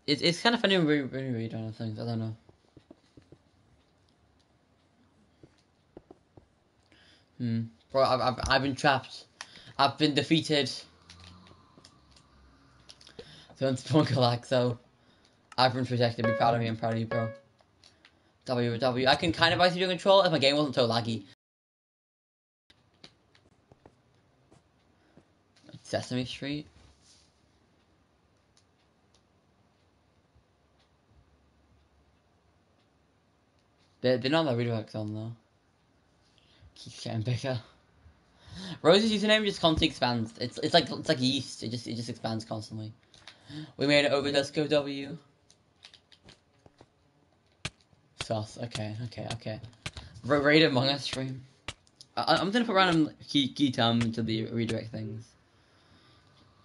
A: It's it's kind of funny when we read on things. I don't know. Hmm. Bro, I've, I've I've been trapped. I've been defeated. Don't spawn like so. I've been protected. Be proud of me. I'm proud of you, bro. W W. I can kind of actually do control if my game wasn't so laggy. Sesame Street. They're, they're not that redirects on though. Keeps getting bigger. Rose's username just constantly expands. It's it's like it's like yeast. It just it just expands constantly. We made it over. Let's go W. Sauce. Okay. Okay. Okay. R Raid Among Us stream. I, I'm gonna put random key key term into the redirect things.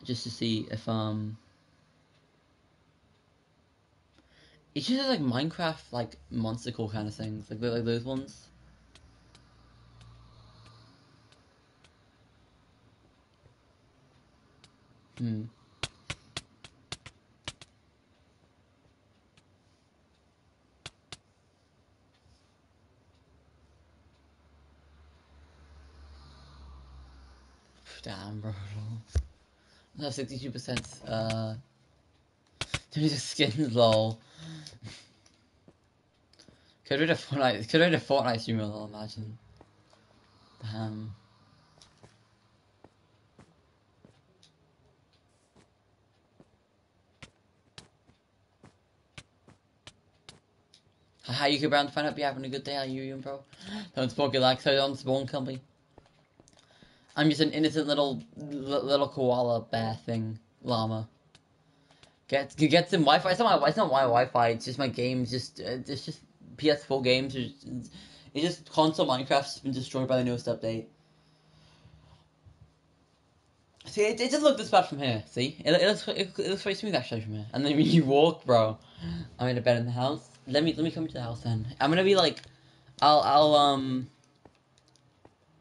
A: Just to see if um. It's just like Minecraft, like monsticle kind of things, like like those ones. Hmm. Damn, bro. No, 62%, uh... There's a skins, lol. Could read a Fortnite, could read a Fortnite streamer, lol, imagine. Um, Damn. Hi, you Brown find out be having a good day. How you doing, bro? Don't spoke it like so. Don't spawn company. I'm just an innocent little little koala bear thing, llama. Get get some Wi-Fi. It's not my it's not my Wi-Fi. It's just my games. Just uh, it's just PS4 games. It's just, it's just console Minecraft's been destroyed by the newest update. See, it, it doesn't look this bad from here. See, it, it looks it, it looks very smooth actually from here. And then when you walk, bro, I'm in a bed in the house. Let me let me come to the house then. I'm gonna be like, I'll I'll um.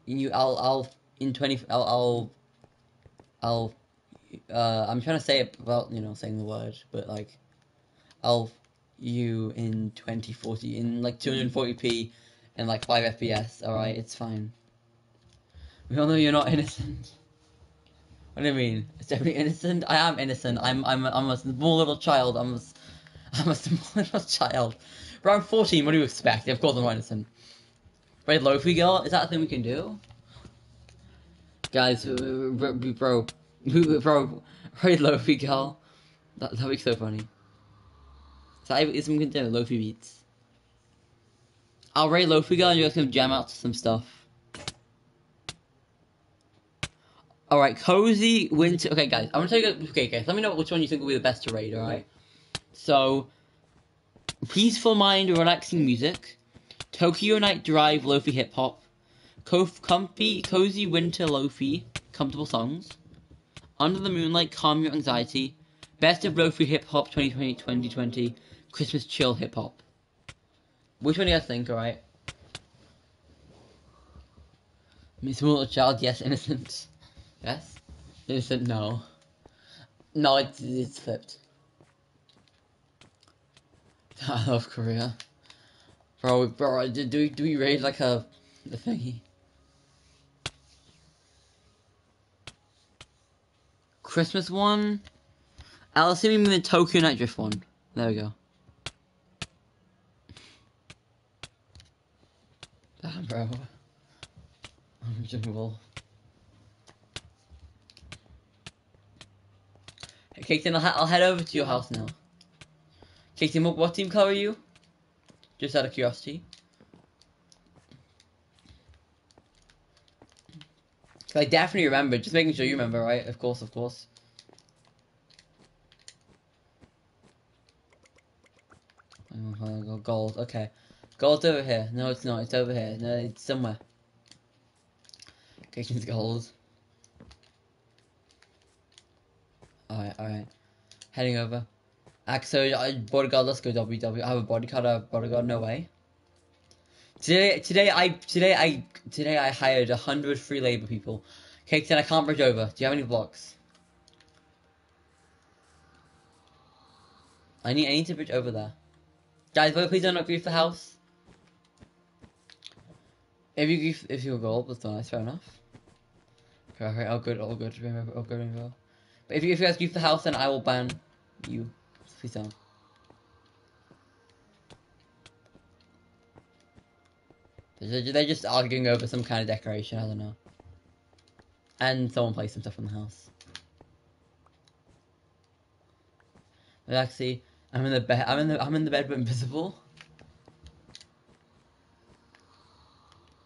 A: you, I'll, I'll in twenty, I'll, I'll, I'll, uh, I'm trying to say it without you know saying the word, but like, I'll you in 2040 in like 240p and like 5 FPS. All right, it's fine. We all know you're not innocent. What do you mean? Is every innocent? I am innocent. I'm I'm I'm a small little child. I'm a, I'm a small little child. Bro, I'm 14. What do you expect? Of course I'm innocent. Red Lofi girl? Is that a thing we can do? Guys, uh, bro, bro, bro, Red Lofi girl. That that'd be so funny. So I we can do. Lofi beats. I'll rate Lofi girl and you guys can jam out to some stuff. Alright, cozy winter. Okay, guys, I'm gonna tell you. Okay, guys, let me know which one you think will be the best to rate. All right. So, peaceful mind, relaxing music, Tokyo Night Drive, lofi hip hop, Cof- comfy, cozy winter lofi, comfortable songs, Under the Moonlight, calm your anxiety, best of lofi hip hop 2020 2020, Christmas chill hip hop. Which one do you guys think? All right. Miss Little Child, yes, innocent. Yes? Innocent, no. No, it's, it's flipped. I love Korea. Bro, bro, do, do, we, do we raid like a, a thingy? Christmas one? I'll assume the Tokyo Night Drift one. There we go. Damn, bro. I'm jungle. Hey, Katen, I'll, I'll head over to your house now. What, what team color are you? Just out of curiosity. I definitely remember, just making sure you remember, right? Of course, of course. Oh, gold, okay. Gold's over here. No, it's not. It's over here. No, it's somewhere. Katen's gold. Alright, alright. Heading over. Axo, bodyguard, let's go WW. I have a bodyguard, I have a bodyguard, no way. Today, today I, today I, today I hired a hundred free labor people. Okay, then I can't bridge over. Do you have any blocks? I need, I need to bridge over there. Guys, please don't grief the house? If you grief, if you go up, that's nice, fair enough. Okay, okay, all good, all good, remember, all good, remember. But if you, if you guys grief the house, then I will ban you. Please don't. They're just arguing over some kind of decoration, I don't know. And someone placed some stuff in the house. But actually, I'm in the bed. I'm in the. I'm in the bed, but invisible.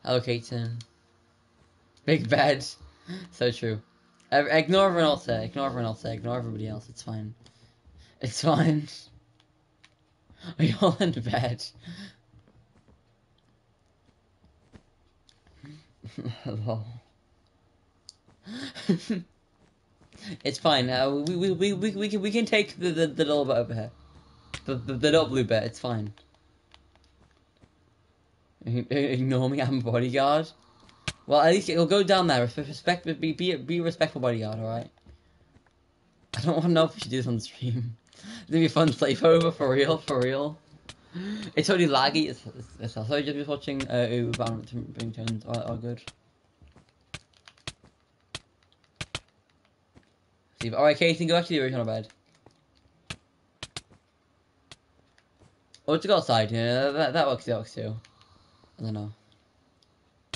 A: Hello, Katen. Big bed. So true. Ignore everyone else. Ignore everyone else. Ignore everybody else. It's fine. It's fine. We all in bed. Lol. it's fine. Uh, we, we, we, we, we, can, we can take the, the, the little bit over here. The, the, the little blue bit. It's fine. Ignore me. I'm a bodyguard. Well, at least it'll go down there. Respect, be, be, be a respectful bodyguard. All right. I don't want to know if we should do this on stream. It'd be fun sleepover for real, for real. It's totally laggy. It's, it's, it's also just was watching uh, Valorant being turned are, are good. See, all right, Katie, go back to the original bed. Or to go outside. Yeah, that that works. That works too. I don't know.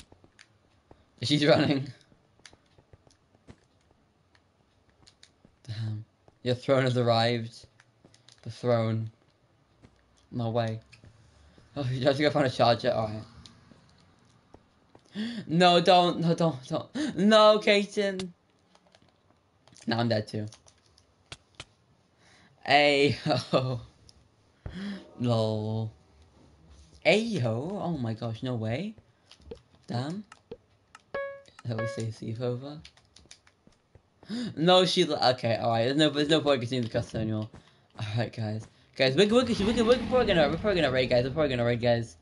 A: She's running. Damn. Your throne has arrived. The throne. No way. Oh, you have to go find a charger? Alright. No, don't. No, don't. Don't. No, Katen. Now I'm dead too. Ayo. Lol. Ayo. Oh my gosh, no way. Damn. Let me say sleepover. No, she. Okay, alright. There's no, there's no point continuing the custom anymore. Alright, guys. Guys, we're, we're, we're, we're, probably gonna, we're probably gonna raid, guys. We're probably gonna raid, guys.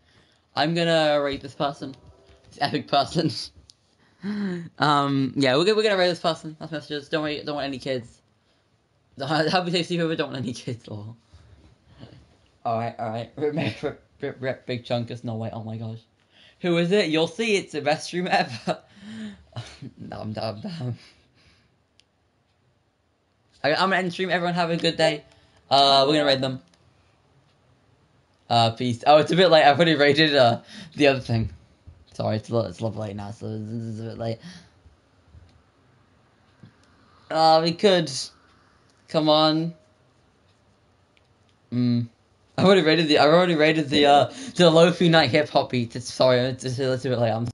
A: I'm gonna rate this person. This epic person. um, yeah, we're, we're gonna raid this person. That's messages. Don't worry, don't want any kids. Happy Tasty Whoever don't want any kids. Lol. Alright, alright. Rip, rip, rip, rip, big chunkus. No, way. oh my gosh. Who is it? You'll see it's the best room ever. Dumb, dumb. Okay, I'm gonna end stream. Everyone have a good day. Uh, we're gonna raid them. Uh, peace. Oh, it's a bit late. I've already rated uh the other thing. Sorry, it's a little, it's a little late now, so it's, a bit late. Uh, we could. Come on. Hmm. I've already rated the. I've already rated the uh the Lofi Night Hip Hop beat. Sorry, it's, it's, a bit late. I'm